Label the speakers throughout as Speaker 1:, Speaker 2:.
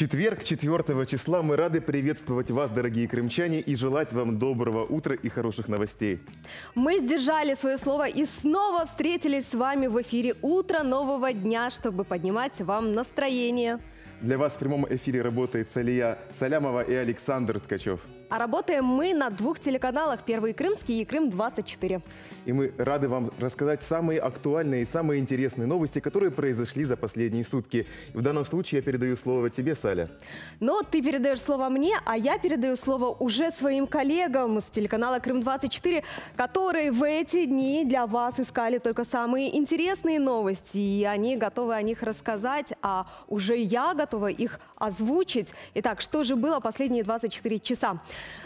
Speaker 1: четверг, 4 числа, мы рады приветствовать вас, дорогие крымчане, и желать вам доброго утра и хороших новостей.
Speaker 2: Мы сдержали свое слово и снова встретились с вами в эфире «Утро нового дня», чтобы поднимать вам настроение.
Speaker 1: Для вас в прямом эфире работает Салия Салямова и Александр Ткачев.
Speaker 2: А работаем мы на двух телеканалах «Первый Крымский» и «Крым-24».
Speaker 1: И мы рады вам рассказать самые актуальные и самые интересные новости, которые произошли за последние сутки. И в данном случае я передаю слово тебе, Саля.
Speaker 2: Ну, ты передаешь слово мне, а я передаю слово уже своим коллегам с телеканала «Крым-24», которые в эти дни для вас искали только самые интересные новости. И они готовы о них рассказать, а уже я готова их озвучить. Итак, что же было последние 24 часа?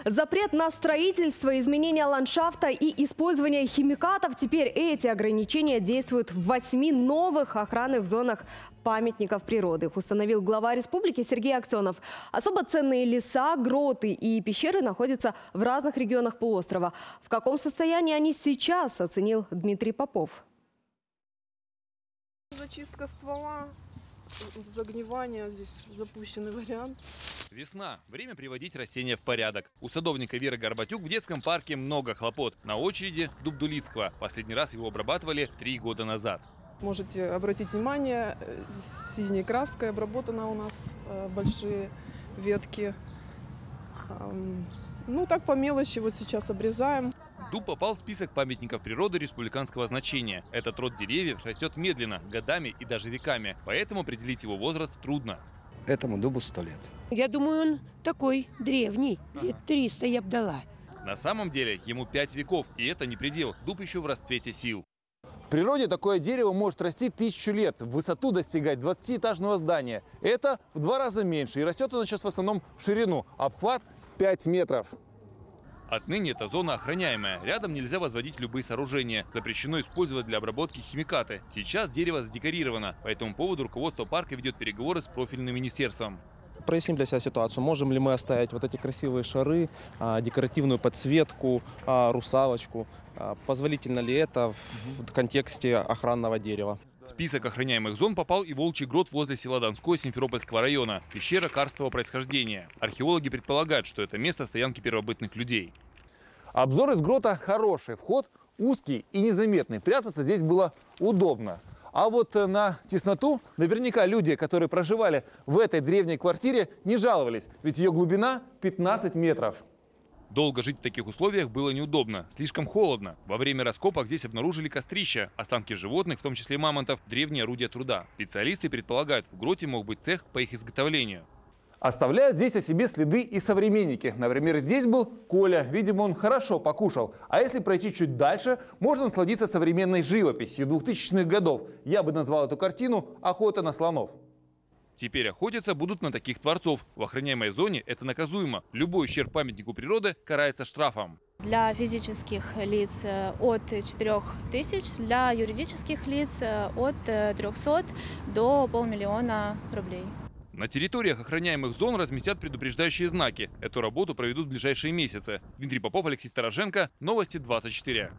Speaker 2: Запрет на строительство, изменение ландшафта и использование химикатов. Теперь эти ограничения действуют в восьми новых охранных зонах памятников природы. Их установил глава республики Сергей Аксенов. Особо ценные леса, гроты и пещеры находятся в разных регионах полуострова. В каком состоянии они сейчас, оценил Дмитрий Попов.
Speaker 3: Зачистка ствола, загнивание, здесь запущенный вариант.
Speaker 4: Весна. Время приводить растения в порядок. У садовника Веры Горбатюк в детском парке много хлопот. На очереди дуб Дулицкого. Последний раз его обрабатывали три года назад.
Speaker 3: Можете обратить внимание, э, синей краской обработаны у нас э, большие ветки. Ну, так по мелочи вот сейчас обрезаем.
Speaker 4: Дуб попал в список памятников природы республиканского значения. Этот род деревьев растет медленно, годами и даже веками. Поэтому определить его возраст трудно.
Speaker 5: Этому дубу сто лет.
Speaker 6: Я думаю, он такой древний. Лет 300 я б дала.
Speaker 4: На самом деле ему пять веков, и это не предел. Дуб еще в расцвете сил.
Speaker 7: В природе такое дерево может расти тысячу лет, в высоту достигать 20-этажного здания. Это в два раза меньше, и растет оно сейчас в основном в ширину. Обхват 5 метров.
Speaker 4: Отныне эта зона охраняемая. Рядом нельзя возводить любые сооружения. Запрещено использовать для обработки химикаты. Сейчас дерево задекорировано. По этому поводу руководство парка ведет переговоры с профильным министерством.
Speaker 8: проясним для себя ситуацию. Можем ли мы оставить вот эти красивые шары, а, декоративную подсветку, а, русалочку? А, Позволительно ли это в контексте охранного дерева?
Speaker 4: Список охраняемых зон попал и Волчий грот возле села Донской Симферопольского района. Пещера карстового происхождения. Археологи предполагают, что это место стоянки первобытных людей.
Speaker 7: Обзор из грота хороший, вход узкий и незаметный. Прятаться здесь было удобно. А вот э, на тесноту наверняка люди, которые проживали в этой древней квартире, не жаловались, ведь ее глубина 15 метров.
Speaker 4: Долго жить в таких условиях было неудобно, слишком холодно. Во время раскопок здесь обнаружили кострища, останки животных, в том числе мамонтов, древние орудия труда. Специалисты предполагают, в гроте мог быть цех по их изготовлению.
Speaker 7: Оставляют здесь о себе следы и современники. Например, здесь был Коля. Видимо, он хорошо покушал. А если пройти чуть дальше, можно насладиться современной живописью 2000-х годов. Я бы назвал эту картину «Охота на слонов».
Speaker 4: Теперь охотиться будут на таких творцов. В охраняемой зоне это наказуемо. Любой ущерб памятнику природы карается штрафом.
Speaker 9: Для физических лиц э, от 4 тысяч, для юридических лиц э, от э, 300 до полмиллиона рублей.
Speaker 4: На территориях охраняемых зон разместят предупреждающие знаки. Эту работу проведут в ближайшие месяцы. Дмитрий Попов, Алексей Стороженко. Новости 24.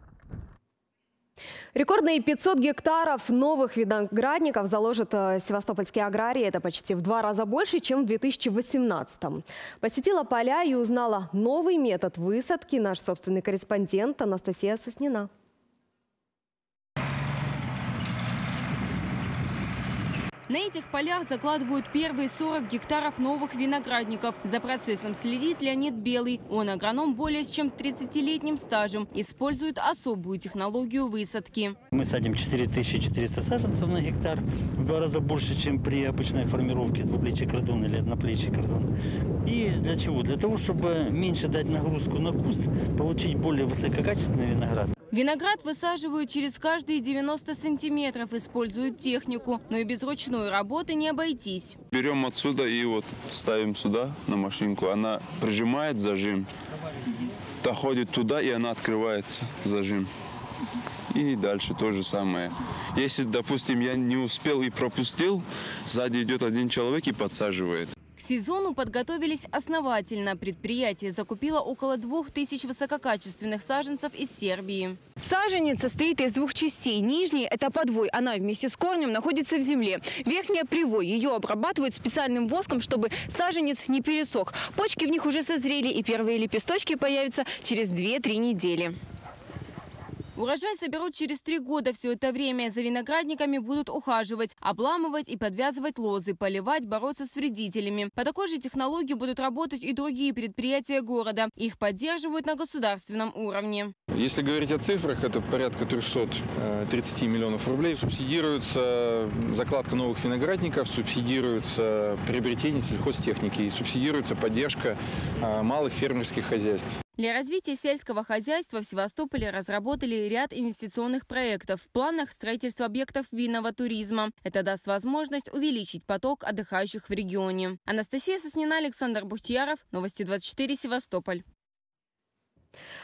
Speaker 2: Рекордные 500 гектаров новых виноградников заложат э, севастопольские аграрии. Это почти в два раза больше, чем в 2018 -м. Посетила поля и узнала новый метод высадки наш собственный корреспондент Анастасия Соснина.
Speaker 10: На этих полях закладывают первые 40 гектаров новых виноградников. За процессом следит Леонид Белый. Он агроном более чем 30-летним стажем. Использует особую технологию высадки.
Speaker 11: Мы садим 4400 саженцев на гектар. В два раза больше, чем при обычной формировке двуплечий кордон или одноплечий кордон. И для чего? Для того, чтобы меньше дать нагрузку на куст, получить более высококачественный виноград.
Speaker 10: Виноград высаживают через каждые 90 сантиметров, используют технику. Но и без ручной работы не обойтись.
Speaker 12: Берем отсюда и вот ставим сюда на машинку. Она прижимает зажим, доходит туда и она открывается зажим. И дальше то же самое. Если, допустим, я не успел и пропустил, сзади идет один человек и подсаживает.
Speaker 10: Сезону подготовились основательно. Предприятие закупило около двух тысяч высококачественных саженцев из Сербии.
Speaker 13: Саженец состоит из двух частей. Нижняя – это подвой. Она вместе с корнем находится в земле. Верхняя – привой. Ее обрабатывают специальным воском, чтобы саженец не пересох. Почки в них уже созрели, и первые лепесточки появятся через 2-3 недели.
Speaker 10: Урожай соберут через три года. Все это время за виноградниками будут ухаживать, обламывать и подвязывать лозы, поливать, бороться с вредителями. По такой же технологии будут работать и другие предприятия города. Их поддерживают на государственном уровне.
Speaker 14: Если говорить о цифрах, это порядка 330 миллионов рублей. Субсидируется закладка новых виноградников, субсидируется приобретение сельхозтехники и субсидируется поддержка а, малых фермерских хозяйств.
Speaker 10: Для развития сельского хозяйства в Севастополе разработали ряд инвестиционных проектов. В планах строительства объектов винного туризма. Это даст возможность увеличить поток отдыхающих в регионе. Анастасия Соснина, Александр Бухтияров. Новости 24 Севастополь.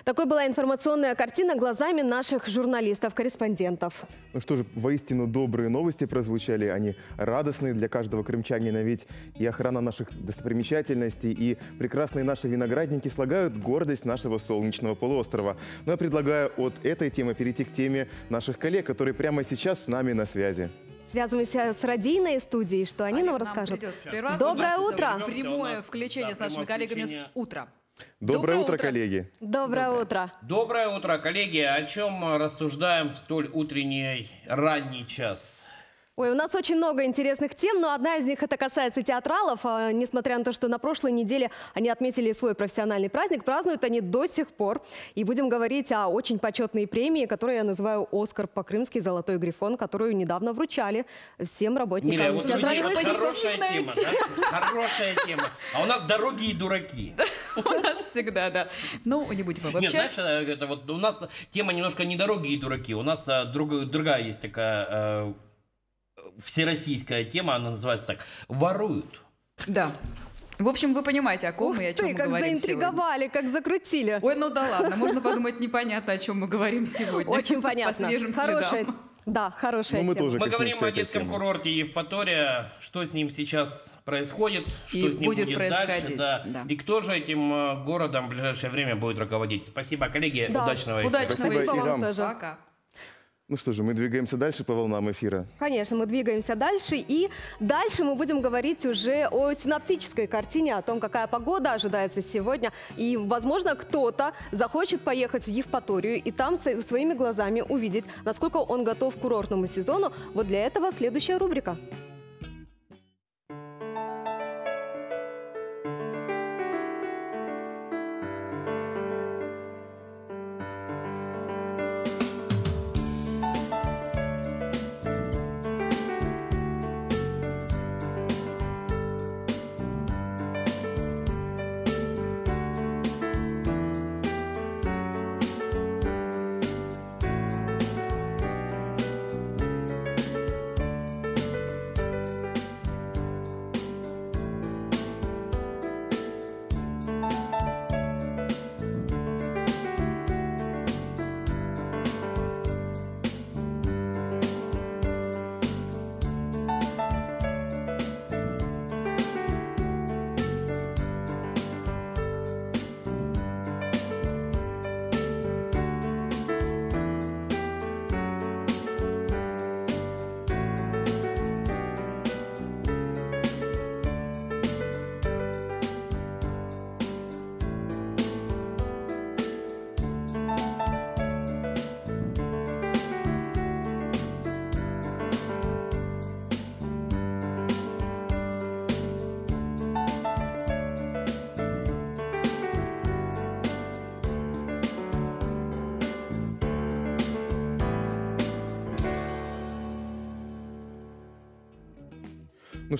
Speaker 2: Такой была информационная картина глазами наших журналистов-корреспондентов.
Speaker 1: Ну что же, воистину добрые новости прозвучали. Они радостные для каждого крымчанина, ведь и охрана наших достопримечательностей, и прекрасные наши виноградники слагают гордость нашего солнечного полуострова. Но я предлагаю от этой темы перейти к теме наших коллег, которые прямо сейчас с нами на связи.
Speaker 2: Связываемся с радийной студией, что они нам расскажут. Доброе утро!
Speaker 15: Прямое включение с нашими коллегами с утра.
Speaker 1: Доброе, Доброе утро, утро, коллеги.
Speaker 2: Доброе, Доброе утро.
Speaker 16: Доброе утро, коллеги. О чем рассуждаем в столь утренний ранний час?
Speaker 2: Ой, у нас очень много интересных тем, но одна из них это касается театралов. А, несмотря на то, что на прошлой неделе они отметили свой профессиональный праздник, празднуют они до сих пор. И будем говорить о очень почетной премии, которую я называю «Оскар по-крымски. Золотой грифон», которую недавно вручали всем работникам
Speaker 16: Миля, вот театральных вот Хорошая тема, да? Хорошая тема. А у нас дороги и дураки.
Speaker 15: У нас всегда, да. Ну, не будем обобщать.
Speaker 16: Нет, знаешь, это вот у нас тема немножко не дороги и дураки. У нас а, другая есть такая а, всероссийская тема, она называется так «Воруют».
Speaker 15: Да. В общем, вы понимаете, о ком Ух мы и о чем
Speaker 2: ты,
Speaker 15: мы
Speaker 2: как
Speaker 15: говорим
Speaker 2: заинтриговали,
Speaker 15: сегодня.
Speaker 2: как закрутили.
Speaker 15: Ой, ну да ладно, можно подумать непонятно, о чем мы говорим сегодня.
Speaker 2: Очень понятно.
Speaker 15: По свежим
Speaker 2: Хорошая,
Speaker 15: следам.
Speaker 2: Да, хорошая
Speaker 1: ну, мы
Speaker 2: тема.
Speaker 1: Тоже
Speaker 16: мы говорим о детском темы. курорте Евпатория, что с ним сейчас происходит, что
Speaker 15: и
Speaker 16: с ним
Speaker 15: будет,
Speaker 16: будет
Speaker 15: происходить.
Speaker 16: дальше, да. Да. и кто же этим э, городом в ближайшее время будет руководить. Спасибо, коллеги,
Speaker 2: да.
Speaker 16: удачного эфира.
Speaker 15: Удачного
Speaker 2: Спасибо
Speaker 15: эфира.
Speaker 2: вам тоже.
Speaker 15: Пока.
Speaker 1: Ну что же, мы двигаемся дальше по волнам эфира.
Speaker 2: Конечно, мы двигаемся дальше. И дальше мы будем говорить уже о синаптической картине, о том, какая погода ожидается сегодня. И, возможно, кто-то захочет поехать в Евпаторию и там своими глазами увидеть, насколько он готов к курортному сезону. Вот для этого следующая рубрика.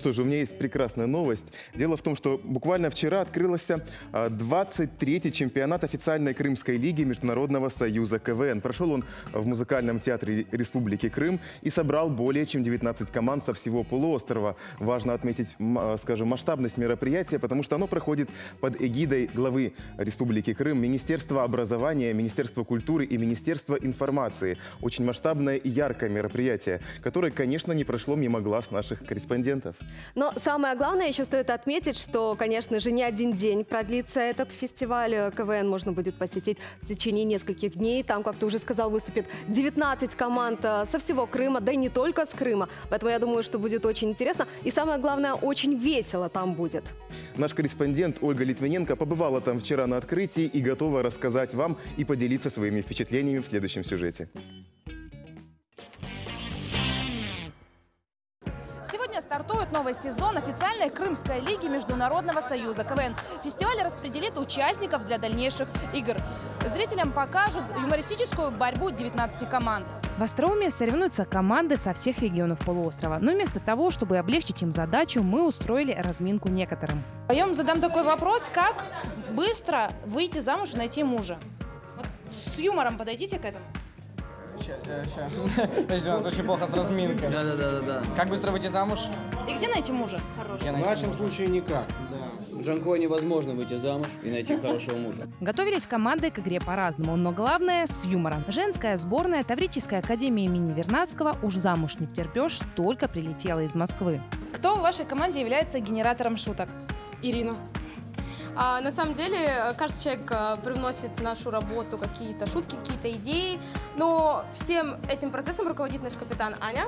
Speaker 1: Что же, у меня есть прекрасная новость. Дело в том, что буквально вчера открылся 23-й чемпионат официальной Крымской лиги Международного союза КВН. Прошел он в музыкальном театре Республики Крым и собрал более чем 19 команд со всего полуострова. Важно отметить, скажем, масштабность мероприятия, потому что оно проходит под эгидой главы Республики Крым, Министерства образования, Министерства культуры и Министерства информации. Очень масштабное и яркое мероприятие, которое, конечно, не прошло мимо глаз наших корреспондентов.
Speaker 2: Но самое главное, еще стоит отметить, что, конечно же, не один день продлится этот фестиваль. КВН можно будет посетить в течение нескольких дней. Там, как ты уже сказал, выступит 19 команд э, со всего Крыма, да и не только с Крыма. Поэтому я думаю, что будет очень интересно. И самое главное, очень весело там будет.
Speaker 1: Наш корреспондент Ольга Литвиненко побывала там вчера на открытии и готова рассказать вам и поделиться своими впечатлениями в следующем сюжете.
Speaker 17: Сегодня стартует новый сезон официальной Крымской лиги Международного союза КВН. Фестиваль распределит участников для дальнейших игр. Зрителям покажут юмористическую борьбу 19 команд.
Speaker 18: В Остроуме соревнуются команды со всех регионов полуострова. Но вместо того, чтобы облегчить им задачу, мы устроили разминку некоторым.
Speaker 17: Я вам задам такой вопрос, как быстро выйти замуж и найти мужа? Вот с юмором подойдите к этому.
Speaker 19: Подожди, у нас очень плохо с разминкой. Да, да, да, да. Как быстро выйти замуж?
Speaker 17: И где найти мужа хорошего?
Speaker 19: В нашем случае никак.
Speaker 20: В Джанкой невозможно выйти замуж и найти хорошего мужа.
Speaker 18: Готовились команды к игре по-разному, но главное – с юмором. Женская сборная Таврической академии имени Вернадского «Уж замуж не втерпешь» только прилетела из Москвы.
Speaker 17: Кто в вашей команде является генератором шуток?
Speaker 21: Ирина. А, на самом деле, каждый человек а, привносит в нашу работу какие-то шутки, какие-то идеи, но всем этим процессом руководит наш капитан Аня,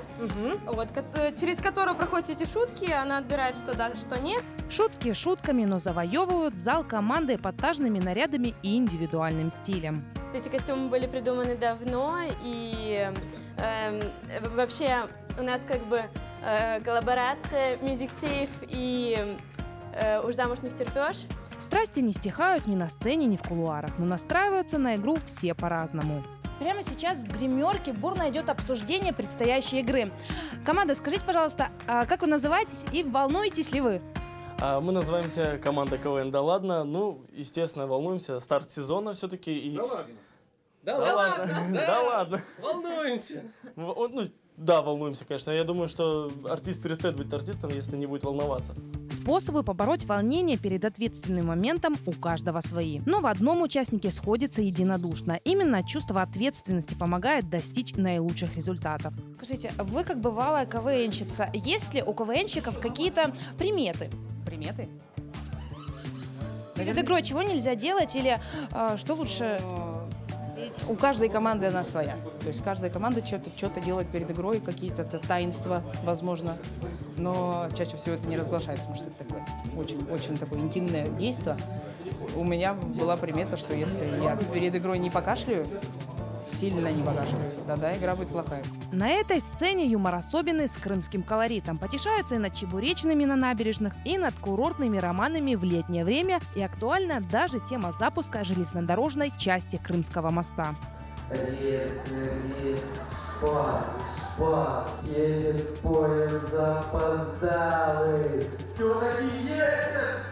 Speaker 21: вот, ко- через которую проходят все эти шутки, она отбирает, что да, что нет.
Speaker 18: Шутки шутками, но завоевывают зал команды эпатажными нарядами и индивидуальным стилем.
Speaker 22: Эти костюмы были придуманы давно, и эм, вообще у нас как бы э, коллаборация Music Safe и э, «Уж замуж не втерпешь».
Speaker 18: Страсти не стихают ни на сцене, ни в кулуарах, но настраиваются на игру все по-разному.
Speaker 17: Прямо сейчас в гримерке бурно идет обсуждение предстоящей игры. Команда, скажите, пожалуйста, а как вы называетесь и волнуетесь ли вы?
Speaker 23: А, Мы называемся команда КВН «Да ладно». Ну, естественно, волнуемся. Старт сезона все-таки. И... Да ладно.
Speaker 19: Да
Speaker 23: ладно. Да ладно.
Speaker 19: Волнуемся.
Speaker 23: Ну, да, волнуемся, конечно. Я думаю, что артист перестает быть артистом, если не будет волноваться.
Speaker 18: Способы побороть волнение перед ответственным моментом у каждого свои. Но в одном участнике сходится единодушно. Именно чувство ответственности помогает достичь наилучших результатов.
Speaker 17: Скажите, вы как бывалая КВНщица, есть ли у КВНщиков какие-то приметы? Приметы? Перед игрой чего нельзя делать или а, что лучше
Speaker 24: У каждой команды она своя. То есть каждая команда что-то что делает перед игрой, какие-то та- таинства, возможно. Но чаще всего это не разглашается, потому что это такое очень, очень такое интимное действие. У меня была примета, что если я перед игрой не покашляю, сильно не покашляю, тогда игра будет плохая.
Speaker 18: На этой сцене юмор особенный с крымским колоритом. Потешаются и над чебуречными на набережных, и над курортными романами в летнее время. И актуальна даже тема запуска железнодорожной части Крымского моста.
Speaker 25: Рельсы, рельс, шпак, шпак, едет поезд запоздалый. Все-таки едет,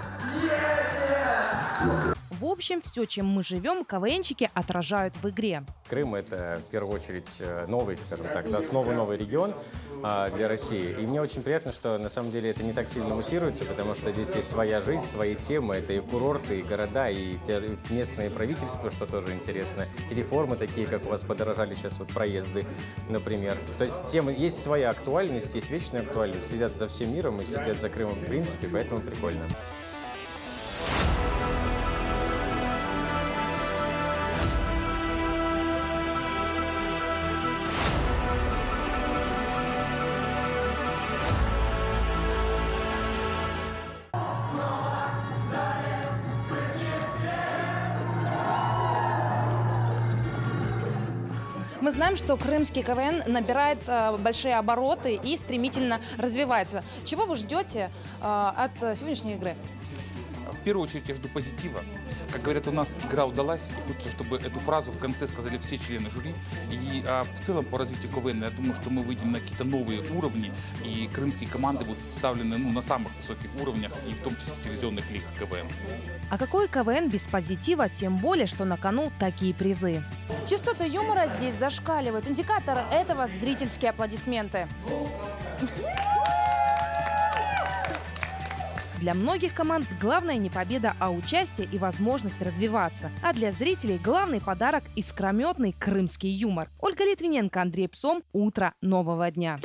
Speaker 25: едет!
Speaker 18: В общем, все, чем мы живем, КВНщики отражают в игре.
Speaker 26: Крым – это в первую очередь э, новый, скажем так, да, снова новый регион а, для России. И мне очень приятно, что на самом деле это не так сильно муссируется, потому что здесь есть своя жизнь, свои темы. Это и курорты, и города, и те- местное правительство, что тоже интересно. И реформы такие, как у вас подорожали сейчас вот проезды, например. То есть темы, есть своя актуальность, есть вечная актуальность. Следят за всем миром и следят за Крымом в принципе, поэтому прикольно.
Speaker 17: Знаем, что крымский КВН набирает э, большие обороты и стремительно развивается. Чего вы ждете э, от э, сегодняшней игры?
Speaker 27: В первую очередь я жду позитива. Как говорят, у нас игра удалась, и хочется, чтобы эту фразу в конце сказали все члены жюри. И а, в целом по развитию КВН, я думаю, что мы выйдем на какие-то новые уровни, и крымские команды будут представлены ну, на самых высоких уровнях, и в том числе в телевизионных лигах КВН.
Speaker 18: А какой КВН без позитива, тем более, что на кону такие призы.
Speaker 17: Частота юмора здесь зашкаливает. Индикатор этого – зрительские аплодисменты.
Speaker 18: Для многих команд главное не победа, а участие и возможность развиваться. А для зрителей главный подарок – искрометный крымский юмор. Ольга Литвиненко, Андрей Псом. Утро нового дня.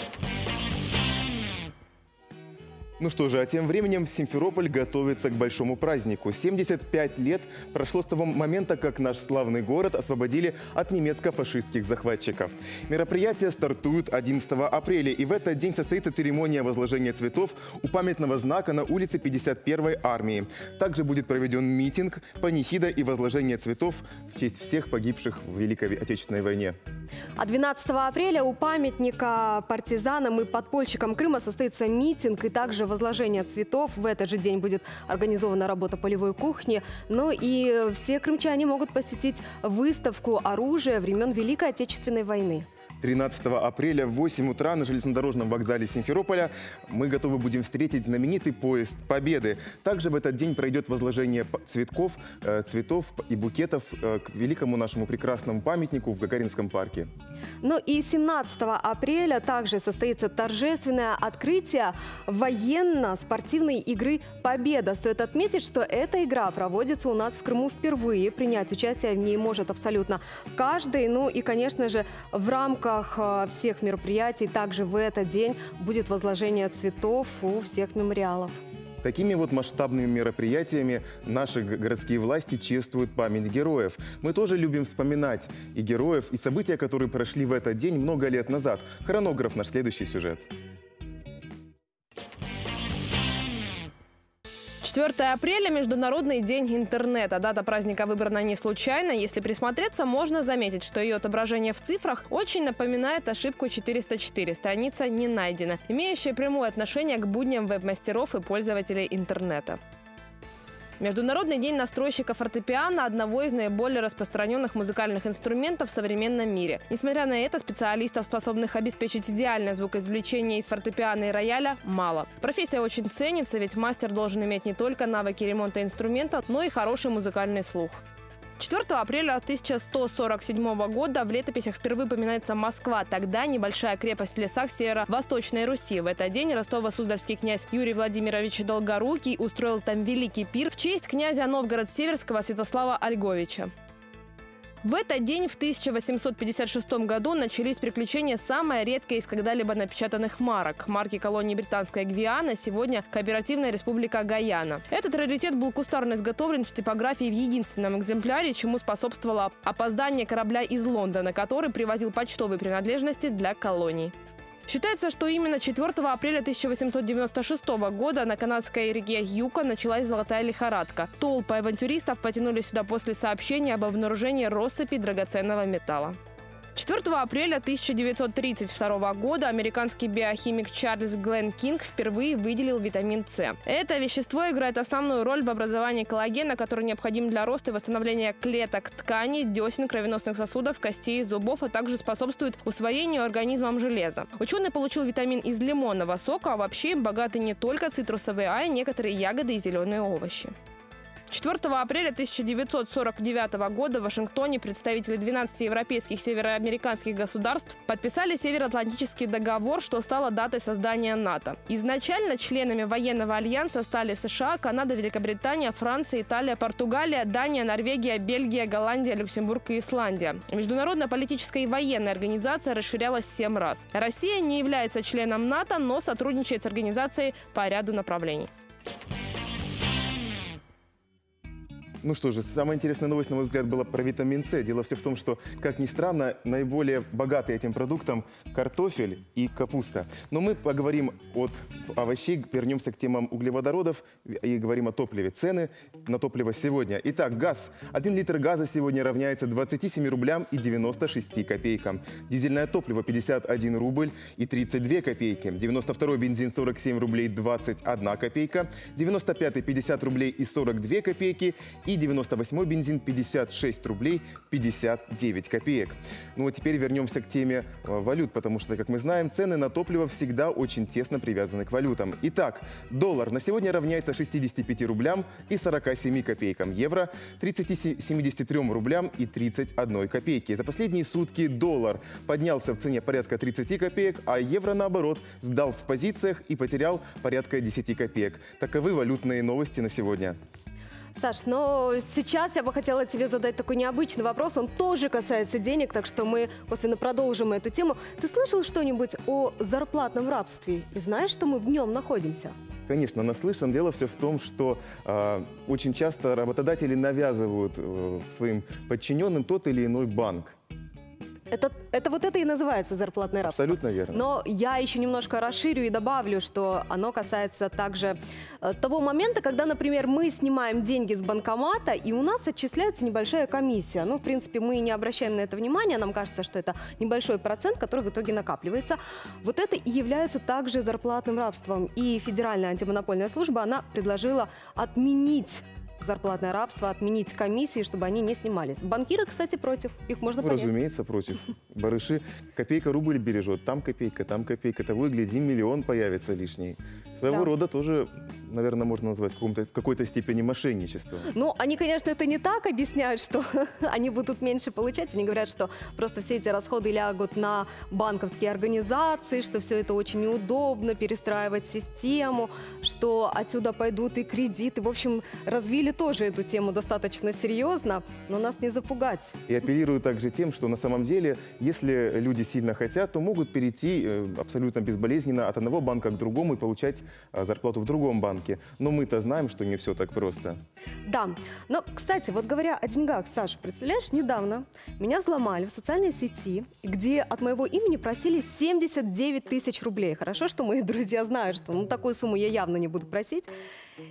Speaker 1: Ну что же, а тем временем Симферополь готовится к большому празднику. 75 лет прошло с того момента, как наш славный город освободили от немецко-фашистских захватчиков. Мероприятие стартует 11 апреля, и в этот день состоится церемония возложения цветов у памятного знака на улице 51-й армии. Также будет проведен митинг, панихида и возложение цветов в честь всех погибших в Великой Отечественной войне.
Speaker 2: А 12 апреля у памятника партизанам и подпольщикам Крыма состоится митинг и также возложение цветов. В этот же день будет организована работа полевой кухни. Ну и все крымчане могут посетить выставку оружия времен Великой Отечественной войны.
Speaker 1: 13 апреля в 8 утра на железнодорожном вокзале Симферополя мы готовы будем встретить знаменитый поезд Победы. Также в этот день пройдет возложение цветков, э, цветов и букетов э, к великому нашему прекрасному памятнику в Гагаринском парке.
Speaker 2: Ну и 17 апреля также состоится торжественное открытие военно-спортивной игры «Победа». Стоит отметить, что эта игра проводится у нас в Крыму впервые. Принять участие в ней может абсолютно каждый. Ну и, конечно же, в рамках э, всех мероприятий также в этот день будет возложение цветов у всех мемориалов.
Speaker 1: Такими вот масштабными мероприятиями наши городские власти чествуют память героев. Мы тоже любим вспоминать и героев, и события, которые прошли в этот день много лет назад. Хронограф наш следующий сюжет.
Speaker 3: 4 апреля – Международный день интернета. Дата праздника выбрана не случайно. Если присмотреться, можно заметить, что ее отображение в цифрах очень напоминает ошибку 404. Страница не найдена, имеющая прямое отношение к будням веб-мастеров и пользователей интернета. Международный день настройщика фортепиано – одного из наиболее распространенных музыкальных инструментов в современном мире. Несмотря на это, специалистов, способных обеспечить идеальное звукоизвлечение из фортепиано и рояля, мало. Профессия очень ценится, ведь мастер должен иметь не только навыки ремонта инструмента, но и хороший музыкальный слух. 4 апреля 1147 года в летописях впервые упоминается Москва. Тогда небольшая крепость в лесах северо-восточной Руси. В этот день Ростово-Суздальский князь Юрий Владимирович Долгорукий устроил там великий пир в честь князя Новгород-Северского Святослава Ольговича. В этот день в 1856 году начались приключения самой редкой из когда-либо напечатанных марок. Марки колонии Британская Гвиана, сегодня Кооперативная Республика Гаяна. Этот раритет был кустарно изготовлен в типографии в единственном экземпляре, чему способствовало опоздание корабля из Лондона, который привозил почтовые принадлежности для колоний. Считается, что именно 4 апреля 1896 года на канадской реке Юка началась золотая лихорадка. Толпы авантюристов потянули сюда после сообщения об обнаружении россыпи драгоценного металла. 4 апреля 1932 года американский биохимик Чарльз Глен Кинг впервые выделил витамин С. Это вещество играет основную роль в образовании коллагена, который необходим для роста и восстановления клеток тканей, десен, кровеносных сосудов, костей, зубов, а также способствует усвоению организмом железа. Ученый получил витамин из лимонного сока, а вообще им богаты не только цитрусовые, а и некоторые ягоды и зеленые овощи. 4 апреля 1949 года в Вашингтоне представители 12 европейских североамериканских государств подписали Североатлантический договор, что стало датой создания НАТО. Изначально членами военного альянса стали США, Канада, Великобритания, Франция, Италия, Португалия, Дания, Норвегия, Бельгия, Голландия, Люксембург и Исландия. Международная политическая и военная организация расширялась семь раз. Россия не является членом НАТО, но сотрудничает с организацией по ряду направлений.
Speaker 1: Ну что же, самая интересная новость, на мой взгляд, была про витамин С. Дело все в том, что, как ни странно, наиболее богаты этим продуктом картофель и капуста. Но мы поговорим от овощей, вернемся к темам углеводородов и говорим о топливе. Цены на топливо сегодня. Итак, газ. Один литр газа сегодня равняется 27 рублям и 96 копейкам. Дизельное топливо 51 рубль и 32 копейки. 92 бензин 47 рублей 21 копейка. 95 50 рублей и 42 копейки и 98 бензин 56 рублей 59 копеек. Ну вот теперь вернемся к теме э, валют, потому что, как мы знаем, цены на топливо всегда очень тесно привязаны к валютам. Итак, доллар на сегодня равняется 65 рублям и 47 копейкам. Евро 30, 73 рублям и 31 копейки. За последние сутки доллар поднялся в цене порядка 30 копеек, а евро, наоборот, сдал в позициях и потерял порядка 10 копеек. Таковы валютные новости на сегодня.
Speaker 2: Саш, но сейчас я бы хотела тебе задать такой необычный вопрос. Он тоже касается денег, так что мы косвенно продолжим эту тему. Ты слышал что-нибудь о зарплатном рабстве? И знаешь, что мы в нем находимся?
Speaker 1: Конечно, наслышан. Дело все в том, что э, очень часто работодатели навязывают э, своим подчиненным тот или иной банк.
Speaker 2: Это, это вот это и называется зарплатное рабство.
Speaker 1: Абсолютно верно.
Speaker 2: Но я еще немножко расширю и добавлю, что оно касается также э, того момента, когда, например, мы снимаем деньги с банкомата, и у нас отчисляется небольшая комиссия. Ну, в принципе, мы не обращаем на это внимания, нам кажется, что это небольшой процент, который в итоге накапливается. Вот это и является также зарплатным рабством. И Федеральная антимонопольная служба, она предложила отменить зарплатное рабство, отменить комиссии, чтобы они не снимались. Банкиры, кстати, против. Их можно понять.
Speaker 1: разумеется, против. Барыши копейка рубль бережет. Там копейка, там копейка. Того и гляди, миллион появится лишний. Своего
Speaker 2: Да.
Speaker 1: рода тоже, наверное, можно назвать в, в какой-то степени мошенничеством.
Speaker 2: Ну, они, конечно, это не так объясняют, что они будут меньше получать. Они говорят, что просто все эти расходы лягут на банковские организации, что все это очень неудобно, перестраивать систему, что отсюда пойдут и кредиты. В общем, развили тоже эту тему достаточно серьезно, но нас не запугать.
Speaker 1: И апеллирую также тем, что на самом деле, если люди сильно хотят, то могут перейти э, абсолютно безболезненно от одного банка к другому и получать зарплату в другом банке. Но мы-то знаем, что не все так просто.
Speaker 2: Да, но, кстати, вот говоря о деньгах, Саша, представляешь, недавно меня взломали в социальной сети, где от моего имени просили 79 тысяч рублей. Хорошо, что мои друзья знают, что ну, такую сумму я явно не буду просить.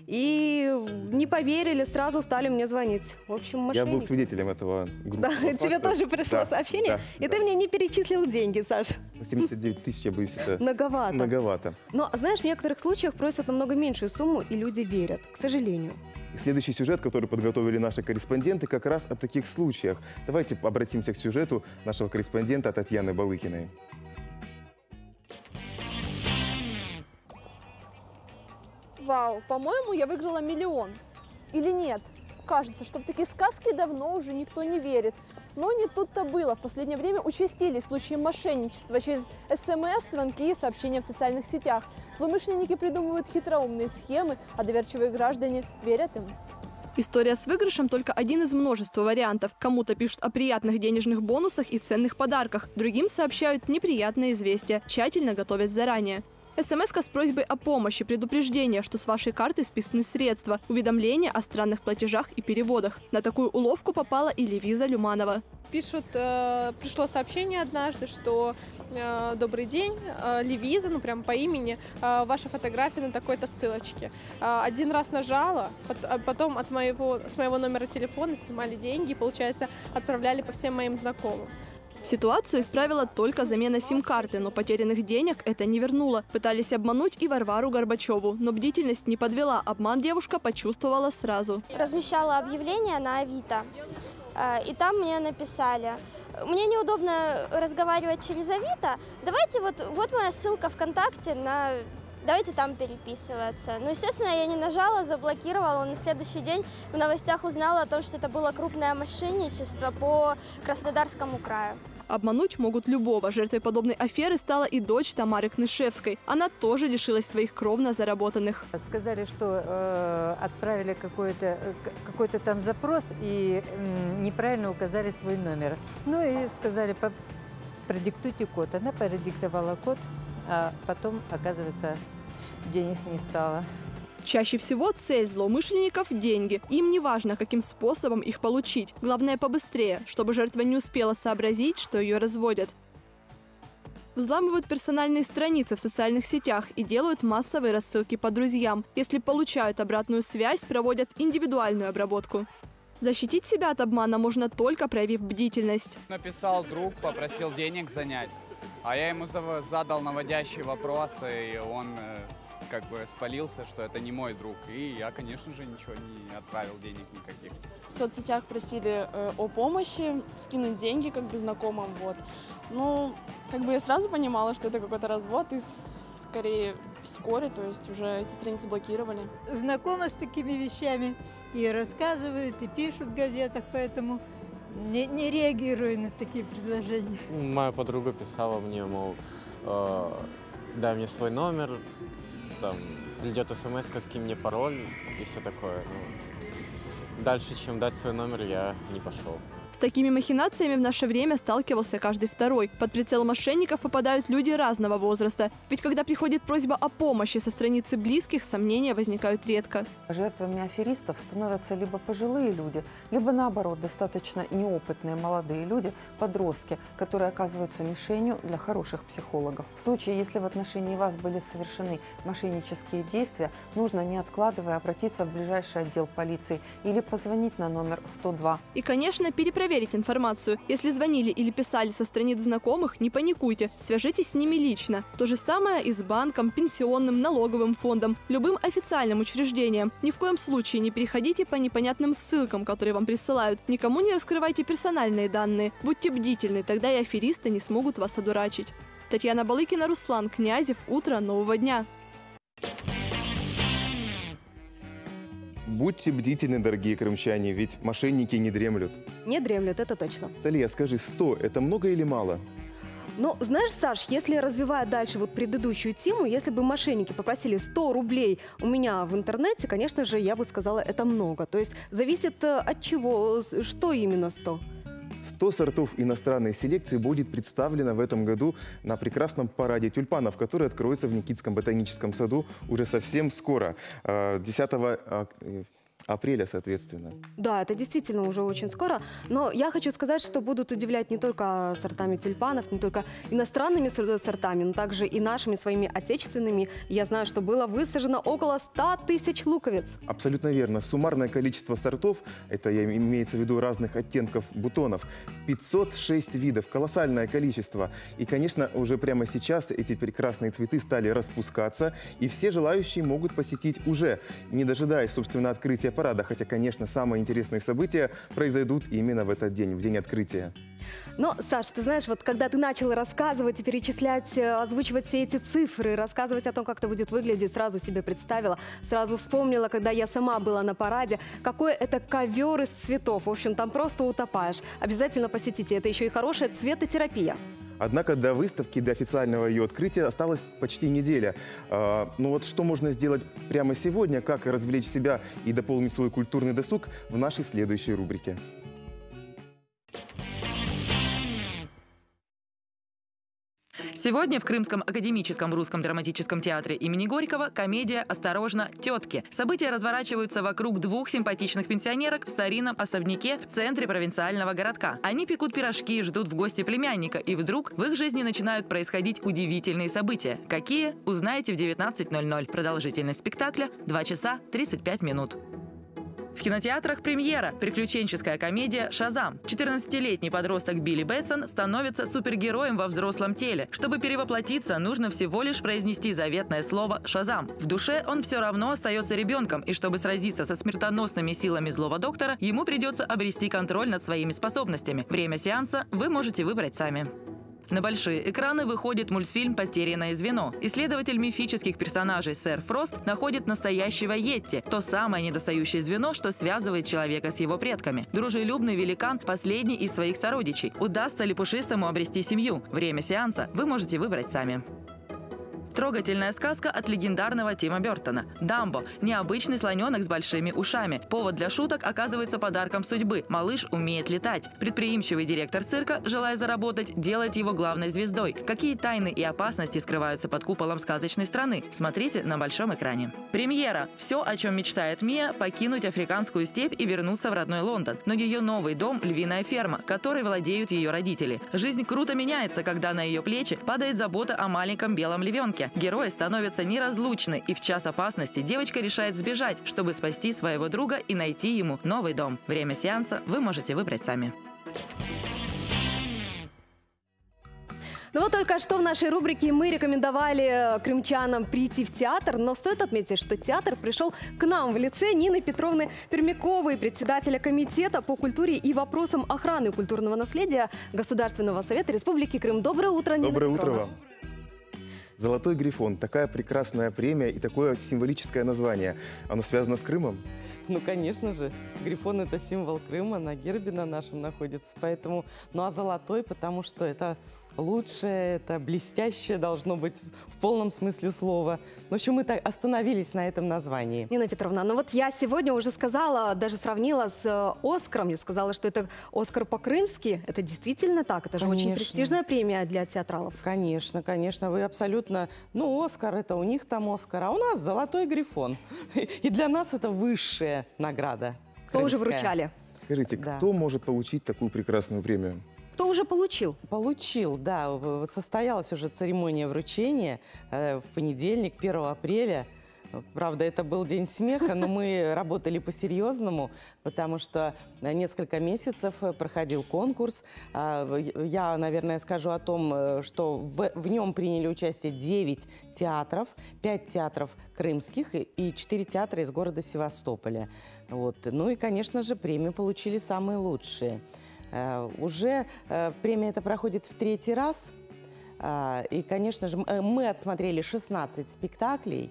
Speaker 2: И не поверили, сразу стали мне звонить. В общем,
Speaker 1: Я
Speaker 2: мошенники.
Speaker 1: был свидетелем этого
Speaker 2: Да,
Speaker 1: грустного
Speaker 2: тебе
Speaker 1: факта.
Speaker 2: тоже пришло
Speaker 1: Да,
Speaker 2: сообщение,
Speaker 1: да,
Speaker 2: и ты мне не перечислил деньги, Саша.
Speaker 1: 79 тысяч, я боюсь, это
Speaker 2: Многовато.
Speaker 1: многовато.
Speaker 2: Но, знаешь, в некоторых случаях просят намного меньшую сумму, и люди верят, к сожалению.
Speaker 1: И следующий сюжет, который подготовили наши корреспонденты, как раз о таких случаях. Давайте обратимся к сюжету нашего корреспондента Татьяны Балыкиной.
Speaker 28: Вау, по-моему, я выиграла миллион. Или нет? Кажется, что в такие сказки давно уже никто не верит. Но не тут-то было. В последнее время участились случаи мошенничества через СМС, звонки и сообщения в социальных сетях. Злоумышленники придумывают хитроумные схемы, а доверчивые граждане верят им. История с выигрышем только один из множества вариантов. Кому-то пишут о приятных денежных бонусах и ценных подарках, другим сообщают неприятные известия, тщательно готовясь заранее. Смс с просьбой о помощи, предупреждение, что с вашей карты списаны средства, уведомление о странных платежах и переводах. На такую уловку попала и Левиза Люманова.
Speaker 29: Пишут, э, пришло сообщение однажды, что э, добрый день, э, Левиза, ну прям по имени, э, ваша фотография на такой-то ссылочке. Э, один раз нажала, а потом от моего, с моего номера телефона снимали деньги получается, отправляли по всем моим знакомым.
Speaker 28: Ситуацию исправила только замена сим-карты, но потерянных денег это не вернуло. Пытались обмануть и Варвару Горбачеву, но бдительность не подвела. Обман девушка почувствовала сразу.
Speaker 30: размещала объявление на Авито. Э, И там мне написали, мне неудобно разговаривать через Авито, давайте вот, вот моя ссылка ВКонтакте на... Давайте там переписываться. Ну, естественно, я не нажала, заблокировала. На следующий день в новостях узнала о том, что это было крупное мошенничество по Краснодарскому краю.
Speaker 28: Обмануть могут любого. Жертвой подобной аферы стала и дочь Тамары Кнышевской. Она тоже лишилась своих кровно заработанных.
Speaker 31: Сказали, что э, отправили какой-то э, к- какой-то там запрос и м, неправильно указали свой номер. Ну и сказали, «По- продиктуйте код. Она продиктовала код, а потом, оказывается, денег не стало.
Speaker 28: Чаще всего цель злоумышленников – деньги. Им не важно, каким способом их получить. Главное – побыстрее, чтобы жертва не успела сообразить, что ее разводят. Взламывают персональные страницы в социальных сетях и делают массовые рассылки по друзьям. Если получают обратную связь, проводят индивидуальную обработку. Защитить себя от обмана можно только проявив бдительность.
Speaker 32: Написал друг, попросил денег занять, а я ему задал наводящие вопросы, и он э, как бы спалился, что это не мой друг. И я, конечно же, ничего не отправил, денег никаких.
Speaker 33: В соцсетях просили э, о помощи, скинуть деньги как бы знакомым, вот. Ну, как бы я сразу понимала, что это какой-то развод, и скорее вскоре, то есть уже эти страницы блокировали.
Speaker 34: знакома с такими вещами и рассказывают, и пишут в газетах, поэтому не, не реагирую на такие предложения.
Speaker 35: Моя подруга писала мне, мол, э, дай мне свой номер, там, придет смс, скинь мне пароль и все такое. Ну, дальше, чем дать свой номер, я не пошел.
Speaker 28: С такими махинациями в наше время сталкивался каждый второй. Под прицел мошенников попадают люди разного возраста. Ведь когда приходит просьба о помощи со страницы близких, сомнения возникают редко.
Speaker 36: Жертвами аферистов становятся либо пожилые люди, либо наоборот достаточно неопытные молодые люди, подростки, которые оказываются мишенью для хороших психологов. В случае, если в отношении вас были совершены мошеннические действия, нужно не откладывая обратиться в ближайший отдел полиции или позвонить на номер 102.
Speaker 28: И, конечно, перепроверить информацию. Если звонили или писали со страниц знакомых, не паникуйте, свяжитесь с ними лично. То же самое и с банком, пенсионным, налоговым фондом, любым официальным учреждением. Ни в коем случае не переходите по непонятным ссылкам, которые вам присылают. Никому не раскрывайте персональные данные. Будьте бдительны, тогда и аферисты не смогут вас одурачить. Татьяна Балыкина, Руслан Князев. Утро нового дня.
Speaker 1: Будьте бдительны, дорогие крымчане, ведь мошенники не дремлют.
Speaker 2: Не дремлют, это точно.
Speaker 1: Салия, скажи, 100 – это много или мало?
Speaker 2: Ну, знаешь, Саш, если развивая дальше вот предыдущую тему, если бы мошенники попросили 100 рублей у меня в интернете, конечно же, я бы сказала, это много. То есть зависит э, от чего, что именно 100.
Speaker 1: 100 сортов иностранной селекции будет представлено в этом году на прекрасном параде тюльпанов, который откроется в Никитском ботаническом саду уже совсем скоро, э, 10 а, э, апреля, соответственно.
Speaker 2: Да, это действительно уже очень скоро. Но я хочу сказать, что будут удивлять не только сортами тюльпанов, не только иностранными сор- сортами, но также и нашими своими отечественными. Я знаю, что было высажено около 100 тысяч луковиц.
Speaker 1: Абсолютно верно. Суммарное количество сортов, это я имеется в виду разных оттенков бутонов, 506 видов, колоссальное количество. И, конечно, уже прямо сейчас эти прекрасные цветы стали распускаться, и все желающие могут посетить уже, не дожидаясь, собственно, открытия парада. Хотя, конечно, самые интересные события произойдут именно в этот день, в день открытия.
Speaker 2: Но, Саш, ты знаешь, вот когда ты начал рассказывать и перечислять, э, озвучивать все эти цифры, рассказывать о том, как это будет выглядеть, сразу себе представила, сразу вспомнила, когда я сама была на параде, какой это ковер из цветов. В общем, там просто утопаешь. Обязательно посетите. Это еще и хорошая цветотерапия.
Speaker 1: Однако до выставки, до официального ее открытия осталась почти неделя. А, Ну вот что можно сделать прямо сегодня, как развлечь себя и дополнить свой культурный досуг в нашей следующей рубрике.
Speaker 37: Сегодня в Крымском академическом русском драматическом театре имени Горького комедия «Осторожно, тетки». События разворачиваются вокруг двух симпатичных пенсионерок в старинном особняке в центре провинциального городка. Они пекут пирожки, ждут в гости племянника, и вдруг в их жизни начинают происходить удивительные события. Какие? Узнаете в 19.00. Продолжительность спектакля – 2 часа 35 минут. В кинотеатрах премьера – приключенческая комедия «Шазам». 14-летний подросток Билли Бэтсон становится супергероем во взрослом теле. Чтобы перевоплотиться, нужно всего лишь произнести заветное слово «Шазам». В душе он все равно остается ребенком, и чтобы сразиться со смертоносными силами злого доктора, ему придется обрести контроль над своими способностями. Время сеанса вы можете выбрать сами. На большие экраны выходит мультфильм «Потерянное звено». Исследователь мифических персонажей сэр Фрост находит настоящего Йетти, то самое недостающее звено, что связывает человека с его предками. Дружелюбный великан – последний из своих сородичей. Удастся ли пушистому обрести семью? Время сеанса вы можете выбрать сами. Трогательная сказка от легендарного Тима Бертона. «Дамбо» – необычный слоненок с большими ушами. Повод для шуток оказывается подарком судьбы. Малыш умеет летать. Предприимчивый директор цирка, желая заработать, делает его главной звездой. Какие тайны и опасности скрываются под куполом сказочной страны? Смотрите на большом экране. Премьера. Все, о чем мечтает Мия – покинуть африканскую степь и вернуться в родной Лондон. Но ее новый дом – львиная ферма, которой владеют ее родители. Жизнь круто меняется, когда на ее плечи падает забота о маленьком белом львенке. Герои становятся неразлучны, и в час опасности девочка решает сбежать, чтобы спасти своего друга и найти ему новый дом. Время сеанса вы можете выбрать сами.
Speaker 2: Ну вот только что в нашей рубрике мы рекомендовали э, крымчанам прийти в театр, но стоит отметить, что театр пришел к нам в лице Нины Петровны Пермяковой, председателя Комитета по культуре и вопросам охраны культурного наследия Государственного совета Республики Крым. Доброе утро, Нина
Speaker 1: Доброе утро
Speaker 2: Петровна.
Speaker 1: вам. Золотой грифон, такая прекрасная премия и такое символическое название. Оно связано с Крымом?
Speaker 38: Ну, конечно же, грифон – это символ Крыма, на гербе на нашем находится. Поэтому, ну а золотой, потому что это лучшее, это блестящее должно быть в полном смысле слова. В общем, мы так остановились на этом названии.
Speaker 2: Нина Петровна, ну вот я сегодня уже сказала, даже сравнила с э, Оскаром. Я сказала, что это Оскар по-крымски. Это действительно так? Это же очень
Speaker 38: Конечно.
Speaker 2: престижная премия для театралов.
Speaker 38: Конечно, конечно, вы абсолютно... Ну, Оскар, это у них там Оскар, а у нас золотой грифон. И для нас это высшая награда.
Speaker 2: Кто уже
Speaker 38: крымская.
Speaker 2: вручали?
Speaker 1: Скажите,
Speaker 38: Да.
Speaker 1: кто может получить такую прекрасную премию?
Speaker 2: Кто уже получил?
Speaker 38: Получил, да. Состоялась уже церемония вручения э, в понедельник, 1 апреля. Правда, это был день смеха, но мы работали по-серьезному, потому что э, несколько месяцев э, проходил конкурс. А, Я, наверное, скажу о том, что в, в нем приняли участие 9 театров, 5 театров крымских и- и 4 театра из города Севастополя. Вот. Ну и, конечно же, премию получили самые лучшие. Э, Уже э, премия эта проходит в третий раз. А, И, конечно же, э, мы отсмотрели 16 спектаклей.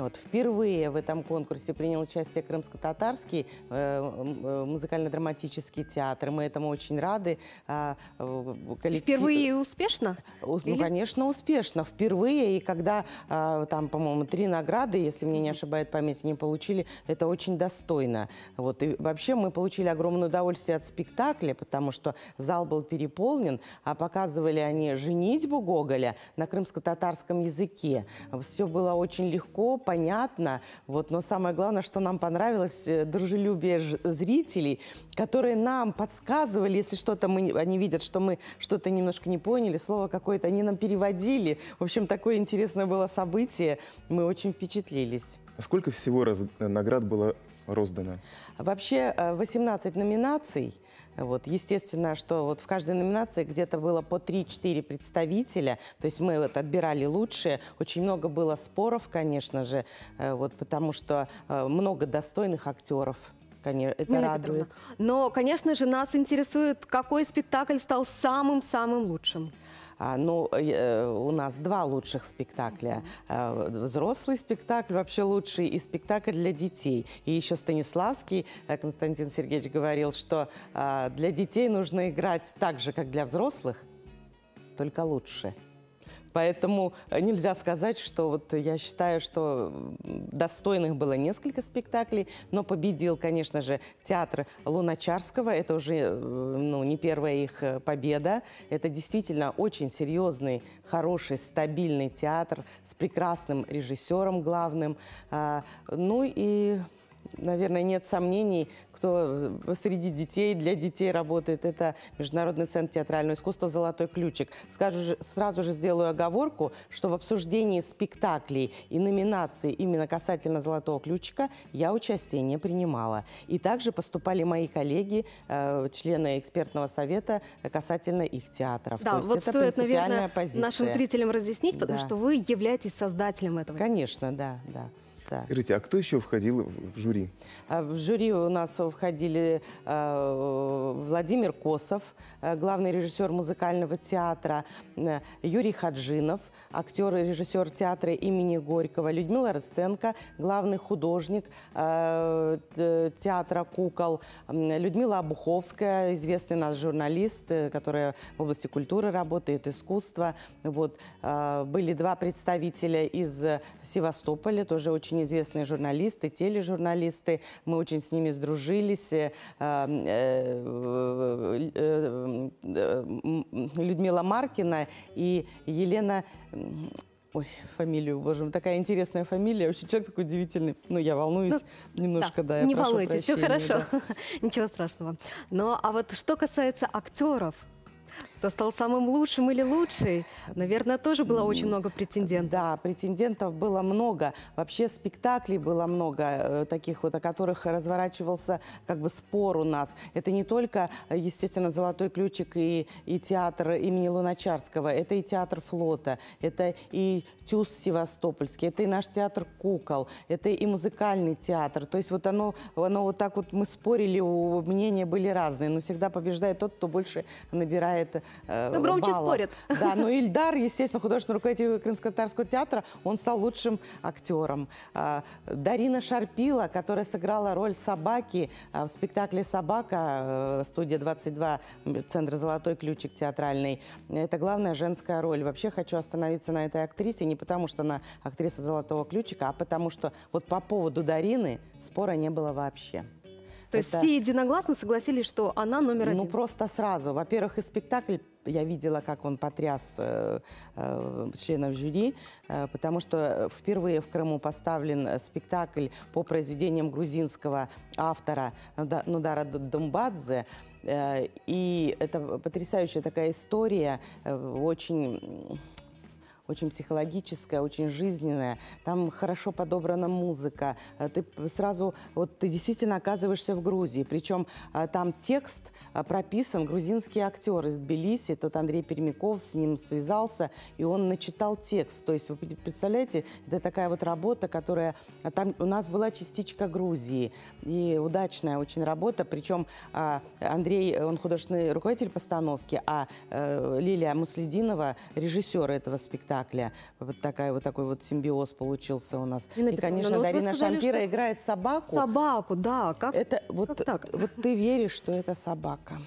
Speaker 38: Вот, впервые в этом конкурсе принял участие Крымско-Татарский э, э, музыкально-драматический театр. Мы этому очень рады. А, э, коллектив-
Speaker 2: Впервые успешно?
Speaker 38: Ус- Ну,
Speaker 2: Или-
Speaker 38: конечно, успешно. Впервые. И когда а, там, по-моему, три награды, если мне не ошибает память, не получили, это очень достойно. Вот. И вообще мы получили огромное удовольствие от спектакля, потому что зал был переполнен, а показывали они «Женитьбу» Гоголя на крымско-татарском языке. Все было очень легко, понятно. Вот. Но самое главное, что нам понравилось, э, дружелюбие зрителей, которые нам подсказывали, если что-то мы, они видят, что мы что-то немножко не поняли, слово какое-то, они нам переводили. В общем, такое интересное было событие. Мы очень впечатлились.
Speaker 1: А сколько всего раз- наград было роздано?
Speaker 38: Вообще э, 18 номинаций. Вот, естественно, что вот в каждой номинации где-то было по 3-4 представителя. То есть мы вот отбирали лучшие. Очень много было споров, конечно же, э, вот, потому что э, много достойных актеров. Конечно, это
Speaker 2: Нина
Speaker 38: радует.
Speaker 2: Петровна, Но, конечно же, нас интересует, какой спектакль стал самым-самым лучшим.
Speaker 38: А, ну, э, у нас два лучших спектакля. Э, Взрослый спектакль вообще лучший и спектакль для детей. И еще Станиславский, э, Константин Сергеевич говорил, что для детей нужно играть так же, как для взрослых, только лучше. Поэтому э, нельзя сказать, что вот я считаю, что достойных было несколько спектаклей, но победил, конечно же, театр Луначарского. Это уже э, ну, не первая их э, победа. Это действительно очень серьезный, хороший, стабильный театр с прекрасным режиссером главным. А, Ну и наверное, нет сомнений, кто среди детей, для детей работает. Это Международный центр театрального искусства «Золотой ключик». Скажу же, сразу же сделаю оговорку, что в обсуждении спектаклей и номинаций именно касательно «Золотого ключика» я участие не принимала. И также поступали мои коллеги, э, члены экспертного совета э, касательно их театров.
Speaker 2: Да,
Speaker 38: То есть
Speaker 2: вот
Speaker 38: это
Speaker 2: стоит,
Speaker 38: принципиальная
Speaker 2: наверное,
Speaker 38: позиция.
Speaker 2: нашим зрителям разъяснить, потому
Speaker 38: Да.
Speaker 2: что вы являетесь создателем этого.
Speaker 38: Конечно, да, да. Да.
Speaker 1: Скажите, а кто еще входил в жюри?
Speaker 38: А В жюри у нас входили э, Владимир Косов, э, главный режиссер музыкального театра, Юрий Хаджинов, актер и режиссер театра имени Горького, Людмила Ростенко, главный художник э, театра кукол, Людмила Обуховская, известный наш журналист, которая в области культуры работает, искусства. Вот. Были два представителя из Севастополя, тоже очень известные журналисты, тележурналисты. Мы очень с ними сдружились. Э, э, э, Людмила Маркина и Елена... Ой, фамилию, боже мой, такая интересная фамилия. Вообще человек такой удивительный. Ну, я волнуюсь немножко, да, я
Speaker 2: не волнуйтесь, все
Speaker 38: прощения,
Speaker 2: хорошо,
Speaker 38: да.
Speaker 2: ничего страшного. Но а вот что касается актеров, кто стал самым лучшим или лучшей, наверное, тоже было очень много претендентов.
Speaker 38: Да, претендентов было много. Вообще спектаклей было много, э, таких вот, о которых разворачивался как бы спор у нас. Это не только, естественно, «Золотой ключик» и, и театр имени Луначарского, это и театр флота, это и ТЮЗ Севастопольский, это и наш театр кукол, это и музыкальный театр. То есть вот оно, оно вот так вот мы спорили, у мнения были разные, но всегда побеждает тот, кто больше набирает э,
Speaker 2: Ну, громче
Speaker 38: баллов.
Speaker 2: спорят.
Speaker 38: Да, но Ильдар, естественно, художественный руководитель Крымско-татарского театра, он стал лучшим актером. А, Дарина Шарпила, которая сыграла роль собаки а, в спектакле «Собака», э, студия 22, Центр «Золотой ключик» театральный. Это главная женская роль. Вообще хочу остановиться на этой актрисе не потому, что она актриса «Золотого ключика», а потому что вот по поводу Дарины спора не было вообще.
Speaker 2: То есть все единогласно согласились, что она номер один.
Speaker 38: ну, просто сразу. Во-первых, и спектакль, я видела, как он потряс э, э, членов жюри, э, потому что впервые в Крыму поставлен э, спектакль по произведениям грузинского автора Нуда- Нудара Думбадзе. Э, И это потрясающая такая история, э, очень очень психологическая, очень жизненная. Там хорошо подобрана музыка. Э, Ты сразу, вот ты действительно оказываешься в Грузии. Причем э, там текст э, прописан, грузинский актер из Тбилиси, тот Андрей Пермяков с ним связался, и он начитал текст. То есть вы пр- представляете, это такая вот работа, которая... Там у нас была частичка Грузии. И удачная очень работа. Причем а, Андрей, он художественный руководитель постановки, а Лилия Муслединова режиссер этого спектакля. Вот, такая, вот такой вот симбиоз получился у нас.
Speaker 2: Нина
Speaker 38: и, конечно,
Speaker 2: ну вот
Speaker 38: Дарина
Speaker 2: сказали,
Speaker 38: Шампира играет собаку.
Speaker 2: Собаку, да. Как,
Speaker 38: это, вот,
Speaker 2: так?
Speaker 38: вот ты веришь, что это собака.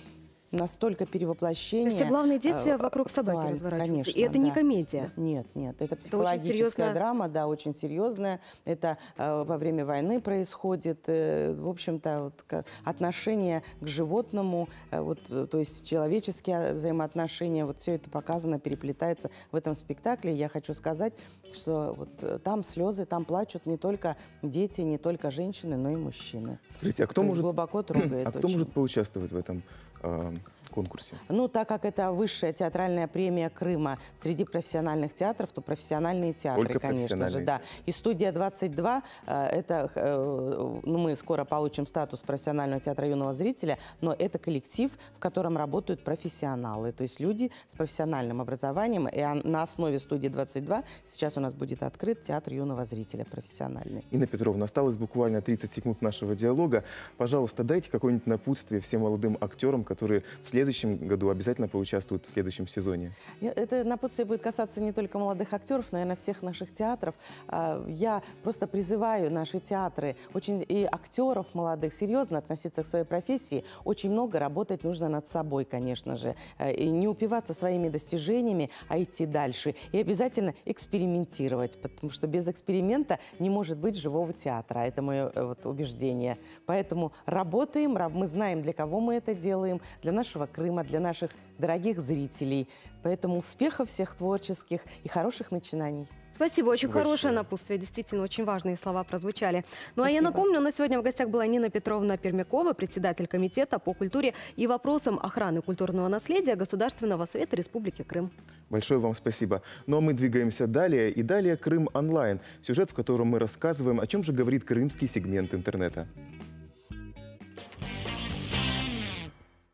Speaker 38: Настолько перевоплощение.
Speaker 2: То есть все главные действия
Speaker 38: э,
Speaker 2: вокруг собаки разворачиваются.
Speaker 38: Конечно,
Speaker 2: И это не
Speaker 38: да.
Speaker 2: комедия.
Speaker 38: Нет, нет, это психологическая
Speaker 2: серьезная-
Speaker 38: драма, да, очень серьезная. Это э, во время войны происходит, э, в общем-то, вот, отношение к животному, э, вот, э, то есть человеческие взаимоотношения, вот все это показано, переплетается в этом спектакле. Я хочу сказать, что вот э, там слезы, там плачут не только дети, не только женщины, но и мужчины.
Speaker 1: Скажите, а кто
Speaker 38: То
Speaker 1: может,
Speaker 38: глубоко трогает
Speaker 1: а кто
Speaker 38: очень.
Speaker 1: может поучаствовать в этом э, конкурсе?
Speaker 38: Ну, так как это высшая театральная премия Крыма среди профессиональных театров, то профессиональные театры,
Speaker 1: Только
Speaker 38: конечно же, да. И студия 22, э, это, э, ну, мы скоро получим статус профессионального театра юного зрителя, но это коллектив, в котором работают профессионалы, то есть люди с профессиональным образованием. И на основе студии 22 сейчас у нас будет открыт театр юного зрителя профессиональный.
Speaker 1: Инна Петровна, осталось буквально 30 секунд нашего диалога. Пожалуйста, дайте какое-нибудь напутствие всем молодым актерам, которые в следующем году обязательно поучаствуют в следующем сезоне.
Speaker 38: Это напутствие будет касаться не только молодых актеров, наверное, всех наших театров. А, Я просто призываю наши театры, очень и актеров молодых, серьезно относиться к своей профессии. Очень много работать нужно над собой, конечно же. Э, И не упиваться своими достижениями, а идти дальше. И обязательно экспериментировать, потому что без эксперимента не может быть живого театра. Это мое э, вот, убеждение. Поэтому работаем, ра- мы знаем, для кого мы это делаем, для нашего Крыма, для наших дорогих зрителей. Поэтому успехов всех творческих и хороших начинаний.
Speaker 2: Спасибо, очень
Speaker 38: Большое.
Speaker 2: хорошее напутствие. Действительно, очень важные слова прозвучали. Ну а я
Speaker 38: Спасибо.
Speaker 2: напомню, у нас сегодня в гостях была Нина Петровна Пермякова, председатель Комитета по культуре и вопросам охраны культурного наследия Государственного совета Республики Крым.
Speaker 1: Большое вам спасибо. Ну а мы двигаемся далее. И далее Крым онлайн. Сюжет, в котором мы рассказываем, о чем же говорит крымский сегмент интернета.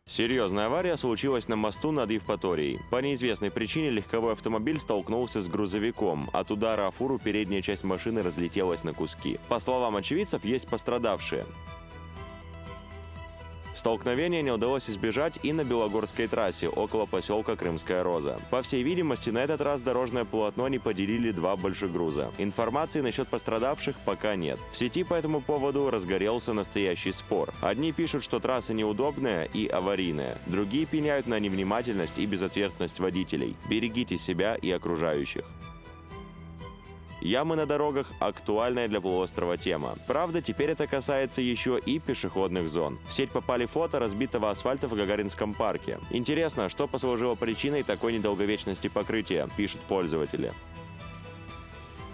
Speaker 39: Серьезная авария случилась на мосту над Евпаторией. По неизвестной причине легковой автомобиль столкнулся с грузовиком. От удара о фуру передняя часть машины разлетелась на куски. По словам очевидцев, есть пострадавшие. Столкновения не удалось избежать и на Белогорской трассе около поселка Крымская Роза. По всей видимости, на этот раз дорожное полотно не поделили два большегруза. Информации насчет пострадавших пока нет. В сети по этому поводу разгорелся настоящий спор. Одни пишут, что трасса неудобная и аварийная. Другие пеняют на невнимательность и безответственность водителей. Берегите себя и окружающих. Ямы на дорогах – актуальная для полуострова тема. Правда, теперь это касается еще и пешеходных зон. В сеть попали фото разбитого асфальта в Гагаринском парке. Интересно, что послужило причиной такой недолговечности покрытия, пишут пользователи.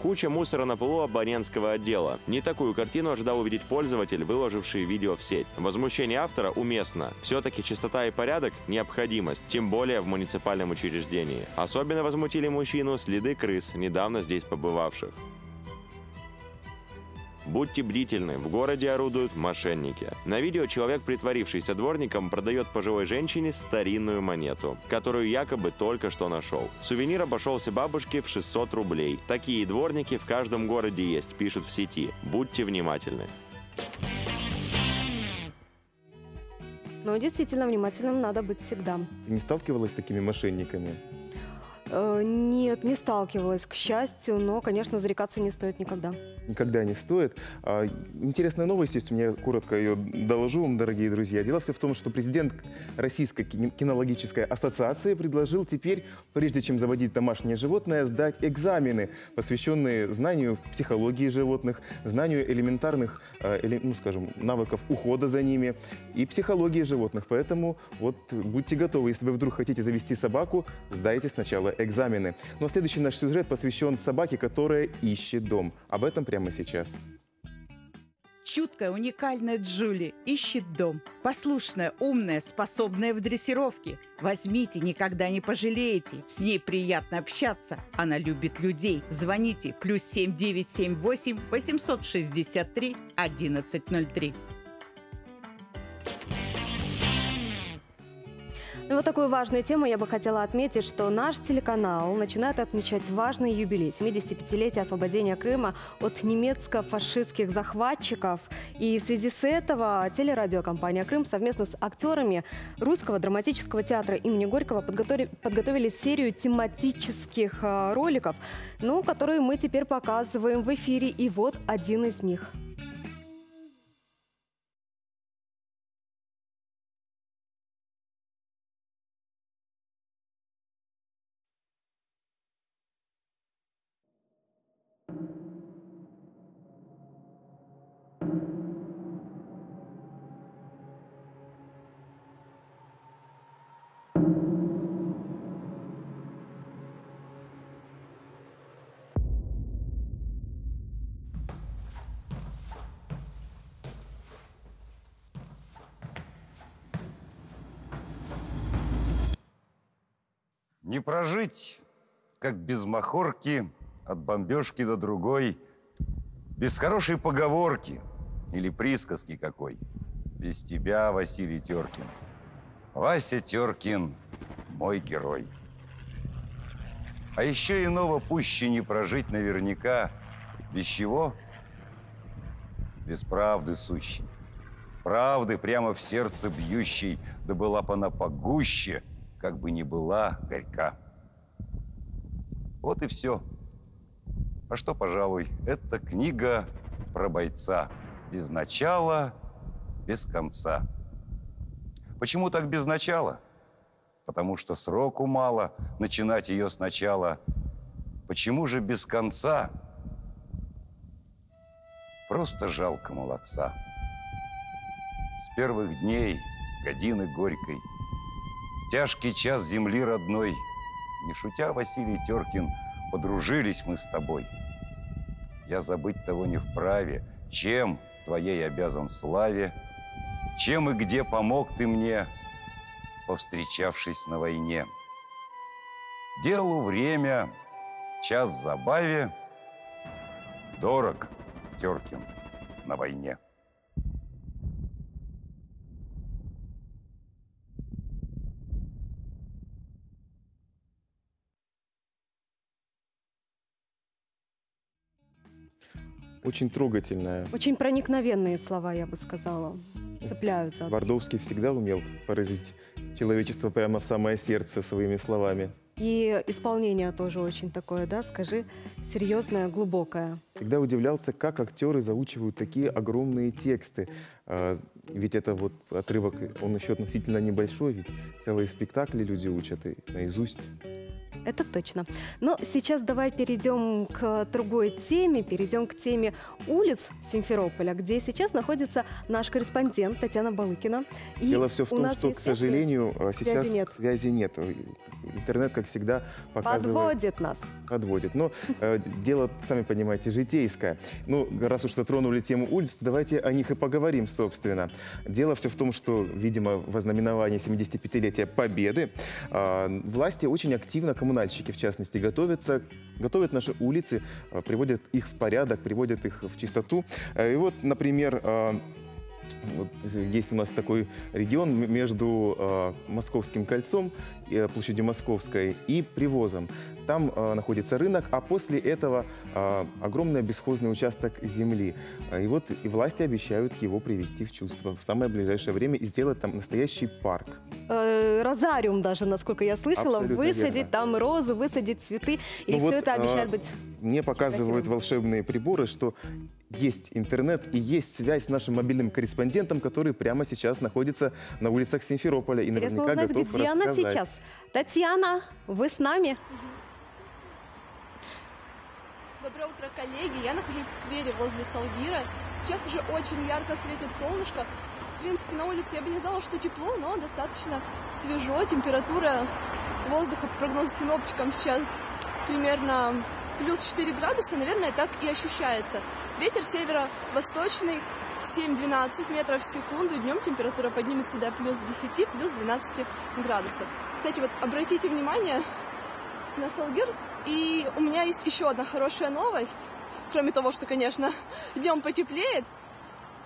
Speaker 39: Куча мусора на полу абонентского отдела. Не такую картину ожидал увидеть пользователь, выложивший видео в сеть. Возмущение автора уместно. Все-таки чистота и порядок – необходимость, тем более в муниципальном учреждении. Особенно возмутили мужчину следы крыс, недавно здесь побывавших. Будьте бдительны, в городе орудуют мошенники. На видео человек, притворившийся дворником, продает пожилой женщине старинную монету, которую якобы только что нашел. Сувенир обошелся бабушке в 600 рублей. Такие дворники в каждом городе есть, пишут в сети. Будьте внимательны.
Speaker 2: Но действительно, внимательным надо быть всегда.
Speaker 1: Ты не сталкивалась с такими мошенниками?
Speaker 2: Э, Нет, не сталкивалась, к счастью, но, конечно, зарекаться не стоит никогда.
Speaker 1: никогда не стоит. А, Интересная новость есть, у меня коротко ее доложу вам, дорогие друзья. Дело все в том, что президент Российской кино- кинологической ассоциации предложил теперь, прежде чем заводить домашнее животное, сдать экзамены, посвященные знанию психологии животных, знанию элементарных, э, ну, скажем, навыков ухода за ними и психологии животных. Поэтому вот будьте готовы, если вы вдруг хотите завести собаку, сдайте сначала экзамены. Ну а следующий наш сюжет посвящен собаке, которая ищет дом. Об этом прямо сейчас.
Speaker 40: Чуткая, уникальная Джули ищет дом. Послушная, умная, способная в дрессировке. Возьмите, никогда не пожалеете. С ней приятно общаться. Она любит людей. Звоните плюс 7978 863 1103.
Speaker 2: Ну, вот такую важную тему я бы хотела отметить, что наш телеканал начинает отмечать важный юбилей 75-летия освобождения Крыма от немецко-фашистских захватчиков. И в связи с этого телерадиокомпания «Крым» совместно с актерами Русского драматического театра имени Горького подготовили, подготовили серию тематических э, роликов, ну, которые мы теперь показываем в эфире. И вот один из них.
Speaker 41: Прожить, как без махорки, от бомбежки до другой, без хорошей поговорки или присказки какой. Без тебя, Василий Теркин. Вася Теркин – мой герой. А еще иного пуще не прожить наверняка. Без чего? Без правды сущей. Правды прямо в сердце бьющей, да была б она погуще, как бы ни была горька. Вот и все. А что, пожалуй, это книга про бойца. Без начала, без конца. Почему так без начала? Потому что сроку мало начинать ее сначала. Почему же без конца? Просто жалко молодца. С первых дней годины горькой, тяжкий час земли родной, не шутя, Василий Теркин, подружились мы с тобой. Я забыть того не вправе, чем твоей обязан славе, чем и где помог ты мне, повстречавшись на войне. Делу время, час забаве, дорог Теркин на войне.
Speaker 1: Очень трогательная.
Speaker 2: Очень проникновенные слова, я бы сказала. Цепляют за
Speaker 1: Твардовский всегда умел поразить человечество прямо в самое сердце своими словами.
Speaker 2: И исполнение тоже очень такое, да, скажи, серьезное, глубокое.
Speaker 1: Всегда удивлялся, как актеры заучивают такие огромные тексты. Ведь это вот отрывок, он еще относительно небольшой, ведь целые спектакли люди учат и наизусть.
Speaker 2: Это точно. Но сейчас давай перейдем к другой теме, перейдем к теме улиц Симферополя, где сейчас находится наш корреспондент Татьяна Балыкина. И
Speaker 1: Дело все в том, что, к сожалению, а, сейчас
Speaker 2: Связи нет.
Speaker 1: связи нет. Интернет, как всегда, показывает...
Speaker 2: Подводит нас.
Speaker 1: подводит. Но э, дело, сами понимаете, житейское. Ну, раз уж затронули тему улиц, давайте о них и поговорим, собственно. Дело все в том, что, видимо, в ознаменовании 75-летия Победы э, власти очень активно, коммунальщики в частности, готовятся, готовят наши улицы, э, приводят их в порядок, приводят их в чистоту. Э, и вот, например, э, вот есть у нас такой регион между э, Московским кольцом, э, площадью Московской и Привозом. Там э, находится рынок, а после этого э, огромный бесхозный участок земли. Э, И вот и власти обещают его привести в чувство в самое ближайшее время и сделать там настоящий парк.
Speaker 2: Э, розариум даже, насколько я слышала,
Speaker 1: Абсолютно
Speaker 2: высадить
Speaker 1: верно.
Speaker 2: там розы, высадить цветы. И
Speaker 1: Ну
Speaker 2: все
Speaker 1: вот,
Speaker 2: это обещает
Speaker 1: а,
Speaker 2: быть
Speaker 1: Мне показывают волшебные приборы, что есть интернет и есть связь с нашим мобильным корреспондентом, который прямо сейчас находится на улицах Симферополя и
Speaker 2: Интересно
Speaker 1: наверняка
Speaker 2: узнать,
Speaker 1: готов
Speaker 2: где она
Speaker 1: рассказать.
Speaker 2: сейчас. Татьяна, вы с нами?
Speaker 28: Доброе утро, коллеги. Я нахожусь в сквере возле Салгира. Сейчас уже очень ярко светит солнышко. В принципе, на улице я бы не сказала, что тепло, но достаточно свежо. Температура воздуха по прогнозу синоптикам сейчас примерно плюс 4 градуса. Наверное, так и ощущается. Ветер северо-восточный 7-12 метров в секунду. Днем температура поднимется до плюс 10, плюс 12 градусов. Кстати, вот обратите внимание, на Салгир. И у меня есть еще одна хорошая новость. Кроме того, что, конечно, днем потеплеет.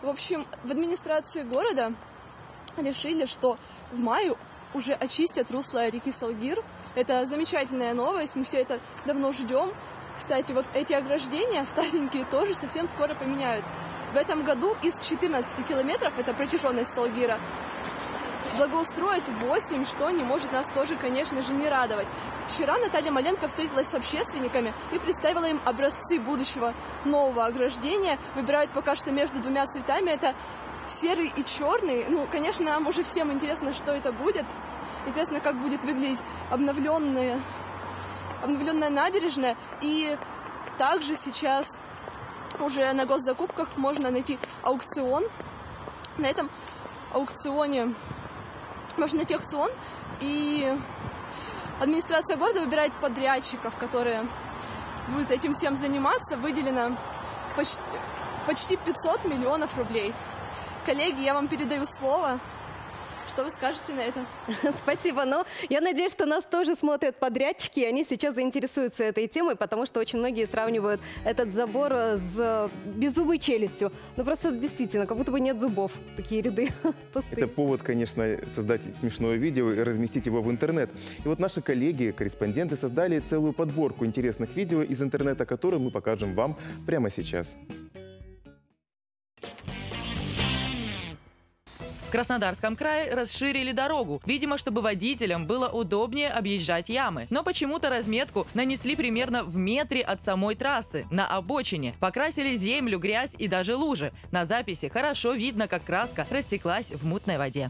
Speaker 28: В общем, в администрации города решили, что в мае уже очистят русло реки Салгир. Это замечательная новость, мы все это давно ждем. Кстати, вот эти ограждения старенькие тоже совсем скоро поменяют. В этом году из 14 километров, это протяженность Салгира, благоустроит 8, что не может нас тоже, конечно же, не радовать. Вчера Наталья Маленко встретилась с общественниками и представила им образцы будущего нового ограждения. Выбирают пока что между двумя цветами. Это серый и черный. Ну, конечно, нам уже всем интересно, что это будет. Интересно, как будет выглядеть обновленная, обновленная набережная. И также сейчас уже на госзакупках можно найти аукцион. На этом аукционе можно найти аукцион, и администрация города выбирает подрядчиков, которые будут этим всем заниматься. Выделено почти, почти 500 миллионов рублей. Коллеги, я вам передаю слово. Что вы скажете на это?
Speaker 2: Спасибо. Но я надеюсь, что нас тоже смотрят подрядчики, и они сейчас заинтересуются этой темой, потому что очень многие сравнивают этот забор с беззубой челюстью. Ну просто действительно, как будто бы нет зубов. Такие ряды пустые.
Speaker 1: Это повод, конечно, создать смешное видео и разместить его в интернет. И вот наши коллеги, корреспонденты, создали целую подборку интересных видео из интернета, которые мы покажем вам прямо сейчас.
Speaker 37: В Краснодарском крае расширили дорогу, видимо, чтобы водителям было удобнее объезжать ямы. Но почему-то разметку нанесли примерно в метре от самой трассы, на обочине. Покрасили землю, грязь и даже лужи. На записи хорошо видно, как краска растеклась в мутной воде.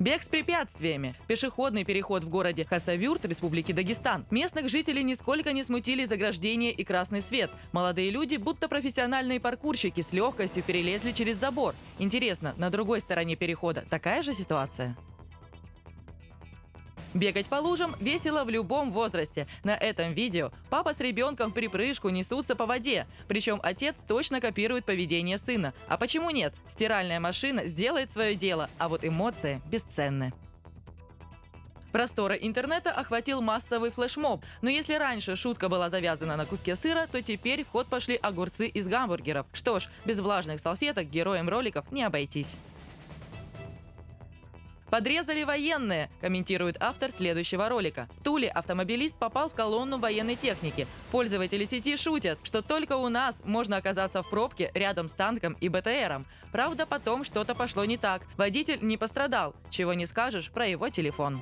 Speaker 37: Бег с препятствиями. Пешеходный переход в городе Хасавюрт Республики Дагестан. Местных жителей нисколько не смутили заграждение и красный свет. Молодые люди, будто профессиональные паркурщики, с легкостью перелезли через забор. Интересно, на другой стороне перехода такая же ситуация? Бегать по лужам весело в любом возрасте. На этом видео папа с ребенком в припрыжку несутся по воде. Причем отец точно копирует поведение сына. А почему нет? Стиральная машина сделает свое дело, а вот эмоции бесценны. Просторы интернета охватил массовый флешмоб. Но если раньше шутка была завязана на куске сыра, то теперь в ход пошли огурцы из гамбургеров. Что ж, без влажных салфеток героям роликов не обойтись. Подрезали военные, комментирует автор следующего ролика. В Туле автомобилист попал в колонну военной техники. Пользователи сети шутят, что только у нас можно оказаться в пробке рядом с танком и БТРом. Правда, потом что-то пошло не так. Водитель не пострадал. Чего не скажешь про его телефон.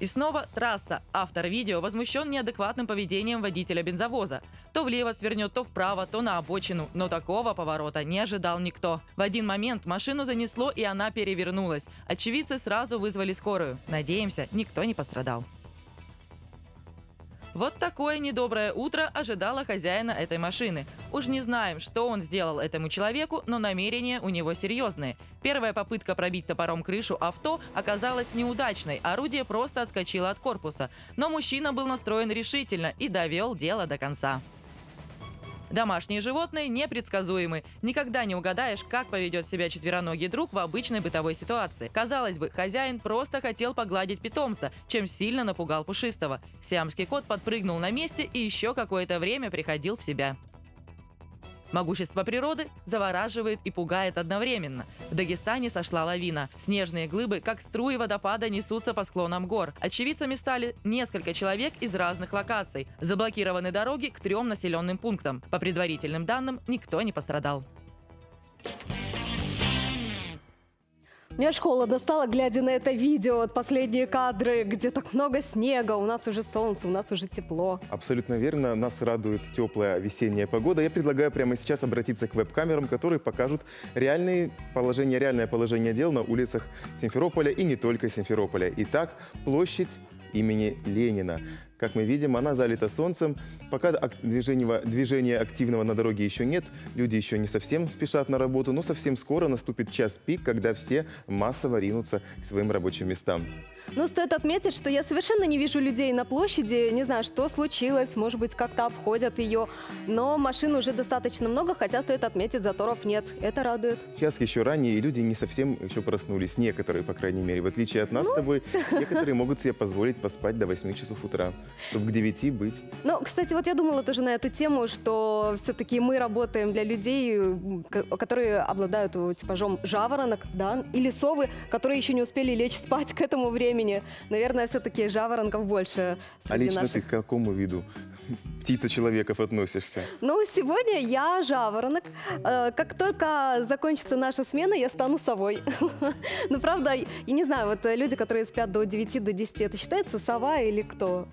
Speaker 37: И снова трасса. Автор видео возмущен неадекватным поведением водителя бензовоза. То влево свернет, то вправо, то на обочину. Но такого поворота не ожидал никто. В один момент машину занесло, и она перевернулась. Очевидцы сразу вызвали скорую. Надеемся, никто не пострадал. Вот такое недоброе утро ожидало хозяина этой машины. Уж не знаем, что он сделал этому человеку, но намерения у него серьезные. Первая попытка пробить топором крышу авто оказалась неудачной, орудие просто отскочило от корпуса. Но мужчина был настроен решительно и довел дело до конца. Домашние животные непредсказуемы. Никогда не угадаешь, как поведет себя четвероногий друг в обычной бытовой ситуации. Казалось бы, хозяин просто хотел погладить питомца, чем сильно напугал пушистого. Сиамский кот подпрыгнул на месте и еще какое-то время приходил в себя. Могущество природы завораживает и пугает одновременно. В Дагестане сошла лавина. Снежные глыбы, как струи водопада, несутся по склонам гор. Очевидцами стали несколько человек из разных локаций. Заблокированы дороги к трем населенным пунктам. По предварительным данным, никто не пострадал.
Speaker 2: Мне аж холодно стало, глядя на это видео, последние кадры, где так много снега, у нас уже солнце, у нас уже тепло.
Speaker 1: Абсолютно верно. Нас радует теплая весенняя погода. Я предлагаю прямо сейчас обратиться к веб-камерам, которые покажут реальные положения, реальное положение дел на улицах Симферополя и не только Симферополя. Итак, площадь имени Ленина. Как мы видим, она залита солнцем. Пока движения, движения активного на дороге еще нет, люди еще не совсем спешат на работу, но совсем скоро наступит час пик, когда все массово ринутся к своим рабочим местам.
Speaker 2: Но стоит отметить, что я совершенно не вижу людей на площади. Не знаю, что случилось, может быть, как-то обходят ее. Но машин уже достаточно много, хотя стоит отметить, заторов нет. Это радует.
Speaker 1: Час еще ранее, и люди не совсем еще проснулись. Некоторые, по крайней мере. В отличие от нас ну? с тобой, некоторые могут себе позволить поспать до 8 часов утра, чтобы к 9 быть.
Speaker 2: Ну, кстати, вот я думала тоже на эту тему, что все-таки мы работаем для людей, которые обладают типажом жаворонок, да, или совы, которые еще не успели лечь спать к этому времени времени, наверное, все-таки жаворонков больше.
Speaker 1: А лично
Speaker 2: наших.
Speaker 1: ты к какому виду птица-человеков относишься?
Speaker 2: Ну, сегодня я жаворонок. Э, как только закончится наша смена, я стану совой. Ну, правда, я не знаю, вот люди, которые спят до 9, до 10, это считается сова или кто?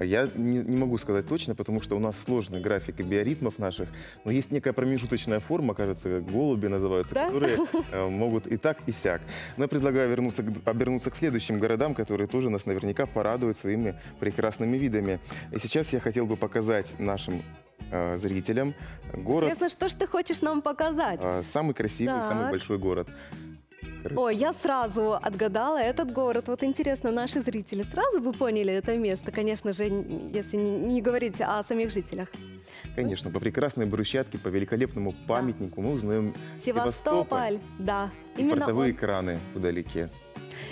Speaker 1: Я не, не могу сказать точно, потому что у нас сложный график биоритмов наших, но есть некая промежуточная форма, кажется, голуби называются, да? которые э, могут и так, и сяк. Но я предлагаю вернуться, обернуться к следующим городам, которые тоже нас наверняка порадуют своими прекрасными видами. И сейчас я хотел бы показать нашим э, зрителям город.
Speaker 2: Интересно, что же ты хочешь нам показать?
Speaker 1: Э, самый красивый, так. самый большой город.
Speaker 2: Ой, я сразу отгадала этот город. Вот интересно, наши зрители сразу бы поняли это место, конечно же, если не, не говорить о самих жителях.
Speaker 1: Конечно, по прекрасной брусчатке, по великолепному памятнику мы узнаем
Speaker 2: Севастополь. Севастополь. Да,
Speaker 1: и именно портовые он. краны вдалеке.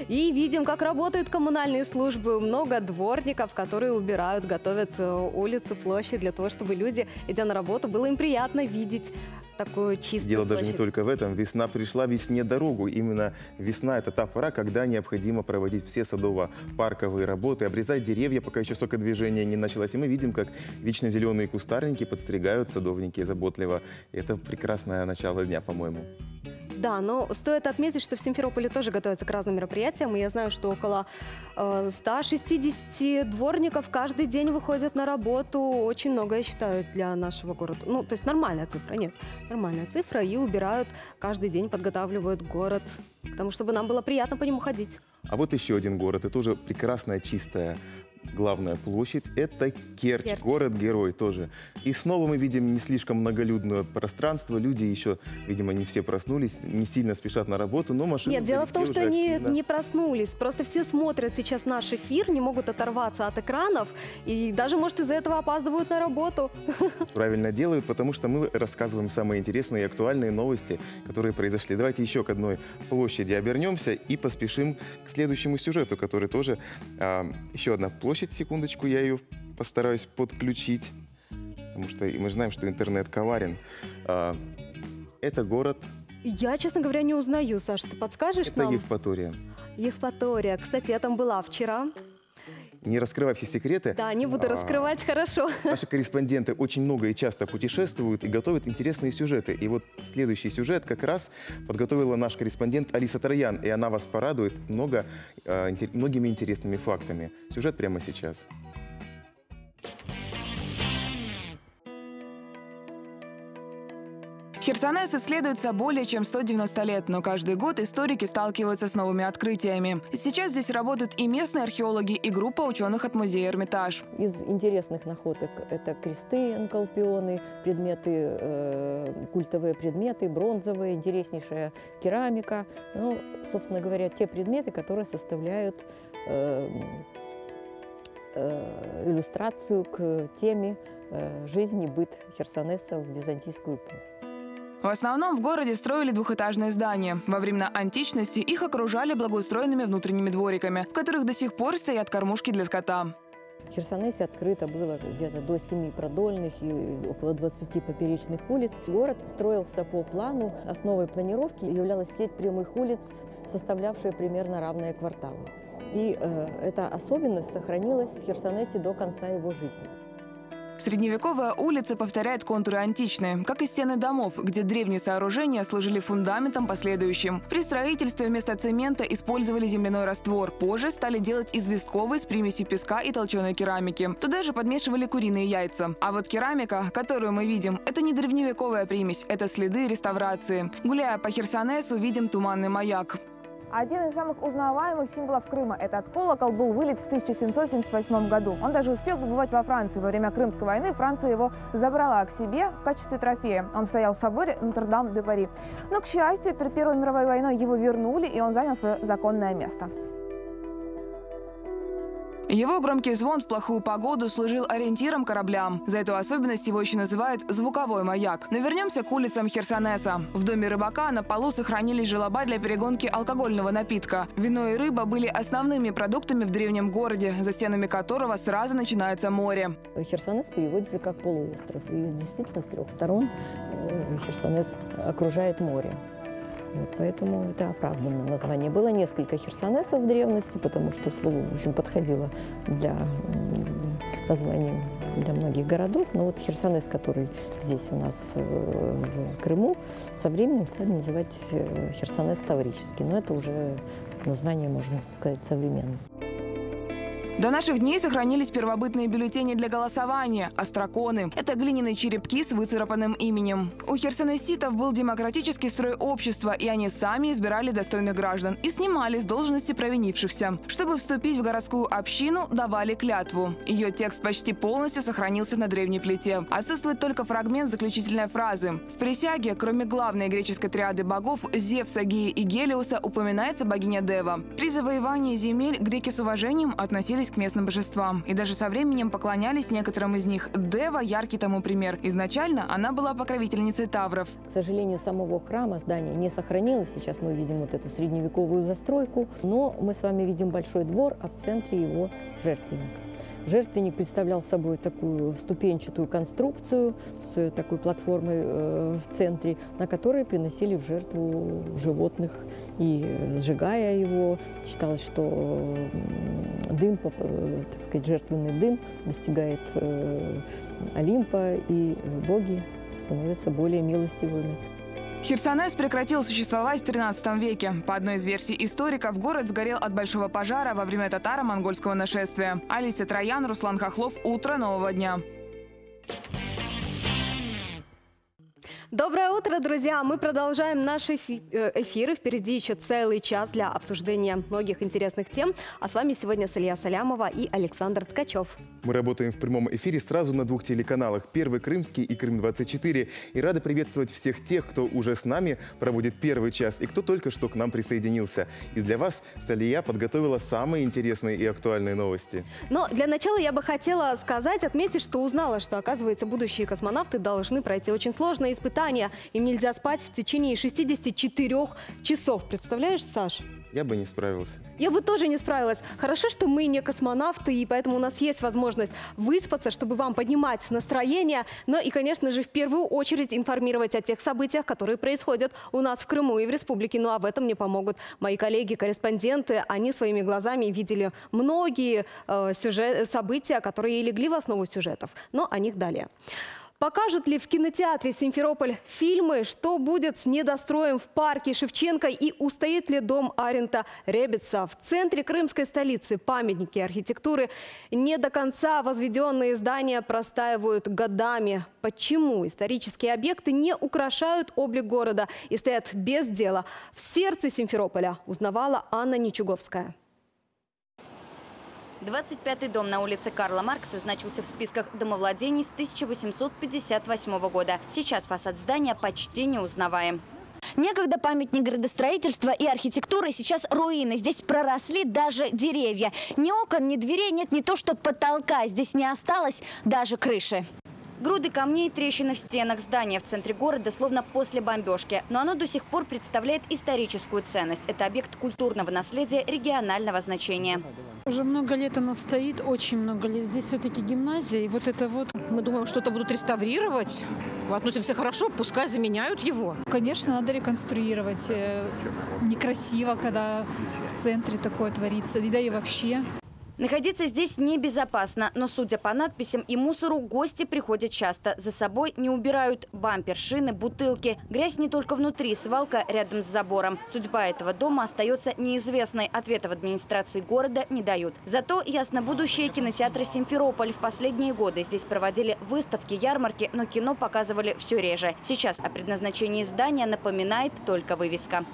Speaker 2: И видим, как работают коммунальные службы. Много дворников, которые убирают, готовят э, улицу, площадь для того, чтобы люди, идя на работу, было им приятно видеть такую чистую
Speaker 1: Дело
Speaker 2: площадь.
Speaker 1: даже не только в этом. Весна пришла, весне дорогу. Именно весна – это та пора, когда необходимо проводить все садово-парковые работы, обрезать деревья, пока еще столько движения не началось. И мы видим, как вечно зеленые кустарники подстригают садовники заботливо. Это прекрасное начало дня, по-моему.
Speaker 2: Да, но стоит отметить, что в Симферополе тоже готовятся к разным мероприятиям. И я знаю, что около 160 дворников каждый день выходят на работу. Очень много, я считаю, для нашего города. Ну, то есть нормальная цифра, нет, нормальная цифра. И убирают каждый день, подготавливают город к тому, чтобы нам было приятно по нему ходить.
Speaker 1: А вот еще один город, и тоже прекрасная, чистая главная площадь – это Керчь, Керчь. город-герой тоже. И снова мы видим не слишком многолюдное пространство. Люди еще, видимо, не все проснулись, не сильно спешат на работу, но машины
Speaker 2: Нет, дело в том, что они не проснулись. Просто все смотрят сейчас наш эфир, не могут оторваться от экранов и даже, может, из-за этого опаздывают на работу.
Speaker 1: Правильно делают, потому что мы рассказываем самые интересные и актуальные новости, которые произошли. Давайте еще к одной площади обернемся и поспешим к следующему сюжету, который тоже а, еще одна площадь площадь, секундочку, я ее постараюсь подключить, потому что мы знаем, что интернет коварен. А, это город...
Speaker 2: Я, честно говоря, не узнаю, Саша, ты подскажешь
Speaker 1: это
Speaker 2: нам?
Speaker 1: Это Евпатория.
Speaker 2: Евпатория. Кстати, я там была вчера.
Speaker 1: Не раскрывай все секреты.
Speaker 2: Да, не буду а, раскрывать, хорошо.
Speaker 1: Наши корреспонденты очень много и часто путешествуют и готовят интересные сюжеты. И вот следующий сюжет как раз подготовила наш корреспондент Алиса Троян, и она вас порадует много, э, многими интересными фактами. Сюжет прямо сейчас.
Speaker 42: Херсонес исследуется более чем 190 лет, но каждый год историки сталкиваются с новыми открытиями. Сейчас здесь работают и местные археологи, и группа ученых от музея «Эрмитаж».
Speaker 43: Из интересных находок это кресты, анкалпионы, предметы, э, культовые предметы, бронзовые, интереснейшая керамика. Ну, собственно говоря, те предметы, которые составляют э, э, иллюстрацию к теме э, жизни быт Херсонеса в византийскую эпоху.
Speaker 42: В основном в городе строили двухэтажные здания. Во времена античности их окружали благоустроенными внутренними двориками, в которых до сих пор стоят кормушки для скота.
Speaker 43: В Херсонесе открыто было где-то до 7 продольных и около 20 поперечных улиц. Город строился по плану. Основой планировки являлась сеть прямых улиц, составлявшая примерно равные кварталы. И э, эта особенность сохранилась в Херсонесе до конца его жизни.
Speaker 42: Средневековая улица повторяет контуры античные, как и стены домов, где древние сооружения служили фундаментом последующим. При строительстве вместо цемента использовали земляной раствор. Позже стали делать известковый с примесью песка и толченой керамики. Туда же подмешивали куриные яйца. А вот керамика, которую мы видим, это не древневековая примесь, это следы реставрации. Гуляя по Херсонесу, видим туманный маяк.
Speaker 6: Один из самых узнаваемых символов Крыма – этот колокол был вылет в 1778 году. Он даже успел побывать во Франции. Во время Крымской войны Франция его забрала к себе в качестве трофея. Он стоял в соборе Нотр-Дам-де-Пари. Но, к счастью, перед Первой мировой войной его вернули, и он занял свое законное место.
Speaker 42: Его громкий звон в плохую погоду служил ориентиром кораблям. За эту особенность его еще называют «звуковой маяк». Но вернемся к улицам Херсонеса. В доме рыбака на полу сохранились желоба для перегонки алкогольного напитка. Вино и рыба были основными продуктами в древнем городе, за стенами которого сразу начинается море.
Speaker 43: Херсонес переводится как полуостров. И действительно с трех сторон э, Херсонес окружает море. Вот, поэтому это оправданное название. Было несколько херсонесов в древности, потому что слово, в общем, подходило для названия для многих городов. Но вот Херсонес, который здесь у нас э, в Крыму, со временем стали называть э, Херсонес Таврический. Но это уже название, можно сказать, современное.
Speaker 42: До наших дней сохранились первобытные бюллетени для голосования – астраконы. Это глиняные черепки с выцарапанным именем. У херсонеситов был демократический строй общества, и они сами избирали достойных граждан и снимали с должности провинившихся. Чтобы вступить в городскую общину, давали клятву. Ее текст почти полностью сохранился на древней плите. Отсутствует только фрагмент заключительной фразы. В присяге, кроме главной греческой триады богов Зевса, Геи и Гелиуса, упоминается богиня Дева. При завоевании земель греки с уважением относились к местным божествам. И даже со временем поклонялись некоторым из них. Дева – яркий тому пример. Изначально она была покровительницей тавров.
Speaker 43: К сожалению, самого храма здания не сохранилось. Сейчас мы видим вот эту средневековую застройку. Но мы с вами видим большой двор, а в центре его жертвенник. Жертвенник представлял собой такую ступенчатую конструкцию с такой платформой э, в центре, на которой приносили в жертву животных. И сжигая его, считалось, что дым, э, так сказать, жертвенный дым достигает э, Олимпа, и боги становятся более милостивыми.
Speaker 42: Херсонес прекратил существовать в 13 веке. По одной из версий историков, город сгорел от большого пожара во время татаро-монгольского нашествия. Алисия Троян, Руслан Хохлов. Утро нового дня.
Speaker 2: Доброе утро, друзья! Мы продолжаем наши э, эфиры. Впереди еще целый час для обсуждения многих интересных тем. А с вами сегодня Салья Салямова и Александр Ткачев.
Speaker 1: Мы работаем в прямом эфире сразу на двух телеканалах. Первый Крымский и Крым-24. И рады приветствовать всех тех, кто уже с нами проводит первый час и кто только что к нам присоединился. И для вас Салия подготовила самые интересные и актуальные новости.
Speaker 2: Но для начала я бы хотела сказать, отметить, что узнала, что, оказывается, будущие космонавты должны пройти очень сложные испытания питания. Им нельзя спать в течение 64 часов. Представляешь, Саш?
Speaker 1: Я бы не справился.
Speaker 2: Я бы тоже не справилась. Хорошо, что мы не космонавты, и поэтому у нас есть возможность выспаться, чтобы вам поднимать настроение, но и, конечно же, в первую очередь информировать о тех событиях, которые происходят у нас в Крыму и в республике. Ну, а в этом мне помогут мои коллеги-корреспонденты. Они своими глазами видели многие э, сюжет, события, которые легли в основу сюжетов. Но о них далее. Покажут ли в кинотеатре «Симферополь» фильмы, что будет с недостроем в парке Шевченко и устоит ли дом Арента Ребица? В центре крымской столицы памятники архитектуры не до конца возведенные здания простаивают годами. Почему исторические объекты не украшают облик города и стоят без дела? В сердце Симферополя узнавала Анна Ничуговская.
Speaker 44: 25-й дом на улице Карла Маркса значился в списках домовладений с 1858 года. Сейчас фасад здания почти не узнаваем.
Speaker 45: Некогда памятник градостроительства и архитектуры, сейчас руины. Здесь проросли даже деревья. Ни окон, ни дверей нет, не то что потолка. Здесь не осталось даже крыши.
Speaker 44: Груды камней и трещины в стенах здания в центре города словно после бомбежки. Но оно до сих пор представляет историческую ценность. Это объект культурного наследия регионального значения.
Speaker 46: Уже много лет оно стоит, очень много лет. Здесь все-таки гимназия, и вот это вот...
Speaker 47: Мы думаем, что это будут реставрировать. Относимся хорошо, пускай заменяют его.
Speaker 48: Конечно, надо реконструировать. Э, Некрасиво, когда в центре такое творится, да и вообще.
Speaker 44: Находиться здесь небезопасно, но, судя по надписям и мусору, гости приходят часто. За собой не убирают бампер, шины, бутылки. Грязь не только внутри, свалка рядом с забором. Судьба этого дома остается неизвестной. Ответа в администрации города не дают. Зато ясно будущее кинотеатра «Симферополь». В последние годы здесь проводили выставки, ярмарки, но кино показывали все реже. Сейчас о предназначении здания напоминает только вывеска.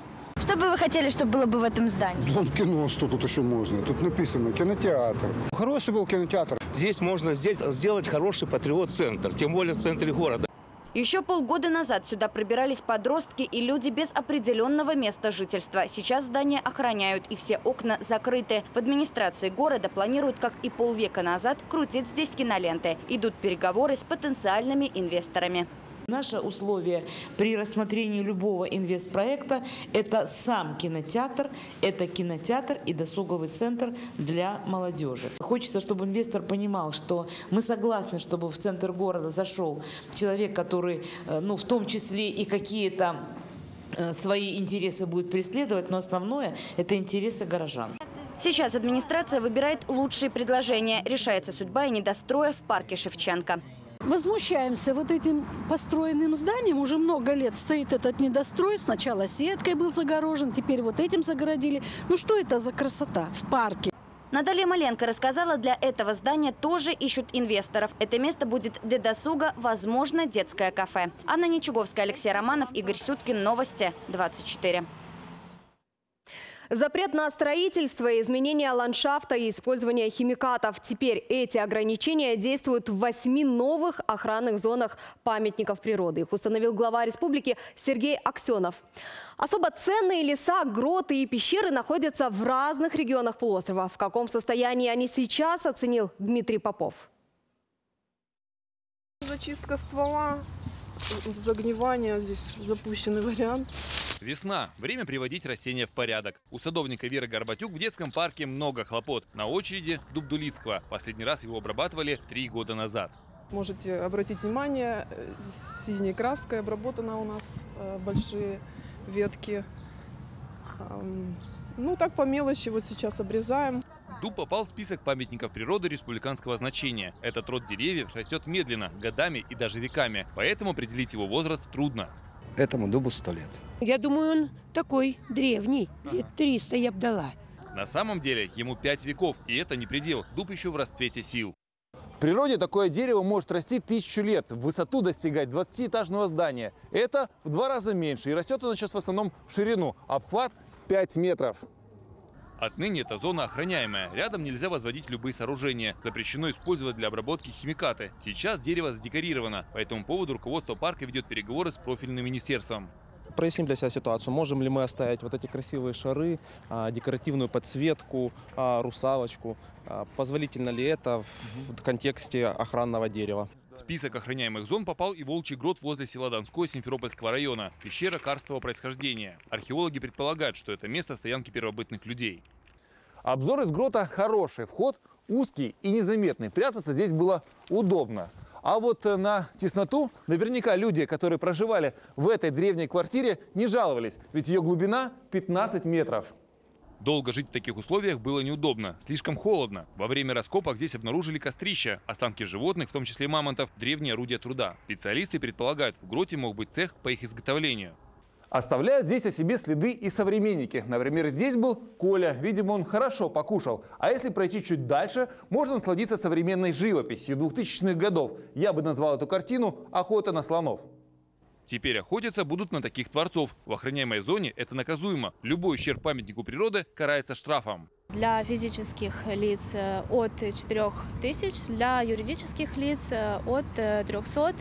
Speaker 45: Что бы вы хотели, чтобы было бы в этом здании?
Speaker 49: Дом кино, что тут еще можно? Тут написано кинотеатр. Хороший был кинотеатр.
Speaker 50: Здесь можно сделать хороший патриот-центр, тем более в центре города.
Speaker 44: Еще полгода назад сюда пробирались подростки и люди без определенного места жительства. Сейчас здание охраняют и все окна закрыты. В администрации города планируют, как и полвека назад, крутить здесь киноленты. Идут переговоры с потенциальными инвесторами.
Speaker 51: Наше условие при рассмотрении любого инвестпроекта – это сам кинотеатр, это кинотеатр и досуговый центр для молодежи. Хочется, чтобы инвестор понимал, что мы согласны, чтобы в центр города зашел человек, который, э, ну, в том числе и какие-то э, свои интересы будет преследовать, но основное – это интересы горожан.
Speaker 44: Сейчас администрация выбирает лучшие предложения. Решается судьба и недостроя в парке Шевченко.
Speaker 46: Возмущаемся вот этим построенным зданием. Уже много лет стоит этот недострой. Сначала сеткой был загорожен, теперь вот этим загородили. Ну что это за красота в парке?
Speaker 44: Наталья Маленко рассказала, для этого здания тоже ищут инвесторов. Это место будет для досуга, возможно, детское кафе. Анна Ничуговская, Алексей Романов, Игорь Сюткин. Новости 24.
Speaker 2: Запрет на строительство, изменение ландшафта и использование химикатов. Теперь эти ограничения действуют в восьми новых охранных зонах памятников природы. Их установил глава республики Сергей Аксенов. Особо ценные леса, гроты и пещеры находятся в разных регионах полуострова. В каком состоянии они сейчас, оценил Дмитрий Попов.
Speaker 52: Зачистка ствола, загнивание, здесь запущенный вариант.
Speaker 4: Весна. Время приводить растения в порядок. У садовника Веры Горбатюк в детском парке много хлопот. На очереди дуб Дулицкого. Последний раз его обрабатывали три года назад.
Speaker 52: Можете обратить внимание, э, синей краской обработана у нас э, большие ветки. Ну, так по мелочи вот сейчас обрезаем.
Speaker 4: Дуб попал в список памятников природы республиканского значения. Этот род деревьев растет медленно, годами и даже веками, поэтому определить его возраст трудно
Speaker 49: этому дубу сто лет.
Speaker 53: Я думаю, он такой древний, лет 300 я бы дала.
Speaker 4: На самом деле ему пять веков, и это не предел. Дуб еще в расцвете сил.
Speaker 7: В природе такое дерево может расти тысячу лет, в высоту достигать 20-этажного здания. Это в два раза меньше, и растет оно сейчас в основном в ширину. Обхват 5 метров.
Speaker 4: Отныне эта зона охраняемая. Рядом нельзя возводить любые сооружения. Запрещено использовать для обработки химикаты. Сейчас дерево задекорировано. По этому поводу руководство парка ведет переговоры с профильным министерством
Speaker 8: проясним для себя ситуацию. Можем ли мы оставить вот эти красивые шары, а, декоративную подсветку, а, русалочку? А, позволительно ли это в контексте охранного дерева?
Speaker 4: В список охраняемых зон попал и Волчий грот возле села Донской Симферопольского района. Пещера карстового происхождения. Археологи предполагают, что это место стоянки первобытных людей.
Speaker 7: Обзор из грота хороший. Вход узкий и незаметный. Прятаться здесь было удобно. А вот э, на тесноту наверняка люди, которые проживали в этой древней квартире, не жаловались. Ведь ее глубина 15 метров.
Speaker 4: Долго жить в таких условиях было неудобно, слишком холодно. Во время раскопок здесь обнаружили кострища, останки животных, в том числе мамонтов, древние орудия труда. Специалисты предполагают, в гроте мог быть цех по их изготовлению.
Speaker 7: Оставляют здесь о себе следы и современники. Например, здесь был Коля. Видимо, он хорошо покушал. А если пройти чуть дальше, можно насладиться современной живописью 2000-х годов. Я бы назвал эту картину «Охота на слонов».
Speaker 4: Теперь охотиться будут на таких творцов. В охраняемой зоне это наказуемо. Любой ущерб памятнику природы карается штрафом.
Speaker 6: Для физических лиц э, от 4 тысяч, для юридических лиц э, от 300 э,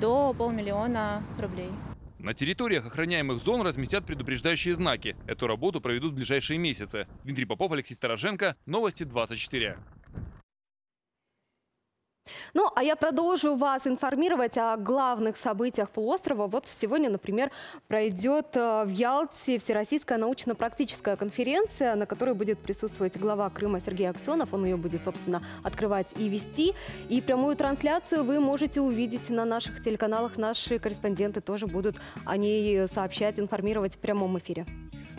Speaker 6: до полмиллиона рублей.
Speaker 4: На территориях охраняемых зон разместят предупреждающие знаки. Эту работу проведут в ближайшие месяцы. Дмитрий Попов, Алексей Стороженко. Новости 24.
Speaker 2: Ну, а я продолжу вас информировать о главных событиях полуострова. Вот сегодня, например, пройдет э, в Ялте Всероссийская научно-практическая конференция, на которой будет присутствовать глава Крыма Сергей Аксенов. Он ее будет, собственно, открывать и вести. И прямую трансляцию вы можете увидеть на наших телеканалах. Наши корреспонденты тоже будут о ней сообщать, информировать в прямом эфире.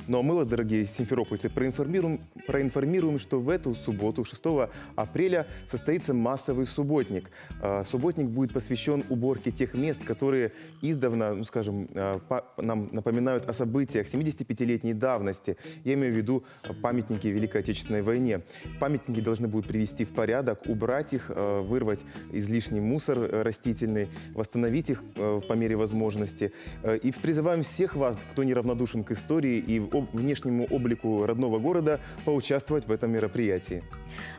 Speaker 1: Ну а мы вас, дорогие симферопольцы, проинформируем, проинформируем, что в эту субботу, 6 апреля, состоится массовый субботник. А, субботник будет посвящен уборке тех мест, которые издавна, ну, скажем, а, нам напоминают о событиях 75-летней давности. Я имею в виду памятники Великой Отечественной войне. Памятники должны будут привести в порядок, убрать их, а, вырвать излишний мусор растительный, восстановить их по мере возможности. И призываем всех вас, кто неравнодушен к истории и внешнему облику родного города поучаствовать в этом мероприятии.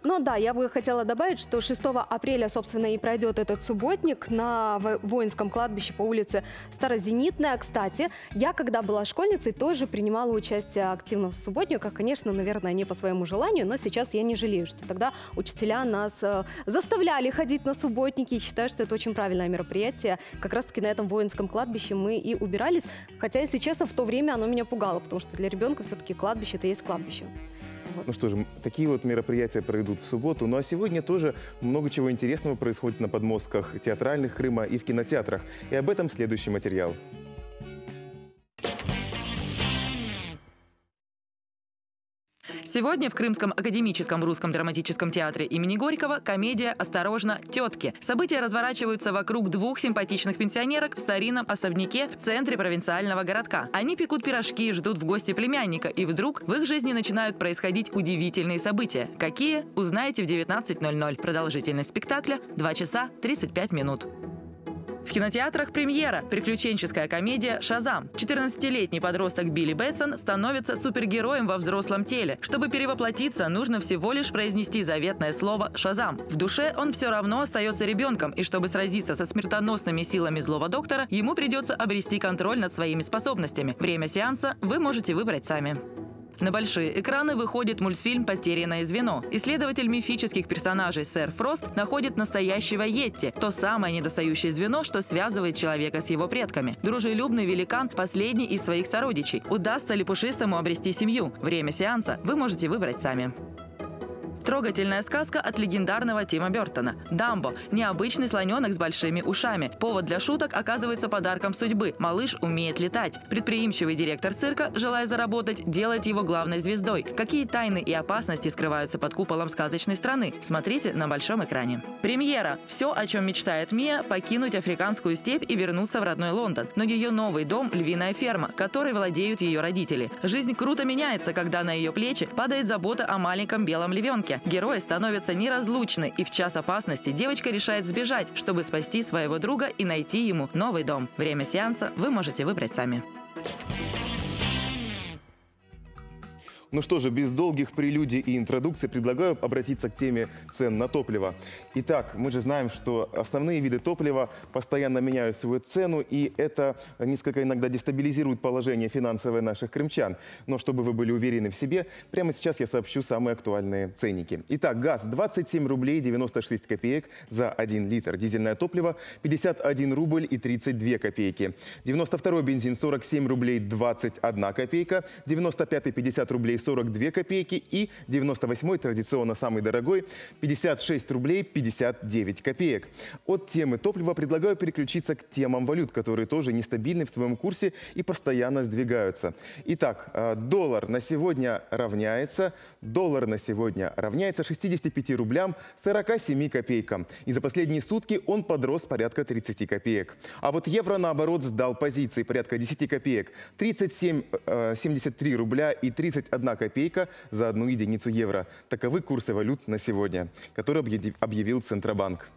Speaker 2: Ну да, я бы хотела добавить, что 6 апреля, собственно, и пройдет этот субботник на воинском кладбище по улице Старозенитная. Кстати, я, когда была школьницей, тоже принимала участие активно в субботниках. Конечно, наверное, не по своему желанию, но сейчас я не жалею, что тогда учителя нас э, заставляли ходить на субботники. И считаю, что это очень правильное мероприятие. Как раз-таки на этом воинском кладбище мы и убирались. Хотя, если честно, в то время оно меня пугало, потому что для ребенка все-таки кладбище – это есть кладбище.
Speaker 1: Ну что же, такие вот мероприятия пройдут в субботу. Ну а сегодня тоже много чего интересного происходит на подмостках театральных Крыма и в кинотеатрах. И об этом следующий материал.
Speaker 37: Сегодня в Крымском академическом русском драматическом театре имени Горького комедия «Осторожно, тетки». События разворачиваются вокруг двух симпатичных пенсионерок в старинном особняке в центре провинциального городка. Они пекут пирожки, ждут в гости племянника, и вдруг в их жизни начинают происходить удивительные события. Какие? Узнаете в 19.00. Продолжительность спектакля – 2 часа 35 минут. В кинотеатрах премьера – приключенческая комедия «Шазам». 14-летний подросток Билли Бэтсон становится супергероем во взрослом теле. Чтобы перевоплотиться, нужно всего лишь произнести заветное слово «Шазам». В душе он все равно остается ребенком, и чтобы сразиться со смертоносными силами злого доктора, ему придется обрести контроль над своими способностями. Время сеанса вы можете выбрать сами. На большие экраны выходит мультфильм «Потерянное звено». Исследователь мифических персонажей сэр Фрост находит настоящего Йетти, то самое недостающее звено, что связывает человека с его предками. Дружелюбный великан – последний из своих сородичей. Удастся ли Пушистому обрести семью? Время сеанса вы можете выбрать сами. Трогательная сказка от легендарного Тима Бертона. Дамбо – необычный слоненок с большими ушами. Повод для шуток оказывается подарком судьбы. Малыш умеет летать. Предприимчивый директор цирка, желая заработать, делает его главной звездой. Какие тайны и опасности скрываются под куполом сказочной страны? Смотрите на большом экране. Премьера. Все, о чем мечтает Мия – покинуть африканскую степь и вернуться в родной Лондон. Но ее новый дом – львиная ферма, которой владеют ее родители. Жизнь круто меняется, когда на ее плечи падает забота о маленьком белом львенке. Герои становятся неразлучны, и в час опасности девочка решает сбежать, чтобы спасти своего друга и найти ему новый дом. Время сеанса вы можете выбрать сами.
Speaker 1: Ну что же, без долгих прелюдий и интродукций предлагаю обратиться к теме цен на топливо. Итак, мы же знаем, что основные виды топлива постоянно меняют свою цену, и это несколько иногда дестабилизирует положение финансовое наших крымчан. Но чтобы вы были уверены в себе, прямо сейчас я сообщу самые актуальные ценники. Итак, газ 27 рублей 96 копеек за 1 литр. Дизельное топливо 51 рубль и 32 копейки. 92 бензин 47 рублей 21 копейка. 95 50 рублей 42 копейки и 98 традиционно самый дорогой 56 рублей 59 копеек. От темы топлива предлагаю переключиться к темам валют, которые тоже нестабильны в своем курсе и постоянно сдвигаются. Итак, э, доллар на сегодня равняется, доллар на сегодня равняется 65 рублям 47 копейкам. И за последние сутки он подрос порядка 30 копеек. А вот евро наоборот сдал позиции порядка 10 копеек. 37, 73 э, рубля и 31 1 копейка за одну единицу евро. Таковы курсы валют на сегодня, которые объявил Центробанк.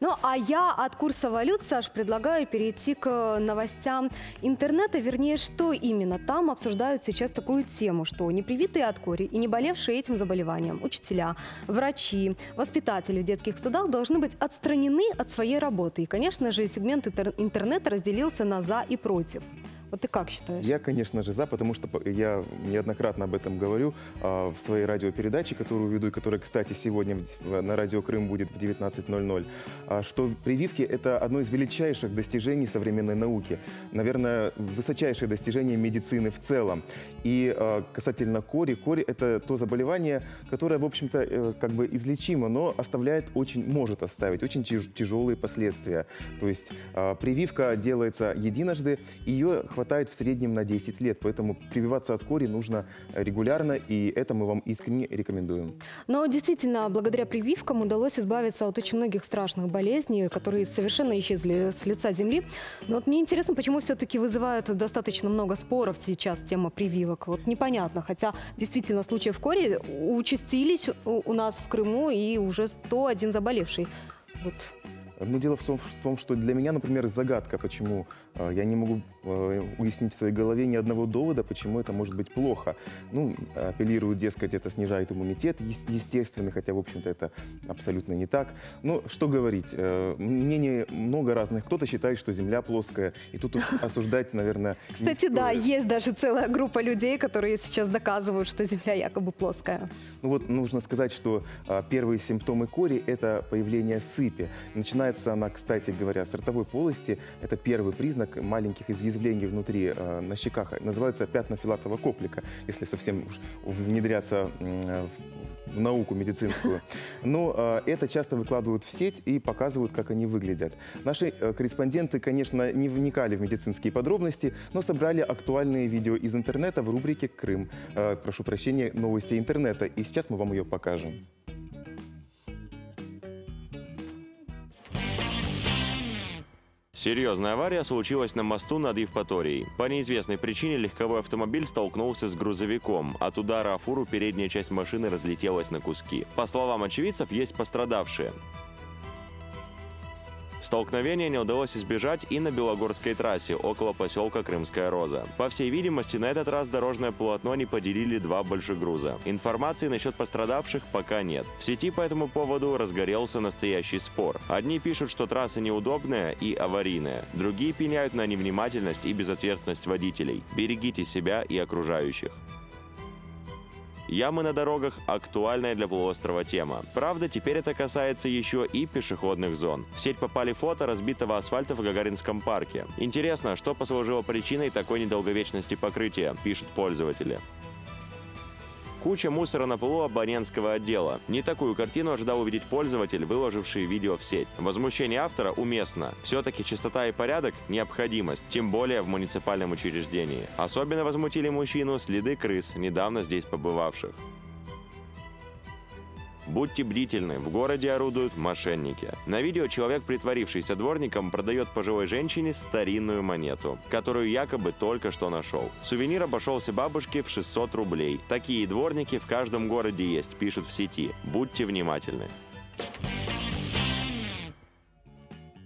Speaker 2: Ну, а я от курса валют, Саш, предлагаю перейти к новостям интернета. Вернее, что именно там обсуждают сейчас такую тему, что непривитые от кори и не болевшие этим заболеванием учителя, врачи, воспитатели в детских садах должны быть отстранены от своей работы. И, конечно же, сегмент интернета разделился на «за» и «против». Вот ты как считаешь?
Speaker 1: Я, конечно же, за, потому что я неоднократно об этом говорю а, в своей радиопередаче, которую веду, и которая, кстати, сегодня на радио Крым будет в 19.00, а, что прививки – это одно из величайших достижений современной науки. Наверное, высочайшее достижение медицины в целом. И а, касательно кори, кори – это то заболевание, которое, в общем-то, э, как бы излечимо, но оставляет очень, может оставить очень тяж- тяжелые последствия. То есть а, прививка делается единожды, ее в среднем на 10 лет, поэтому прививаться от кори нужно регулярно, и это мы вам искренне рекомендуем.
Speaker 2: Но действительно, благодаря прививкам удалось избавиться от очень многих страшных болезней, которые совершенно исчезли с лица земли. Но вот мне интересно, почему все-таки вызывает достаточно много споров сейчас тема прививок. Вот непонятно, хотя действительно случаев кори участились у у нас в Крыму и уже 101 заболевший. Вот.
Speaker 1: Но дело в том, в том, что для меня, например, загадка, почему э, я не могу э, уяснить в своей голове ни одного довода, почему это может быть плохо. Ну, апеллируют, дескать, это снижает иммунитет, ес- естественный, хотя, в общем-то, это абсолютно не так. Ну, что говорить, э, мнений много разных. Кто-то считает, что Земля плоская, и тут уж осуждать, наверное,
Speaker 2: Кстати, да, есть даже целая группа людей, которые сейчас доказывают, что Земля якобы плоская.
Speaker 1: Ну вот нужно сказать, что первые симптомы кори – это появление сыпи. Начинается она, кстати говоря, с ротовой полости. Это первый признак маленьких извъязвлений внутри а, на щеках. Называется пятна филатового коплика, если совсем внедряться м, в, в науку медицинскую. Но а, это часто выкладывают в сеть и показывают, как они выглядят. Наши э, корреспонденты, конечно, не вникали в медицинские подробности, но собрали актуальные видео из интернета в рубрике «Крым». Э, Прошу прощения, новости интернета. И сейчас мы вам ее покажем.
Speaker 39: Серьезная авария случилась на мосту над Евпаторией. По неизвестной причине легковой автомобиль столкнулся с грузовиком. От удара о фуру передняя часть машины разлетелась на куски. По словам очевидцев, есть пострадавшие. Столкновения не удалось избежать и на Белогорской трассе около поселка Крымская Роза. По всей видимости, на этот раз дорожное полотно не поделили два большегруза. Информации насчет пострадавших пока нет. В сети по этому поводу разгорелся настоящий спор. Одни пишут, что трасса неудобная и аварийная. Другие пеняют на невнимательность и безответственность водителей. Берегите себя и окружающих. Ямы на дорогах – актуальная для полуострова тема. Правда, теперь это касается еще и пешеходных зон. В сеть попали фото разбитого асфальта в Гагаринском парке. Интересно, что послужило причиной такой недолговечности покрытия, пишут пользователи. Куча мусора на полу абонентского отдела. Не такую картину ожидал увидеть пользователь, выложивший видео в сеть. Возмущение автора уместно. Все-таки чистота и порядок – необходимость, тем более в муниципальном учреждении. Особенно возмутили мужчину следы крыс, недавно здесь побывавших. Будьте бдительны, в городе орудуют мошенники. На видео человек, притворившийся дворником, продает пожилой женщине старинную монету, которую якобы только что нашел. Сувенир обошелся бабушке в 600 рублей. Такие дворники в каждом городе есть, пишут в сети. Будьте внимательны.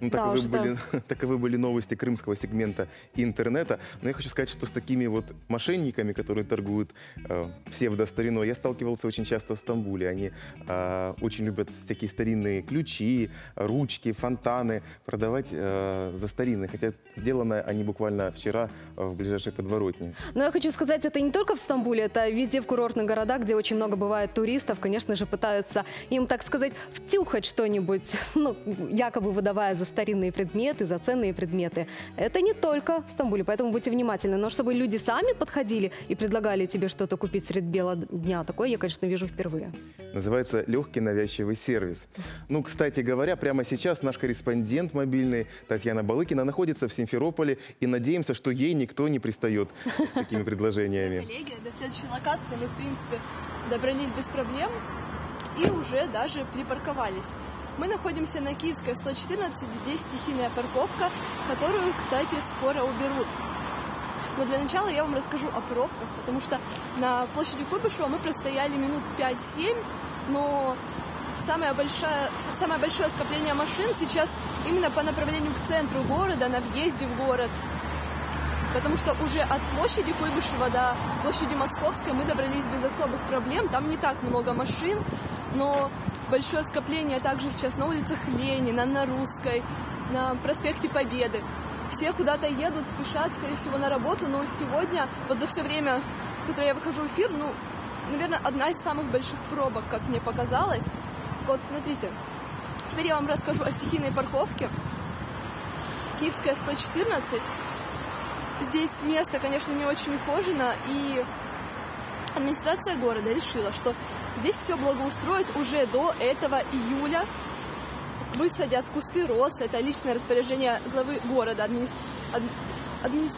Speaker 1: Ну,
Speaker 2: Да
Speaker 1: таковы,
Speaker 2: да.
Speaker 1: были, таковы были новости крымского сегмента интернета. Но я хочу сказать, что с такими вот мошенниками, которые торгуют э, псевдостариной, я сталкивался очень часто в Стамбуле. Они э, очень любят всякие старинные ключи, ручки, фонтаны продавать э, за старинные. Хотя сделано они буквально вчера э, в ближайшей подворотне.
Speaker 2: Но я хочу сказать, это не только в Стамбуле, это везде в курортных городах, где очень много бывает туристов, конечно же, пытаются им, так сказать, втюхать что-нибудь, ну, якобы выдавая за старинные предметы, за ценные предметы. Это не только в Стамбуле, поэтому будьте внимательны. Но чтобы люди сами подходили и предлагали тебе что-то купить средь бела дня, такое я, конечно, вижу впервые.
Speaker 1: Называется «Легкий навязчивый сервис». Ну, кстати говоря, прямо сейчас наш корреспондент мобильный Татьяна Балыкина находится в Симферополе и надеемся, что ей никто не пристает с такими предложениями.
Speaker 28: Коллеги, до следующей локации мы, в принципе, добрались без проблем и уже даже припарковались. Мы находимся на Киевской 114, здесь стихийная парковка, которую, кстати, скоро уберут. Но для начала я вам расскажу о пробках, потому что на площади Куйбышева мы простояли минут 5-7, но самое большое, самое большое скопление машин сейчас именно по направлению к центру города, на въезде в город. Потому что уже от площади Куйбышева до площади Московской мы добрались без особых проблем. Там не так много машин, но большое скопление также сейчас на улицах Ленина, на Русской, на проспекте Победы. все куда-то едут, спешат, скорее всего, на работу, но сегодня, вот за все время, которое я выхожу в эфир, ну, наверное, одна из самых больших пробок, как мне показалось. Вот, смотрите, теперь я вам расскажу о стихийной парковке. Киевская 114. Здесь место, конечно, не очень ухожено, и администрация города решила, что здесь все благоустроит уже до этого июля. Высадят кусты роз, это личное распоряжение главы города, админи... админи...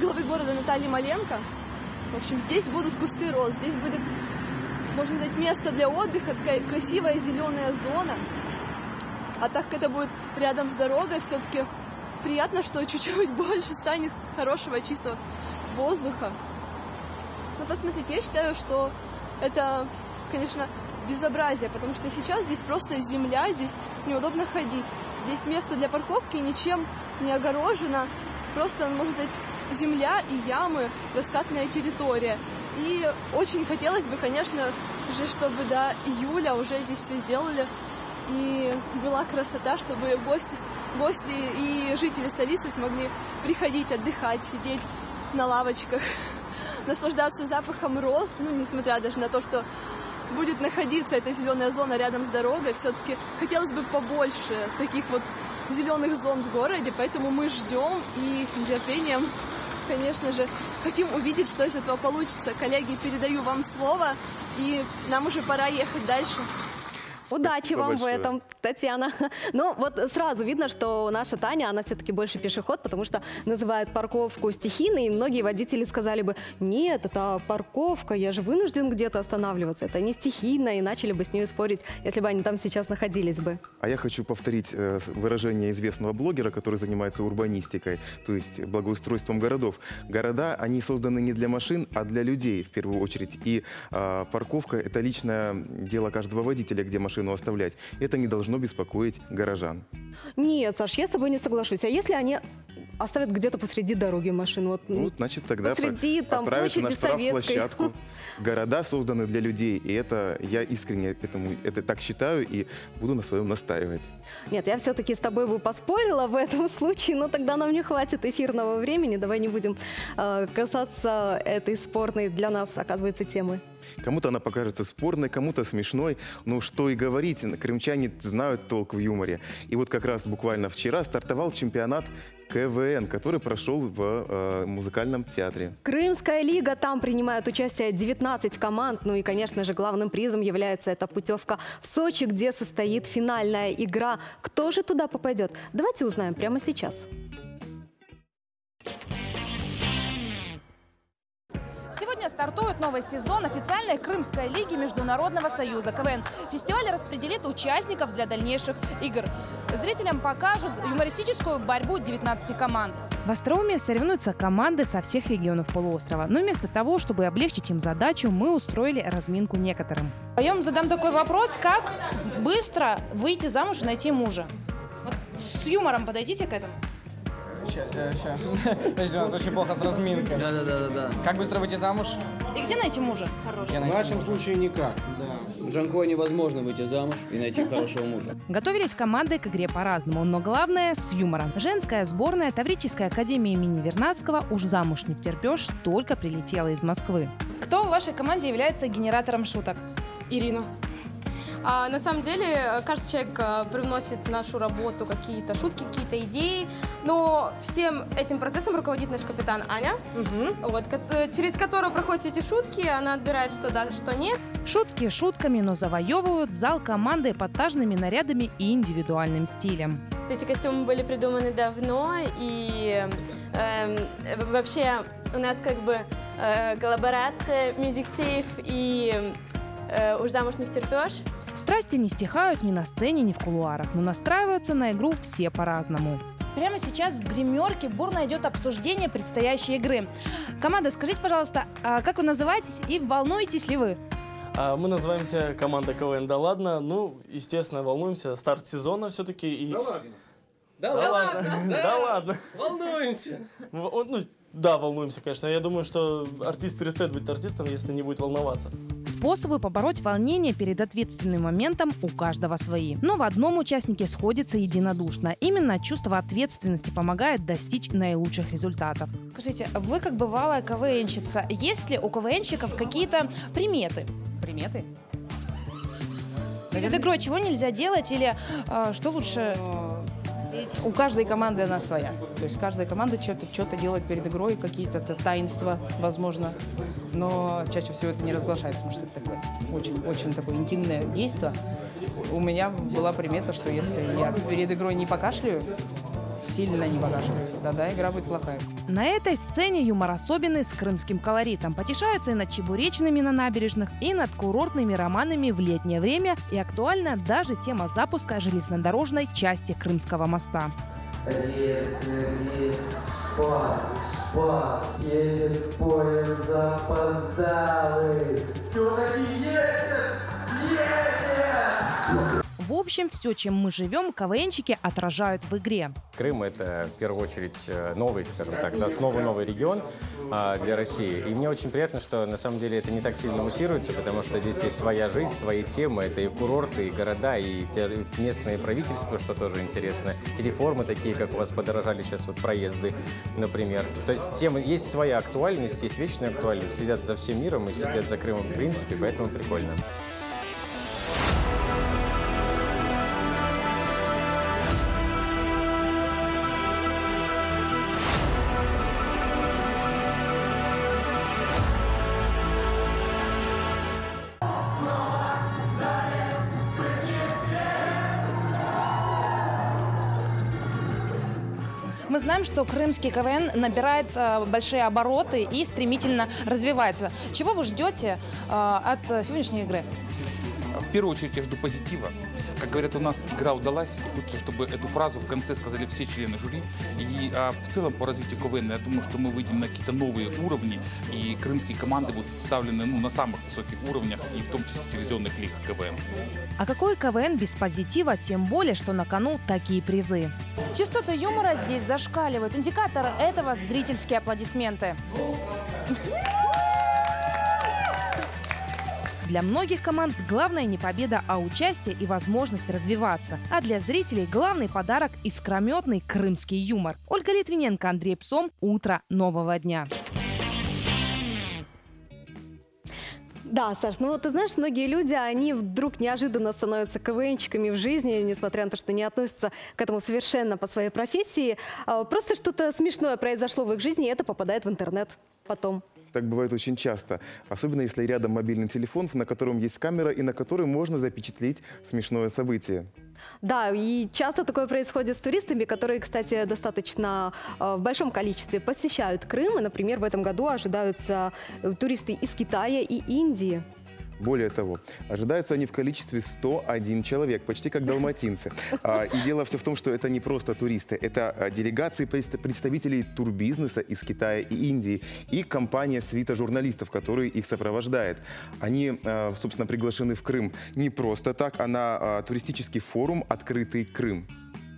Speaker 28: главы города Натальи Маленко. В общем, здесь будут кусты роз, здесь будет, можно сказать, место для отдыха, такая красивая зеленая зона. А так как это будет рядом с дорогой, все-таки приятно, что чуть-чуть больше станет хорошего чистого воздуха. Но посмотрите, я считаю, что это, конечно, безобразие, потому что сейчас здесь просто земля, здесь неудобно ходить. Здесь место для парковки ничем не огорожено, просто, можно сказать, земля и ямы, раскатная территория. И очень хотелось бы, конечно же, чтобы до июля уже здесь все сделали и была красота, чтобы гости, гости и жители столицы смогли приходить, отдыхать, сидеть на лавочках, наслаждаться запахом роз, ну, несмотря даже на то, что будет находиться эта зеленая зона рядом с дорогой, все-таки хотелось бы побольше таких вот зеленых зон в городе, поэтому мы ждем и с нетерпением, конечно же, хотим увидеть, что из этого получится. Коллеги, передаю вам слово, и нам уже пора ехать дальше.
Speaker 2: Удачи вам
Speaker 1: большое.
Speaker 2: в этом, Татьяна. Ну, вот сразу видно, что наша Таня, она все-таки больше пешеход, потому что называет парковку стихийной, и многие водители сказали бы, нет, это парковка, я же вынужден где-то останавливаться, это не стихийно, и начали бы с ней спорить, если бы они там сейчас находились бы.
Speaker 1: А я хочу повторить э, выражение известного блогера, который занимается урбанистикой, то есть благоустройством городов. Города, они созданы не для машин, а для людей в первую очередь. И э, парковка – это личное дело каждого водителя, где машину оставлять. Это не должно беспокоить горожан.
Speaker 2: Нет, Саш, я с тобой не соглашусь. А если они оставят где-то посреди дороги машину? Вот,
Speaker 1: Ну, значит, тогда
Speaker 2: посреди, там,
Speaker 1: на
Speaker 2: площади Советской.
Speaker 1: штрафплощадку. Города созданы для людей, и это я искренне этому это так считаю и буду на своем настаивать.
Speaker 2: Нет, я все-таки с тобой бы поспорила в этом случае, но тогда нам не хватит эфирного времени. Давай не будем э, касаться этой спорной для нас, оказывается, темы.
Speaker 1: Кому-то она покажется спорной, кому-то смешной. Ну, что и говорить, крымчане знают толк в юморе. И вот как раз буквально вчера стартовал чемпионат КВН, который прошел в э, музыкальном театре.
Speaker 2: Крымская лига, там принимают участие 19 команд. Ну и, конечно же, главным призом является эта путевка в Сочи, где состоит финальная игра. Кто же туда попадет? Давайте узнаем прямо сейчас.
Speaker 17: Сегодня стартует новый сезон официальной Крымской лиги Международного союза КВН. Фестиваль распределит участников для дальнейших игр. Зрителям покажут юмористическую борьбу 19 команд.
Speaker 18: В Остроуме соревнуются команды со всех регионов полуострова. Но вместо того, чтобы облегчить им задачу, мы устроили разминку некоторым.
Speaker 17: Я вам задам такой вопрос, как быстро выйти замуж и найти мужа? Вот с юмором подойдите к этому.
Speaker 54: Подожди, у нас очень плохо с разминкой. Да, да, да, да. Как быстро выйти замуж?
Speaker 17: И где найти мужа хорошего?
Speaker 54: В нашем случае никак.
Speaker 55: В Джанкой невозможно выйти замуж и найти хорошего мужа.
Speaker 18: Готовились команды к игре по-разному, но главное – с юмором. Женская сборная Таврической академии имени Вернадского «Уж замуж не втерпешь» только прилетела из Москвы.
Speaker 17: Кто в вашей команде является генератором шуток?
Speaker 56: Ирина. А, на самом деле, э, каждый человек э, привносит в нашу работу какие-то шутки, какие-то идеи, но всем этим процессом руководит наш капитан Аня, вот, ко- э, через которую проходят все эти шутки, она отбирает, что да, что нет.
Speaker 18: Шутки шутками, но завоевывают зал команды эпатажными нарядами и индивидуальным стилем.
Speaker 57: Эти костюмы были придуманы давно, и эм, вообще у нас как бы э, коллаборация Music Safe и э, «Уж замуж не втерпешь».
Speaker 18: Страсти не стихают ни на сцене, ни в кулуарах, но настраиваются на игру все по-разному.
Speaker 17: Прямо сейчас в гримерке бурно идет обсуждение предстоящей игры. Команда, скажите, пожалуйста, а как вы называетесь и волнуетесь ли вы?
Speaker 58: А, Мы называемся команда КВН «Да ладно». Ну, естественно, волнуемся. Старт сезона все-таки. И... Да ладно.
Speaker 54: Да ладно.
Speaker 58: Да ладно.
Speaker 54: Волнуемся.
Speaker 58: Ну, Да, волнуемся, конечно. Я думаю, что артист перестает быть артистом, если не будет волноваться.
Speaker 18: Способы побороть волнение перед ответственным моментом у каждого свои. Но в одном участнике сходится единодушно. Именно чувство ответственности помогает достичь наилучших результатов.
Speaker 17: Скажите, вы как бывалая КВНщица, есть ли у КВНщиков какие-то приметы? Приметы? Перед игрой чего нельзя делать или э, что лучше
Speaker 59: у каждой команды она своя. То есть каждая команда что-то что делает перед игрой, какие-то таинства, возможно. Но чаще всего это не разглашается, потому что это такое очень, очень такое интимное действие. У меня была примета, что если я перед игрой не покашляю, сильно не багаживаю, тогда игра будет плохая.
Speaker 18: На этой сцене юмор особенный с крымским колоритом. Потешаются и над чебуречными на набережных, и над курортными романами в летнее время. И актуальна даже тема запуска железнодорожной части Крымского моста.
Speaker 60: Рельс, рельс, шпак, шпак, едет поезд запоздалый. Все-таки едет, едет!
Speaker 18: В общем, все, чем мы живем, КВНщики отражают в игре.
Speaker 61: Крым — это, в первую очередь, э, новый, скажем так, да, снова новый регион а, для России. И мне очень приятно, что на самом деле это не так сильно муссируется, потому что здесь есть своя жизнь, свои темы. Это и курорты, и города, и те, местные правительства, что тоже интересно, и реформы такие, как у вас подорожали сейчас вот проезды, например. То есть темы, есть своя актуальность, есть вечная актуальность, следят за всем миром и следят за Крымом в принципе, поэтому прикольно.
Speaker 17: Знаем, что крымский КВН набирает э, большие обороты и стремительно развивается. Чего вы ждете э, от сегодняшней игры?
Speaker 62: В первую очередь я жду позитива. Как говорят, у нас игра удалась, и хочется, чтобы эту фразу в конце сказали все члены жюри. И а, в целом по развитию КВН, я думаю, что мы выйдем на какие-то новые уровни, и крымские команды будут представлены ну, на самых высоких уровнях, и в том числе в телевизионных лигах КВН.
Speaker 18: А какой КВН без позитива, тем более, что на кону такие призы.
Speaker 17: Частота юмора здесь зашкаливает. Индикатор этого – зрительские аплодисменты.
Speaker 18: Для многих команд главное не победа, а участие и возможность развиваться. А для зрителей главный подарок – искрометный крымский юмор. Ольга Литвиненко, Андрей Псом. Утро нового дня.
Speaker 2: Да, Саш, ну вот ты знаешь, многие люди, они вдруг неожиданно становятся КВНчиками в жизни, несмотря на то, что не относятся к этому совершенно по своей профессии. А просто что-то смешное произошло в их жизни, и это попадает в интернет потом.
Speaker 1: Так бывает очень часто. Особенно если рядом мобильный телефон, на котором есть камера и на которой можно запечатлеть смешное событие.
Speaker 2: Да, и часто такое происходит с туристами, которые, кстати, достаточно э, в большом количестве посещают Крым. И, например, в этом году ожидаются э, туристы из Китая и Индии.
Speaker 1: Более того, ожидаются они в количестве 101 человек, почти как далматинцы. А, и дело все в том, что это не просто туристы, это а, делегации представителей турбизнеса из Китая и Индии и компания свита журналистов, которые их сопровождает. Они, а, собственно, приглашены в Крым не просто так, а на туристический форум «Открытый Крым».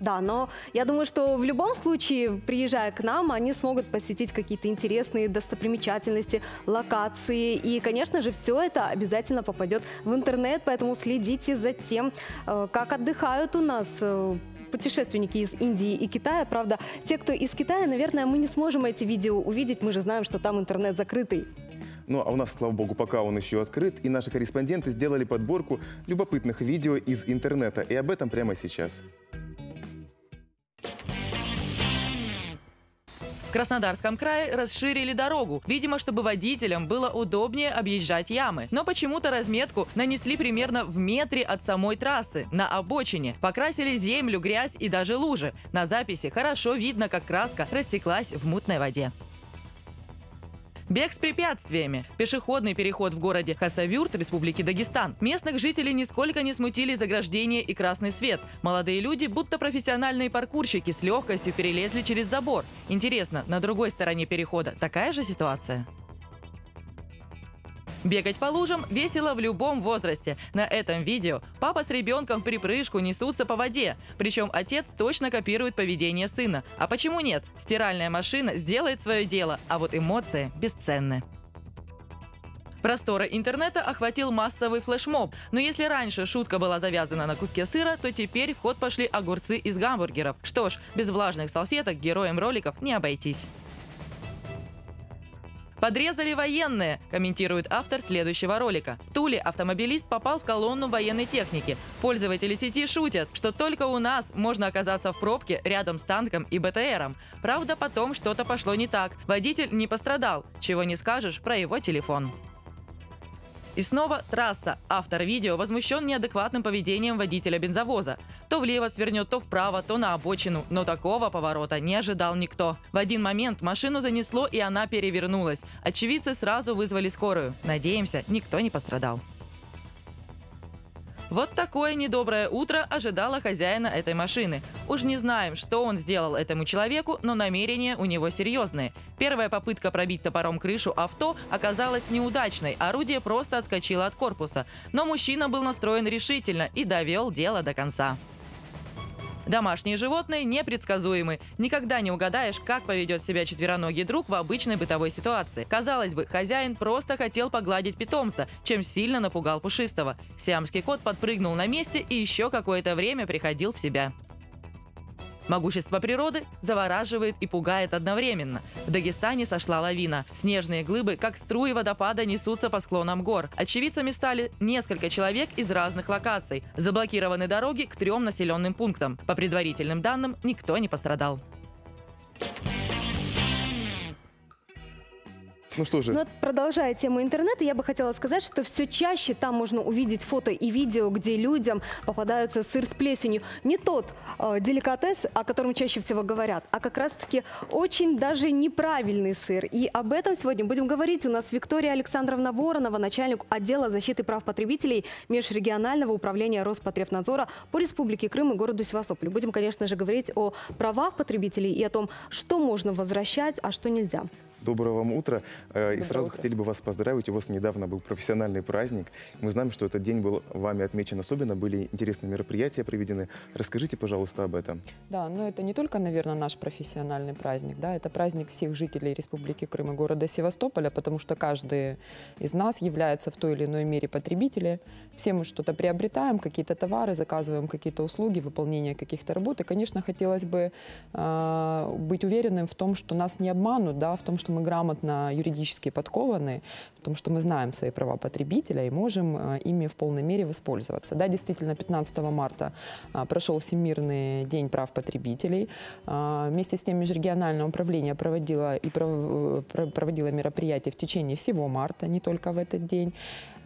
Speaker 2: Да, но я думаю, что в любом случае, приезжая к нам, они смогут посетить какие-то интересные достопримечательности, локации. И, конечно же, все это обязательно попадет в интернет, поэтому следите за тем, э, как отдыхают у нас э, путешественники из Индии и Китая. Правда, те, кто из Китая, наверное, мы не сможем эти видео увидеть. Мы же знаем, что там интернет закрытый.
Speaker 1: Ну, а у нас, слава богу, пока он еще открыт, и наши корреспонденты сделали подборку любопытных видео из интернета. И об этом прямо сейчас.
Speaker 37: В Краснодарском крае расширили дорогу, видимо, чтобы водителям было удобнее объезжать ямы. Но почему-то разметку нанесли примерно в метре от самой трассы, на обочине. Покрасили землю, грязь и даже лужи. На записи хорошо видно, как краска растеклась в мутной воде. Бег с препятствиями. Пешеходный переход в городе Хасавюрт Республики Дагестан. Местных жителей нисколько не смутили заграждение и красный свет. Молодые люди, будто профессиональные паркурщики, с легкостью перелезли через забор. Интересно, на другой стороне перехода такая же ситуация? Бегать по лужам весело в любом возрасте. На этом видео папа с ребенком в припрыжку несутся по воде. Причем отец точно копирует поведение сына. А почему нет? Стиральная машина сделает свое дело, а вот эмоции бесценны. Просторы интернета охватил массовый флешмоб. Но если раньше шутка была завязана на куске сыра, то теперь в ход пошли огурцы из гамбургеров. Что ж, без влажных салфеток героям роликов не обойтись. Подрезали военные, комментирует автор следующего ролика. В Туле автомобилист попал в колонну военной техники. Пользователи сети шутят, что только у нас можно оказаться в пробке рядом с танком и БТРом. Правда, потом что-то пошло не так. Водитель не пострадал. Чего не скажешь про его телефон. И снова трасса. Автор видео возмущен неадекватным поведением водителя бензовоза. То влево свернет, то вправо, то на обочину. Но такого поворота не ожидал никто. В один момент машину занесло, и она перевернулась. Очевидцы сразу вызвали скорую. Надеемся, никто не пострадал. Вот такое недоброе утро ожидало хозяина этой машины. Уж не знаем, что он сделал этому человеку, но намерения у него серьезные. Первая попытка пробить топором крышу авто оказалась неудачной, орудие просто отскочило от корпуса. Но мужчина был настроен решительно и довел дело до конца. Домашние животные непредсказуемы. Никогда не угадаешь, как поведет себя четвероногий друг в обычной бытовой ситуации. Казалось бы, хозяин просто хотел погладить питомца, чем сильно напугал пушистого. Сиамский кот подпрыгнул на месте и еще какое-то время приходил в себя. Могущество природы завораживает и пугает одновременно. В Дагестане сошла лавина. Снежные глыбы, как струи водопада, несутся по склонам гор. Очевидцами стали несколько человек из разных локаций. Заблокированы дороги к трем населенным пунктам. По предварительным данным, никто не пострадал.
Speaker 1: Ну что же.
Speaker 2: Ну, продолжая тему интернета, я бы хотела сказать, что все чаще там можно увидеть фото и видео, где людям попадаются сыр с плесенью. Не тот э, деликатес, о котором чаще всего говорят, а как раз-таки очень даже неправильный сыр. И об этом сегодня будем говорить. У нас Виктория Александровна Воронова, начальник отдела защиты прав потребителей Межрегионального управления Роспотребнадзора по Республике Крым и городу Севастополь. Будем, конечно же, говорить о правах потребителей и о том, что можно возвращать, а что нельзя.
Speaker 1: Доброго вам утра. Доброе и сразу утро. хотели бы вас поздравить. У вас недавно был профессиональный праздник. Мы знаем, что этот день был вами отмечен особенно. Были интересные мероприятия проведены. Расскажите, пожалуйста, об этом.
Speaker 63: Да, но это не только, наверное, наш профессиональный праздник. Да, это праздник всех жителей Республики Крым и города Севастополя, потому что каждый из нас является в той или иной мере потребителем. Все мы что-то приобретаем, какие-то товары, заказываем какие-то услуги, выполнение каких-то работ. И, конечно, хотелось бы э, быть уверенным в том, что нас не обманут, да, в том, что мы грамотно юридически подкованы, в том, что мы знаем свои права потребителя и можем э, ими в полной мере воспользоваться. Да, действительно, 15 марта э, прошел Всемирный день прав потребителей. Э, вместе с тем межрегиональное управление проводило и проводило мероприятия в течение всего марта, не только в этот день.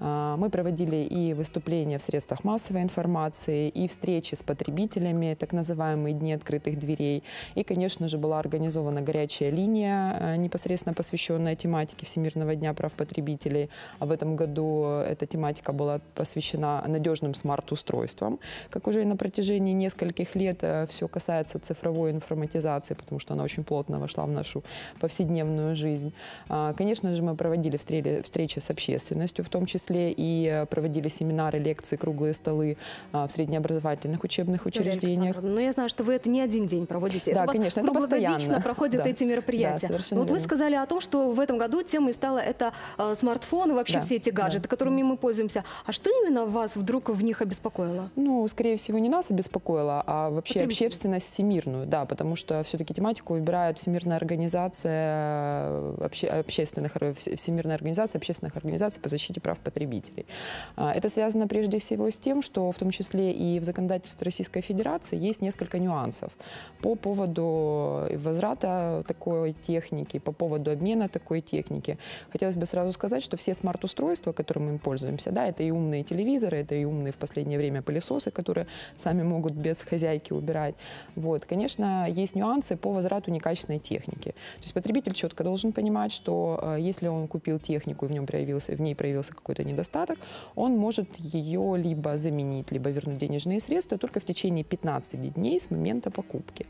Speaker 63: Мы проводили и выступления в средствах массовой информации, и встречи с потребителями, так называемые дни открытых дверей. И, конечно же, была организована горячая линия, непосредственно посвященная тематике Всемирного дня прав потребителей. А в этом году эта тематика была посвящена надежным смарт-устройствам. Как уже и на протяжении нескольких лет э, все касается цифровой информатизации, потому что она очень плотно вошла в нашу повседневную жизнь. А, конечно же, мы проводили встречи с общественностью, в том числе числе и э, проводили семинары, лекции, круглые столы а, в среднеобразовательных учебных учреждениях.
Speaker 2: Но я знаю, что вы это не один день проводите.
Speaker 63: Да,
Speaker 2: это
Speaker 63: конечно, это постоянно.
Speaker 2: проходят
Speaker 63: да.
Speaker 2: эти мероприятия.
Speaker 63: Да, совершенно
Speaker 2: вот вы сказали о том, что в этом году темой стало это э, смартфоны, вообще
Speaker 63: да,
Speaker 2: все эти гаджеты, да. которыми мы пользуемся. А что именно вас вдруг в них обеспокоило?
Speaker 63: Ну, скорее всего, не нас обеспокоило, а вообще общественность всемирную, да, потому что все-таки тематику выбирает Всемирная организация э, обще, общественных, Всемирная организация общественных организаций по защите прав потребителей. А, это связано прежде всего с тем, что в том числе и в законодательстве Российской Федерации есть несколько нюансов по поводу возврата такой техники, по поводу обмена такой техники. Хотелось бы сразу сказать, что все смарт-устройства, которыми мы пользуемся, да, это и умные телевизоры, это и умные в последнее время пылесосы, которые сами могут без хозяйки убирать. Вот. Конечно, есть нюансы по возврату некачественной техники. То есть потребитель четко должен понимать, что э, если он купил технику и в, нем проявился, в ней проявился какой-то недостаток, он может ее либо заменить, либо вернуть денежные средства только в течение 15 дней с момента покупки.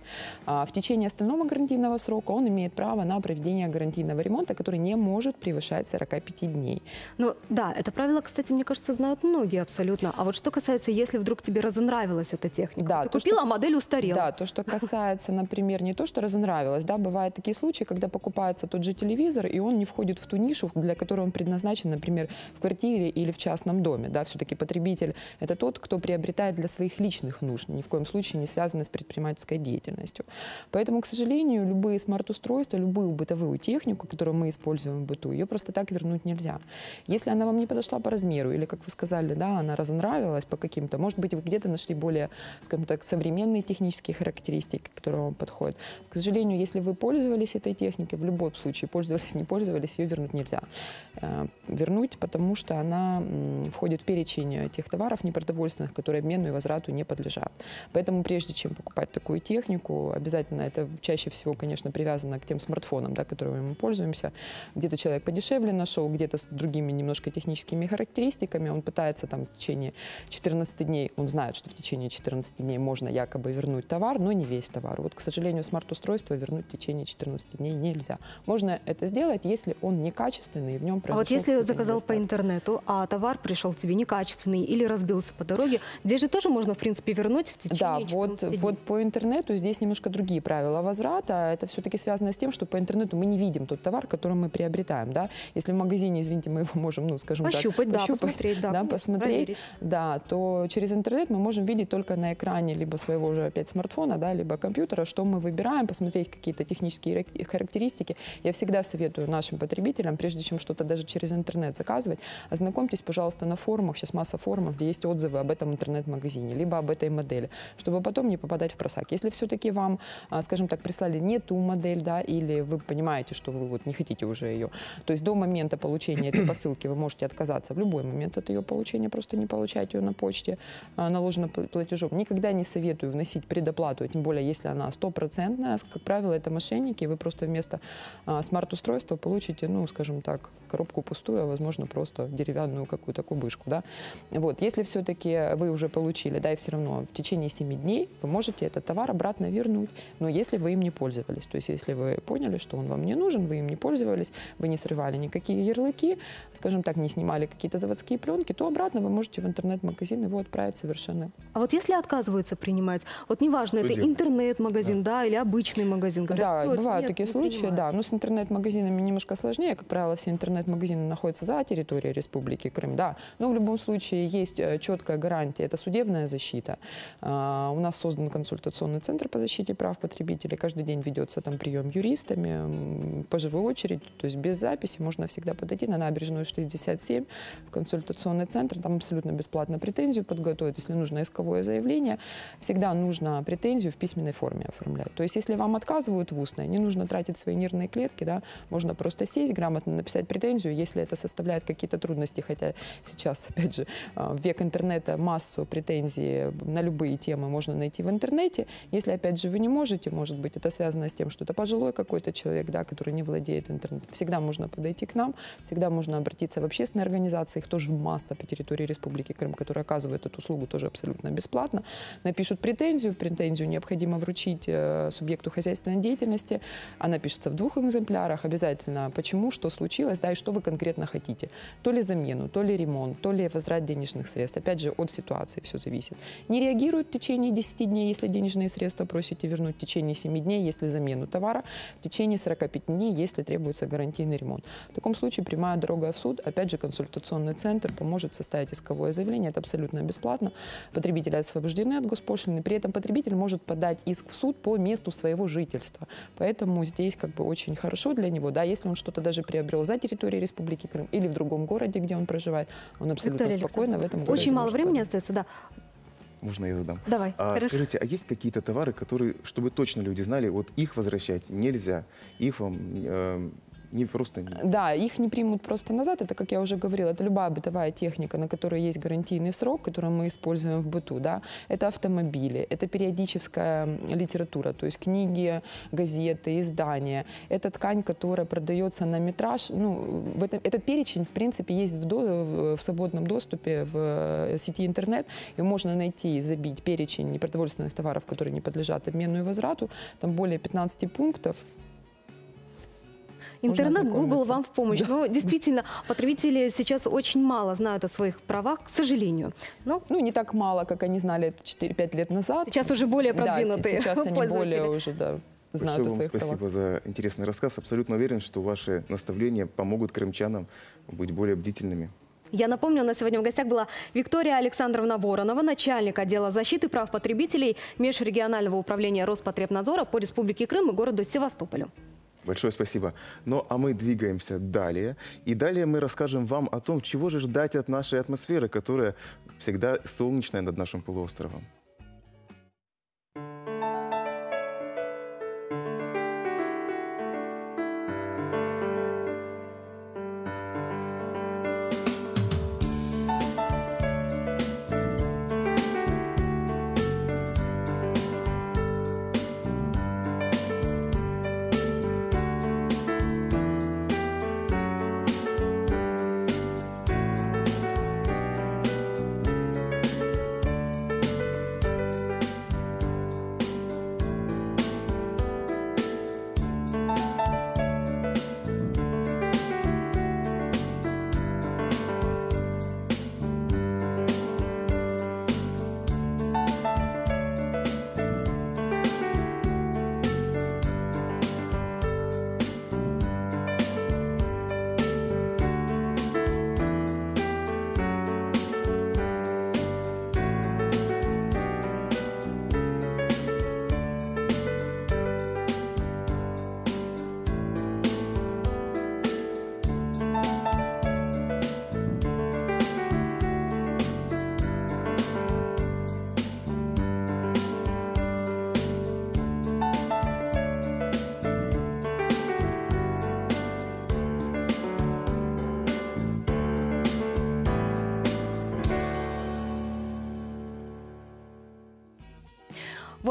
Speaker 63: А в течение остального гарантийного срока он имеет право на проведение гарантийного ремонта, который не может превышать 45 дней.
Speaker 2: Ну да, это правило, кстати, мне кажется, знают многие абсолютно. А вот что касается, если вдруг тебе разонравилась эта техника,
Speaker 63: Да,
Speaker 2: ты
Speaker 63: то,
Speaker 2: купила,
Speaker 63: что-
Speaker 2: а модель устарела.
Speaker 63: Да, то, что касается, например, не то, что разонравилось, да, бывают такие случаи, когда покупается тот же телевизор, и он не входит в ту нишу, для которой он предназначен, например, в квартире или в частном доме, да, все-таки потребитель – это тот, кто приобретает для своих личных нужд, ни в коем случае не связанный с предпринимательской деятельностью. Поэтому, к сожалению, любые смарт-устройства, любую бытовую технику, которую мы используем в быту, ее просто так вернуть нельзя. Если она вам не подошла по размеру, или, как вы сказали, да, она разонравилась по каким-то, может быть, вы где-то нашли более, скажем так, современные технические характеристики, которые вам подходят. К сожалению, если вы пользовались этой техникой, в любом случае, пользовались, не пользовались, ее вернуть нельзя. Э, Вернуть, потому что она входит в перечень тех товаров непродовольственных, которые обмену и возврату не подлежат. Поэтому прежде чем покупать такую технику, обязательно это чаще всего, конечно, привязано к тем смартфонам, да, которыми мы пользуемся. Где-то человек подешевле нашел, где-то с другими немножко техническими характеристиками. Он пытается там в течение 14 дней, он знает, что в течение 14 дней можно якобы вернуть товар, но не весь товар. Вот, к сожалению, смарт-устройство вернуть в течение 14 дней нельзя. Можно это сделать, если он некачественный и в нем
Speaker 2: А
Speaker 63: произошел
Speaker 2: вот если заказал по интернету, а товар пришел тебе некачественный или разбился по дороге, здесь же тоже можно, в принципе, вернуть в течение
Speaker 63: Да,
Speaker 2: 14
Speaker 63: вот,
Speaker 2: дней.
Speaker 63: вот по интернету здесь немножко другие правила возврата. Это все-таки связано с тем, что по интернету мы не видим тот товар, который мы приобретаем. Да? Если в магазине, извините, мы его можем, ну, скажем
Speaker 2: Пощупать, да,
Speaker 63: так,
Speaker 2: посмотреть, да, конечно,
Speaker 63: посмотреть,
Speaker 2: проверить.
Speaker 63: да, то через интернет мы можем видеть только на экране либо своего же опять смартфона, да, либо компьютера, что мы выбираем, посмотреть какие-то технические рак- характеристики. Я всегда советую нашим потребителям, прежде чем что-то даже через интернет заказывать, ознакомьтесь, пожалуйста, на форумах, сейчас масса форумов, где есть отзывы об этом интернет-магазине, либо об этой модели, чтобы потом не попадать в просак. Если все-таки вам, а, скажем так, прислали не ту модель, да, или вы понимаете, что вы вот не хотите уже ее, то есть до момента получения этой посылки вы можете отказаться в любой момент от ее получения, просто не получать ее на почте а, наложено пл- платежом. Никогда не советую вносить предоплату, тем более если она стопроцентная. Как правило, это мошенники, и вы просто вместо а, смарт-устройства получите, ну, скажем так, коробку пустую, а возможно просто деревянную какую-то кубышку, да. Вот, если все-таки вы уже получили, да, и все равно в течение 7 дней вы можете этот товар обратно вернуть, но если вы им не пользовались, то есть если вы поняли, что он вам не нужен, вы им не пользовались, вы не срывали никакие ярлыки, скажем так, не снимали какие-то заводские пленки, то обратно вы можете в интернет-магазин его отправить совершенно
Speaker 2: А вот если отказываются принимать, вот неважно,
Speaker 63: Что
Speaker 2: это интернет-магазин, да. или обычный магазин, говорят,
Speaker 63: Да,
Speaker 2: «Всё,
Speaker 63: бывают
Speaker 2: нет,
Speaker 63: такие случаи,
Speaker 2: принимаю».
Speaker 63: да. Но с интернет-магазинами немножко сложнее. Как правило, все интернет-магазины находятся за территорией Республики Крым, да. Но в любом случае есть э, четкая гарантия. Это судебная защита. А, У нас создан консультационный центр по защите прав потребителей. Каждый день ведется там прием юристами по живой очереди, то есть без записи. Можно всегда подойти на набережную 67 в консультационный центр. Там абсолютно бесплатно претензию подготовить. Если нужно исковое заявление, всегда нужно претензию в письменной форме оформлять. То есть если вам отказывают в устной, не нужно тратить свои нервные клетки, да, можно просто сесть, грамотно написать претензию, если это составляет какие-то трудности, хотя сейчас, опять же, а, в век интернета массу претензий на любые темы можно найти в интернете. Если, опять же, вы не можете, может быть, это связано с тем, что это пожилой какой-то человек, да, который не владеет интернетом, всегда можно подойти к нам, всегда можно обратиться в общественные организации, их тоже масса по территории Республики Крым, которые оказывают эту услугу тоже абсолютно бесплатно. Напишут претензию, претензию необходимо вручить э, субъекту хозяйственной деятельности, она пишется в двух экземплярах, обязательно почему, что случилось, да, и что вы конкретно хотите. То ли замену, то ли ремонт, то ли возврат денежных средств. Опять же, от ситуации все зависит. Не реагируют в течение 10 дней, если денежные средства просите вернуть, в течение 7 дней, если замену товара, в течение 45 дней, если требуется гарантийный ремонт. В таком случае прямая дорога в суд, опять же, консультационный центр поможет составить исковое заявление, это абсолютно бесплатно. Потребители освобождены от госпошлины, при этом потребитель может подать иск в суд по месту своего жительства. Поэтому здесь как бы очень хорошо для него, да, если он что-то даже приобрел за территорией Республики Крым или в другом городе, где он проживает, он абсолютно
Speaker 2: Виктория
Speaker 63: спокойно в этом городе
Speaker 2: Очень мало времени остается, да.
Speaker 1: Можно я задам?
Speaker 2: Давай,
Speaker 1: А,
Speaker 2: хорошо.
Speaker 1: скажите, а есть какие-то товары, которые, чтобы точно люди знали, вот их возвращать нельзя, их вам э, не просто... не-
Speaker 63: Да, их не примут просто назад. Это, как я уже говорила, это любая бытовая техника, на которой есть гарантийный срок, который мы используем в быту. Да? Это автомобили, это периодическая литература, то есть книги, газеты, издания. Это ткань, которая продается на метраж. Ну, в этом, этот перечень, в принципе, есть в, до- в- в свободном доступе в э, сети интернет. И можно найти, забить перечень непродовольственных товаров, которые не подлежат обмену и возврату. Там более 15 пунктов,
Speaker 2: Интернет, Google вам в помощь. Ну, действительно, потребители сейчас очень мало знают о своих правах, к сожалению. Но
Speaker 63: Ну, не так мало, как они знали это 4-5 лет назад.
Speaker 2: Сейчас уже более
Speaker 63: Да,
Speaker 2: продвинутые
Speaker 63: сейчас они более уже, да, знают
Speaker 1: Большое
Speaker 63: о
Speaker 1: вам
Speaker 63: своих
Speaker 1: спасибо
Speaker 63: правах.
Speaker 1: за интересный рассказ. Абсолютно уверен, что ваши наставления помогут крымчанам быть более бдительными.
Speaker 2: Я напомню, у нас сегодня в гостях была Виктория Александровна Воронова, начальник отдела защиты прав потребителей Межрегионального управления Роспотребнадзора по Республике Крым и городу Севастополю.
Speaker 1: Большое спасибо. Ну, а мы двигаемся далее. И далее мы расскажем вам о том, чего же ждать от нашей атмосферы, которая всегда солнечная над нашим полуостровом.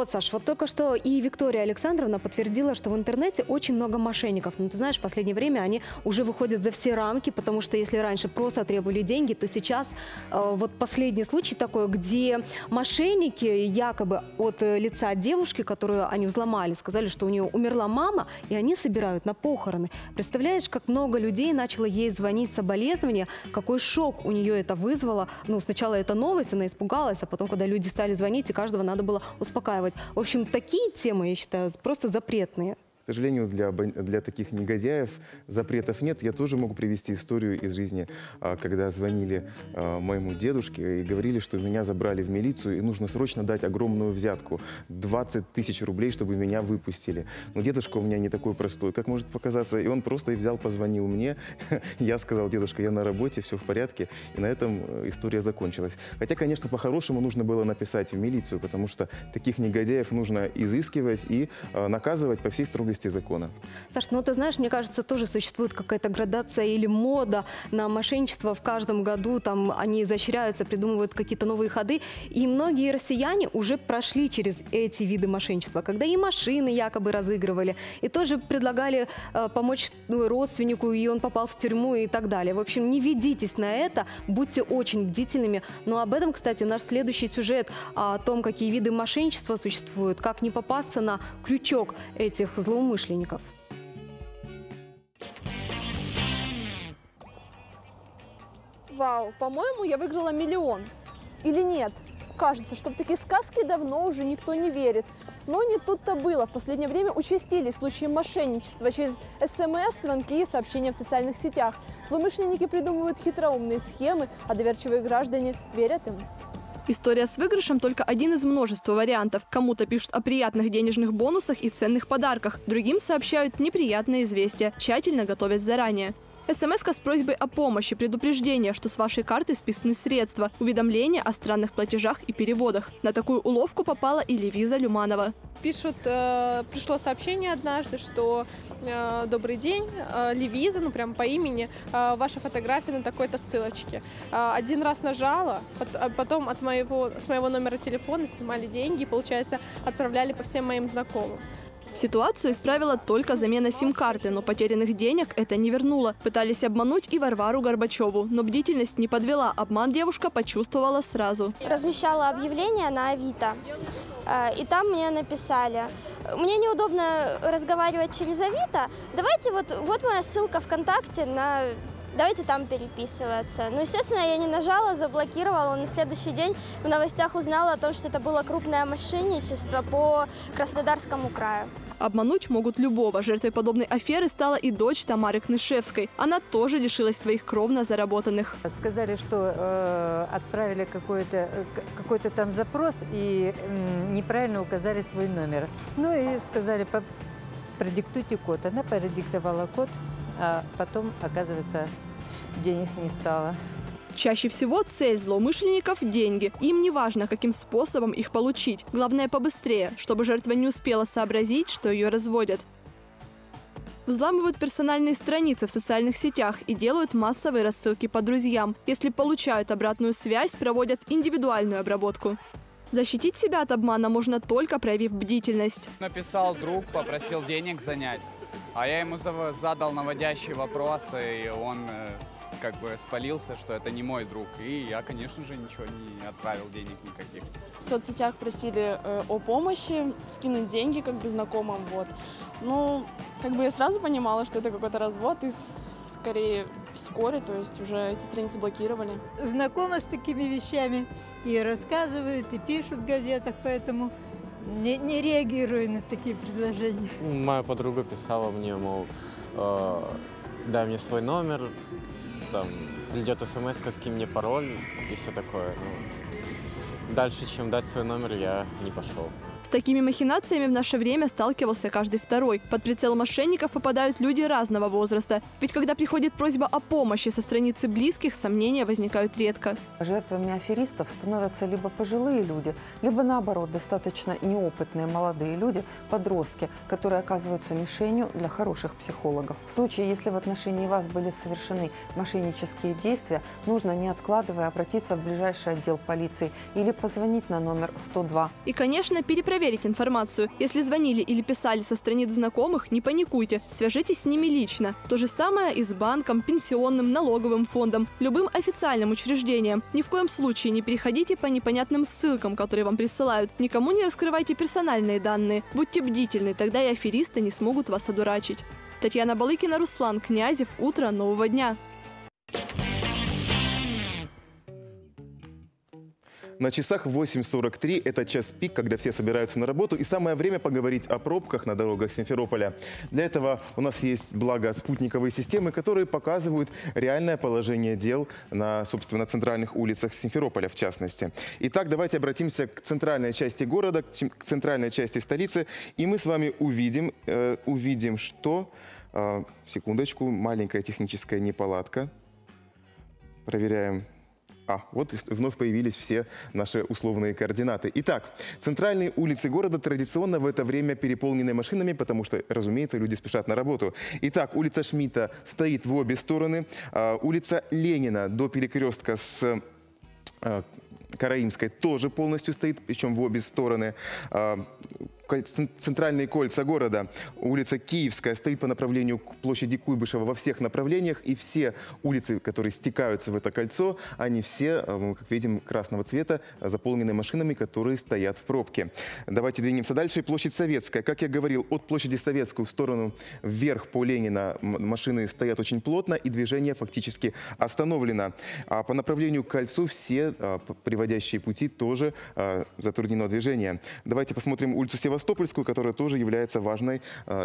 Speaker 2: Вот, Саш, вот только что и Виктория Александровна подтвердила, что в интернете очень много мошенников. Но ты знаешь, в последнее время они уже выходят за все рамки, потому что если раньше просто требовали деньги, то сейчас э, вот последний случай такой, где мошенники якобы от э, лица девушки, которую они взломали, сказали, что у нее умерла мама, и они собирают на похороны. Представляешь, как много людей начало ей звонить соболезнования, какой шок у нее это вызвало. Ну, сначала это новость, она испугалась, а потом, когда люди стали звонить, и каждого надо было успокаивать. В общем, такие темы, я считаю, просто запретные.
Speaker 1: К сожалению, для, для таких негодяев запретов нет. Я тоже могу привести историю из жизни, а, когда звонили а, моему дедушке и говорили, что меня забрали в милицию и нужно срочно дать огромную взятку. 20 тысяч рублей, чтобы меня выпустили. Но дедушка у меня не такой простой, как может показаться. И он просто взял, позвонил мне. Я сказал, дедушка, я на работе, все в порядке. И на этом э, история закончилась. Хотя, конечно, по-хорошему нужно было написать в милицию, потому что таких негодяев нужно изыскивать и а, наказывать по всей строгости закона.
Speaker 2: Саш, ну ты знаешь, мне кажется, тоже существует какая-то градация или мода на мошенничество. В каждом году там они изощряются, придумывают какие-то новые ходы. И многие россияне уже прошли через эти виды мошенничества, когда и машины якобы разыгрывали, и тоже предлагали э, помочь ну, родственнику, и он попал в тюрьму и так далее. В общем, не ведитесь на это, будьте очень бдительными. Но об этом, кстати, наш следующий сюжет о том, какие виды мошенничества существуют, как не попасться на крючок этих злоумышленников.
Speaker 28: Вау, по-моему, я выиграла миллион. Или нет? Кажется, что в такие сказки давно уже никто не верит. Но не тут-то было. В последнее время участились случаи мошенничества через СМС, звонки и сообщения в социальных сетях. Злоумышленники придумывают хитроумные схемы, а доверчивые граждане верят им. История с выигрышем только один из множества вариантов. Кому-то пишут о приятных денежных бонусах и ценных подарках, другим сообщают неприятные известия, тщательно готовясь заранее. Смс с просьбой о помощи, предупреждение, что с вашей карты списаны средства, уведомление о странных платежах и переводах. На такую уловку попала и Левиза Люманова.
Speaker 56: Пишут, э, пришло сообщение однажды, что э, добрый день, э, Левиза, ну прям по имени, э, ваша фотография на такой-то ссылочке. Э, один раз нажала, а потом от моего, с моего номера телефона снимали деньги получается, отправляли по всем моим знакомым.
Speaker 28: Ситуацию исправила только замена сим-карты, но потерянных денег это не вернуло. Пытались обмануть и Варвару Горбачеву, но бдительность не подвела. Обман девушка почувствовала сразу.
Speaker 64: Размещала объявление на Авито. Э, И там мне написали, мне неудобно разговаривать через Авито, давайте вот, вот моя ссылка ВКонтакте на... Давайте там переписываться. Ну, естественно, я не нажала, заблокировала. На следующий день в новостях узнала о том, что это было крупное мошенничество по Краснодарскому краю.
Speaker 28: Обмануть могут любого. Жертвой подобной аферы стала и дочь Тамары Кнышевской. Она тоже лишилась своих кровно заработанных.
Speaker 65: Сказали, что э, отправили какой-то э, к- какой-то там запрос и м, неправильно указали свой номер. Ну и сказали, «По- продиктуйте код. Она продиктовала код, а потом, оказывается, денег не стало.
Speaker 28: Чаще всего цель злоумышленников – деньги. Им не важно, каким способом их получить. Главное – побыстрее, чтобы жертва не успела сообразить, что ее разводят. Взламывают персональные страницы в социальных сетях и делают массовые рассылки по друзьям. Если получают обратную связь, проводят индивидуальную обработку. Защитить себя от обмана можно только проявив бдительность.
Speaker 19: Написал друг, попросил денег занять, а я ему задал наводящие вопросы, и он э, как бы спалился, что это не мой друг. И я, конечно же, ничего не отправил, денег никаких.
Speaker 66: В соцсетях просили э, о помощи, скинуть деньги как бы знакомым, вот. Ну, как бы я сразу понимала, что это какой-то развод, и скорее вскоре, то есть уже эти страницы блокировали.
Speaker 67: знакома с такими вещами и рассказывают, и пишут в газетах, поэтому не, не реагирую на такие предложения.
Speaker 68: Моя подруга писала мне, мол, э, дай мне свой номер, там, придет смс, скинь мне пароль и все такое. Ну, дальше, чем дать свой номер, я не пошел.
Speaker 28: С такими махинациями в наше время сталкивался каждый второй. Под прицел мошенников попадают люди разного возраста. Ведь когда приходит просьба о помощи со страницы близких, сомнения возникают редко.
Speaker 69: Жертвами аферистов становятся либо пожилые люди, либо наоборот достаточно неопытные молодые люди, подростки, которые оказываются мишенью для хороших психологов. В случае, если в отношении вас были совершены мошеннические действия, нужно, не откладывая, обратиться в ближайший отдел полиции или позвонить на номер 102.
Speaker 28: И, конечно, перепроверить информацию. Если звонили или писали со страниц знакомых, не паникуйте. Свяжитесь с ними лично. То же самое и с банком, пенсионным, налоговым фондом, любым официальным учреждением. Ни в коем случае не переходите по непонятным ссылкам, которые вам присылают. Никому не раскрывайте персональные данные. Будьте бдительны, тогда и аферисты не смогут вас одурачить. Татьяна Балыкина, Руслан Князев. Утро нового дня.
Speaker 1: На часах 8.43 это час пик, когда все собираются на работу. И самое время поговорить о пробках на дорогах Симферополя. Для этого у нас есть, благо, спутниковые системы, которые показывают реальное положение дел на, собственно, центральных улицах Симферополя, в частности. Итак, давайте обратимся к центральной части города, к центральной части столицы. И мы с вами увидим, э, увидим что... э, секундочку, маленькая техническая неполадка. Проверяем а, вот и вновь появились все наши условные координаты. Итак, центральные улицы города традиционно в это время переполнены машинами, потому что, разумеется, люди спешат на работу. Итак, улица Шмидта стоит в обе стороны. А, Улица Ленина до перекрестка с а, Караимской тоже полностью стоит, причем в обе стороны. А, Центральные кольца города, улица Киевская стоит по направлению к площади Куйбышева во всех направлениях, и все улицы, которые стекаются в это кольцо, они все, э, как видим, красного цвета, э, заполнены машинами, которые стоят в пробке. Давайте двинемся дальше. Площадь Советская. Как я говорил, от площади Советскую в сторону вверх по Ленина машины стоят очень плотно, и движение фактически остановлено. А по направлению к кольцу все п- приводящие пути тоже затруднено движение. Давайте посмотрим улицу Севастопольскую, которая тоже является важной ц-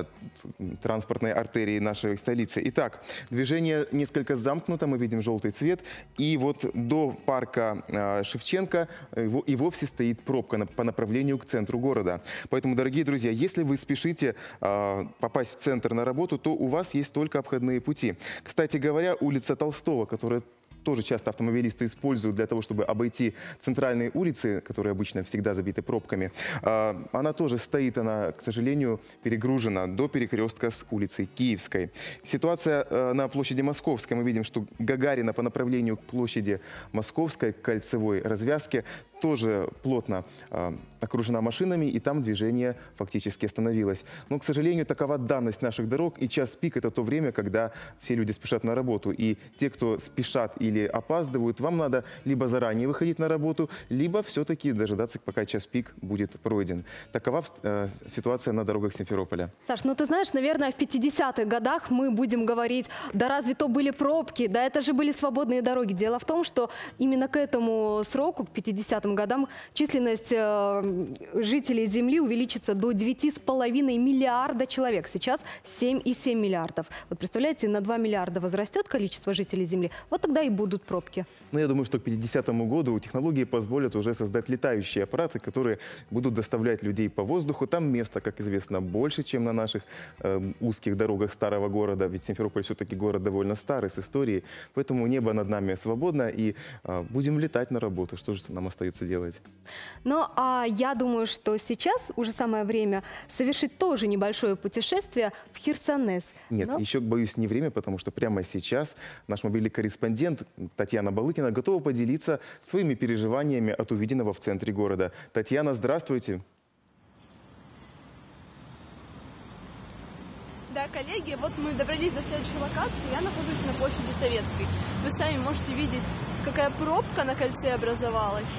Speaker 1: транспортной артерией нашей столицы. Итак, движение несколько замкнуто, мы видим желтый цвет, и вот до парка а, Шевченко э, во- и вовсе стоит пробка на- по направлению к центру города. Поэтому, дорогие друзья, если вы спешите а, попасть в центр на работу, то у вас есть только обходные пути. Кстати говоря, улица Толстого, которая тоже часто автомобилисты используют для того, чтобы обойти центральные улицы, которые обычно всегда забиты пробками. А, Она тоже стоит, она, к сожалению, перегружена до перекрестка с улицей Киевской. Ситуация э, на площади Московской. Мы видим, что Гагарина по направлению к площади Московской, к кольцевой развязке, тоже плотно э, окружена машинами, и там движение фактически остановилось. Но, к сожалению, такова данность наших дорог, и час пик – это то время, когда все люди спешат на работу. И те, кто спешат или опаздывают, вам надо либо заранее выходить на работу, либо все-таки дожидаться, пока час пик будет пройден. Такова э, ситуация на дорогах Симферополя.
Speaker 2: Саш, ну ты знаешь, наверное, в 50-х годах мы будем говорить, да разве то были пробки, да это же были свободные дороги. Дело в том, что именно к этому сроку, к 50-м годам, численность э, жителей Земли увеличится до 9,5 миллиарда человек. Сейчас 7,7 миллиардов. Вот представляете, на 2 миллиарда возрастет количество жителей Земли, вот тогда и будут пробки.
Speaker 1: Но я думаю, что к 50 году технологии позволят уже создать летающие аппараты, которые будут доставлять людей по воздуху. Там места, как известно, больше, чем на наших э, узких дорогах старого города. Ведь Симферополь все-таки город довольно старый, с историей. Поэтому небо над нами свободно, и э, будем летать на работу. Что же нам остается делать?
Speaker 2: Ну, а я думаю, что сейчас уже самое время совершить тоже небольшое путешествие в Херсонес.
Speaker 1: Нет,
Speaker 2: Но-
Speaker 1: еще, боюсь, не время, потому что прямо сейчас наш мобильный корреспондент Татьяна Балыкина готова поделиться своими переживаниями от увиденного в центре города. Татьяна, здравствуйте.
Speaker 28: Да, коллеги, вот мы добрались до следующей локации. Я нахожусь на площади Советской. Вы сами можете видеть, какая пробка на кольце образовалась.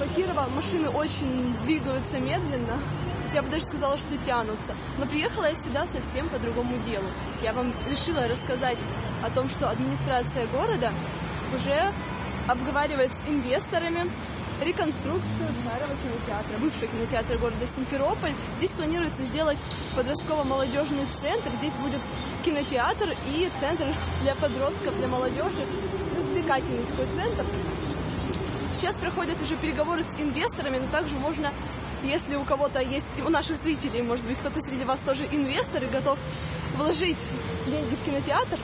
Speaker 28: По Кирова машины очень двигаются медленно. Я бы даже сказала, что тянутся. Но приехала я сюда совсем по другому делу. Я вам решила рассказать о том, что администрация города уже обговаривает с инвесторами реконструкцию старого кинотеатра, бывшего кинотеатра города Симферополь. Здесь планируется сделать подростково-молодежный центр. Здесь будет кинотеатр и центр для подростков, для молодежи. Развлекательный такой центр. Сейчас проходят уже переговоры с инвесторами, но также можно, если у кого-то есть, у наших зрителей, может быть, кто-то среди вас тоже инвестор и готов вложить деньги в кинотеатр,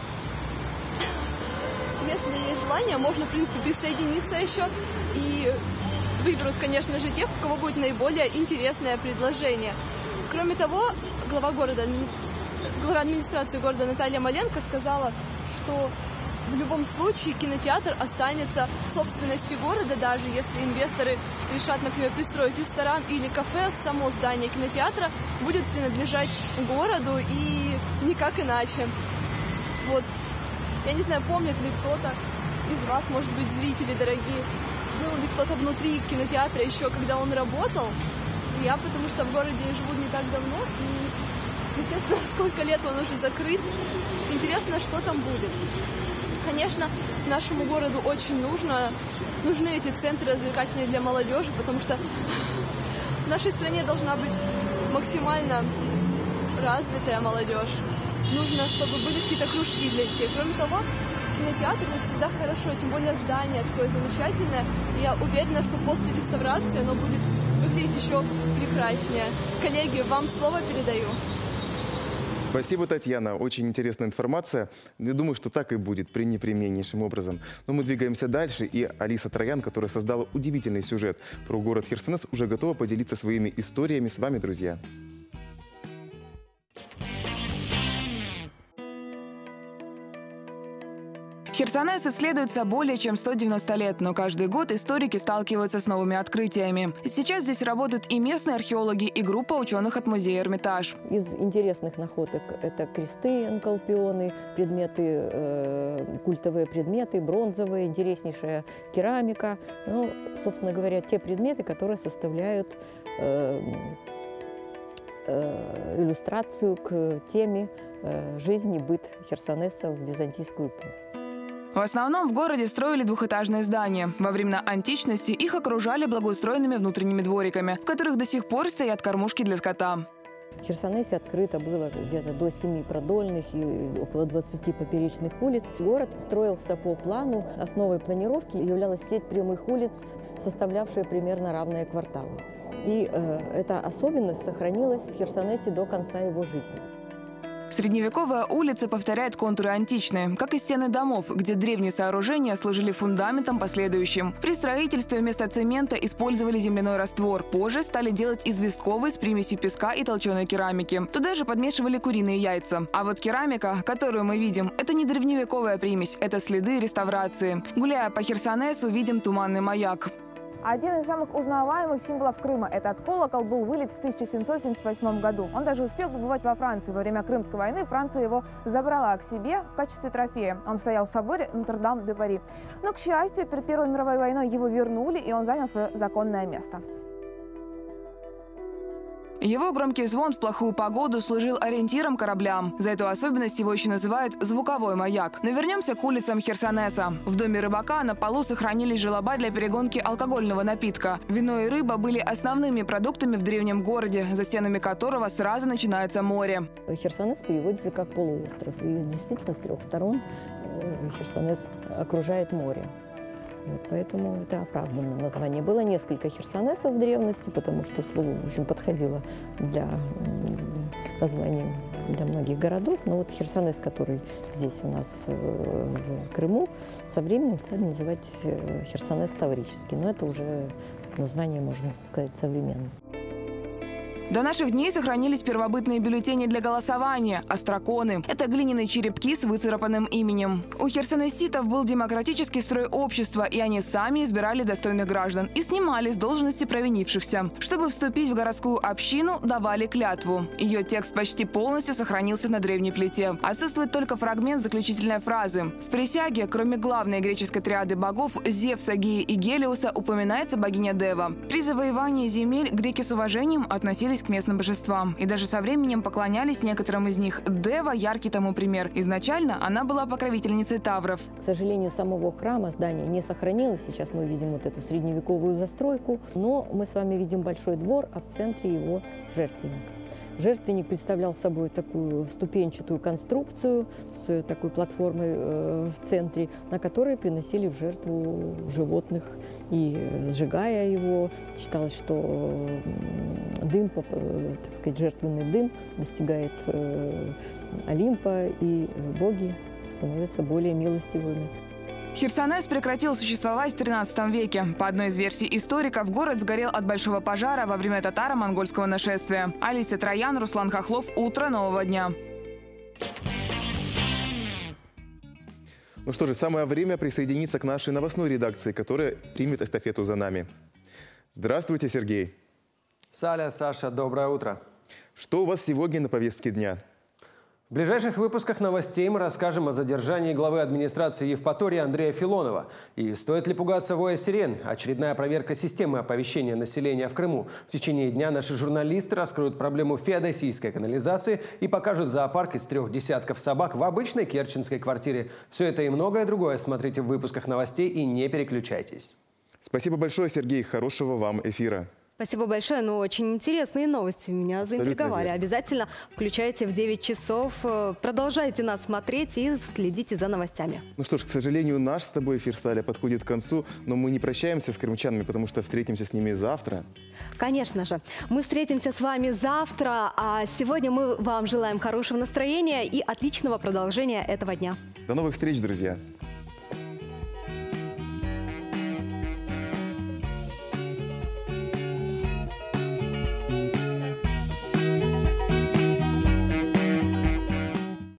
Speaker 28: если есть желание, можно, в принципе, присоединиться еще и выберут, конечно же, тех, у кого будет наиболее интересное предложение. Кроме того, глава города, глава администрации города Наталья Маленко сказала, что в любом случае кинотеатр останется в собственности города, даже если инвесторы решат, например, пристроить ресторан или кафе, само здание кинотеатра будет принадлежать городу и никак иначе. Вот. Я не знаю, помнит ли кто-то из вас, может быть, зрители дорогие, был ли кто-то внутри кинотеатра еще, когда он работал. Я, потому что в городе живу не так давно, и, естественно, сколько лет он уже закрыт. Интересно, что там будет. Конечно, нашему городу очень нужно, нужны эти центры развлекательные для молодежи, потому что в нашей стране должна быть максимально развитая молодежь. Нужно, чтобы были какие-то кружки для детей. Кроме того, кинотеатр это всегда хорошо, тем более здание такое замечательное. И я уверена, что после реставрации оно будет выглядеть еще прекраснее. Коллеги, вам слово передаю.
Speaker 1: Спасибо, Татьяна. Очень интересная информация. Я думаю, что так и будет при непременнейшим образом. Но мы двигаемся дальше, и Алиса Троян, которая создала удивительный сюжет про город Херсонес, уже готова поделиться своими историями с вами, друзья.
Speaker 42: Херсонес исследуется более чем 190 лет, но каждый год историки сталкиваются с новыми открытиями. Сейчас здесь работают и местные археологи, и группа ученых от музея «Эрмитаж».
Speaker 43: Из интересных находок это кресты, анкалпионы, предметы, э, культовые предметы, бронзовые, интереснейшая керамика. Ну, собственно говоря, те предметы, которые составляют э, э, иллюстрацию к теме э, жизни, быт Херсонеса в византийскую эпоху.
Speaker 42: В основном в городе строили двухэтажные здания. Во времена античности их окружали благоустроенными внутренними двориками, в которых до сих пор стоят кормушки для скота.
Speaker 43: В Херсонесе открыто было где-то до 7 продольных и около 20 поперечных улиц. Город строился по плану. Основой планировки являлась сеть прямых улиц, составлявшая примерно равные кварталы. И э, эта особенность сохранилась в Херсонесе до конца его жизни.
Speaker 42: Средневековая улица повторяет контуры античные, как и стены домов, где древние сооружения служили фундаментом последующим. При строительстве вместо цемента использовали земляной раствор. Позже стали делать известковый с примесью песка и толченой керамики. Туда же подмешивали куриные яйца. А вот керамика, которую мы видим, это не древневековая примесь, это следы реставрации. Гуляя по Херсонесу, видим туманный маяк.
Speaker 6: Один из самых узнаваемых символов Крыма – этот колокол был вылет в 1778 году. Он даже успел побывать во Франции. Во время Крымской войны Франция его забрала к себе в качестве трофея. Он стоял в соборе Нотр-Дам-де-Пари. Но, к счастью, перед Первой мировой войной его вернули, и он занял свое законное место.
Speaker 42: Его громкий звон в плохую погоду служил ориентиром кораблям. За эту особенность его еще называют «звуковой маяк». Но вернемся к улицам Херсонеса. В доме рыбака на полу сохранились желоба для перегонки алкогольного напитка. Вино и рыба были основными продуктами в древнем городе, за стенами которого сразу начинается море.
Speaker 43: Херсонес переводится как полуостров. И действительно с трех сторон э, Херсонес окружает море. Вот, поэтому это оправданное название. Было несколько херсонесов в древности, потому что слово, в общем, подходило для названия для многих городов. Но вот Херсонес, который здесь у нас э, в Крыму, со временем стали называть э, Херсонес Таврический. Но это уже название, можно сказать, современное.
Speaker 42: До наших дней сохранились первобытные бюллетени для голосования – остроконы. Это глиняные черепки с выцарапанным именем. У херсонеситов был демократический строй общества, и они сами избирали достойных граждан и снимали с должности провинившихся. Чтобы вступить в городскую общину, давали клятву. Ее текст почти полностью сохранился на древней плите. Отсутствует только фрагмент заключительной фразы. В присяге, кроме главной греческой триады богов Зевса, Геи и Гелиуса, упоминается богиня Дева. При завоевании земель греки с уважением относились относились к местным божествам. И даже со временем поклонялись некоторым из них. Дева – яркий тому пример. Изначально она была покровительницей тавров.
Speaker 43: К сожалению, самого храма здания не сохранилось. Сейчас мы видим вот эту средневековую застройку. Но мы с вами видим большой двор, а в центре его жертвенник. Жертвенник представлял собой такую ступенчатую конструкцию с такой платформой э, в центре, на которой приносили в жертву животных. И сжигая его, считалось, что дым, э, так сказать, жертвенный дым достигает э, Олимпа, и боги становятся более милостивыми.
Speaker 42: Херсонес прекратил существовать в 13 веке. По одной из версий историков, город сгорел от большого пожара во время татаро-монгольского нашествия. Алиса Троян, Руслан Хохлов. Утро нового дня.
Speaker 1: Ну что же, самое время присоединиться к нашей новостной редакции, которая примет эстафету за нами. Здравствуйте, Сергей.
Speaker 70: Саля, Саша, доброе утро.
Speaker 1: Что у вас сегодня на повестке дня?
Speaker 70: В ближайших выпусках новостей мы расскажем о задержании главы администрации Евпатории Андрея Филонова. И стоит ли пугаться воя сирен? Очередная проверка системы оповещения населения в Крыму. В течение дня наши журналисты раскроют проблему феодосийской канализации и покажут зоопарк из трех десятков собак в обычной керченской квартире. Все это и многое другое смотрите в выпусках новостей и не переключайтесь.
Speaker 1: Спасибо большое, Сергей. Хорошего вам эфира.
Speaker 2: Спасибо большое, но очень интересные новости меня заинтриговали. Верно. Обязательно включайте в 9 часов, э, продолжайте нас смотреть и следите за новостями.
Speaker 1: Ну что ж, к сожалению, наш с тобой эфир Саля подходит к концу, но мы не прощаемся с крымчанами, потому что встретимся с ними завтра.
Speaker 2: Конечно же. Мы встретимся с вами завтра, а сегодня мы вам желаем хорошего настроения и отличного продолжения этого дня.
Speaker 1: До новых встреч, друзья!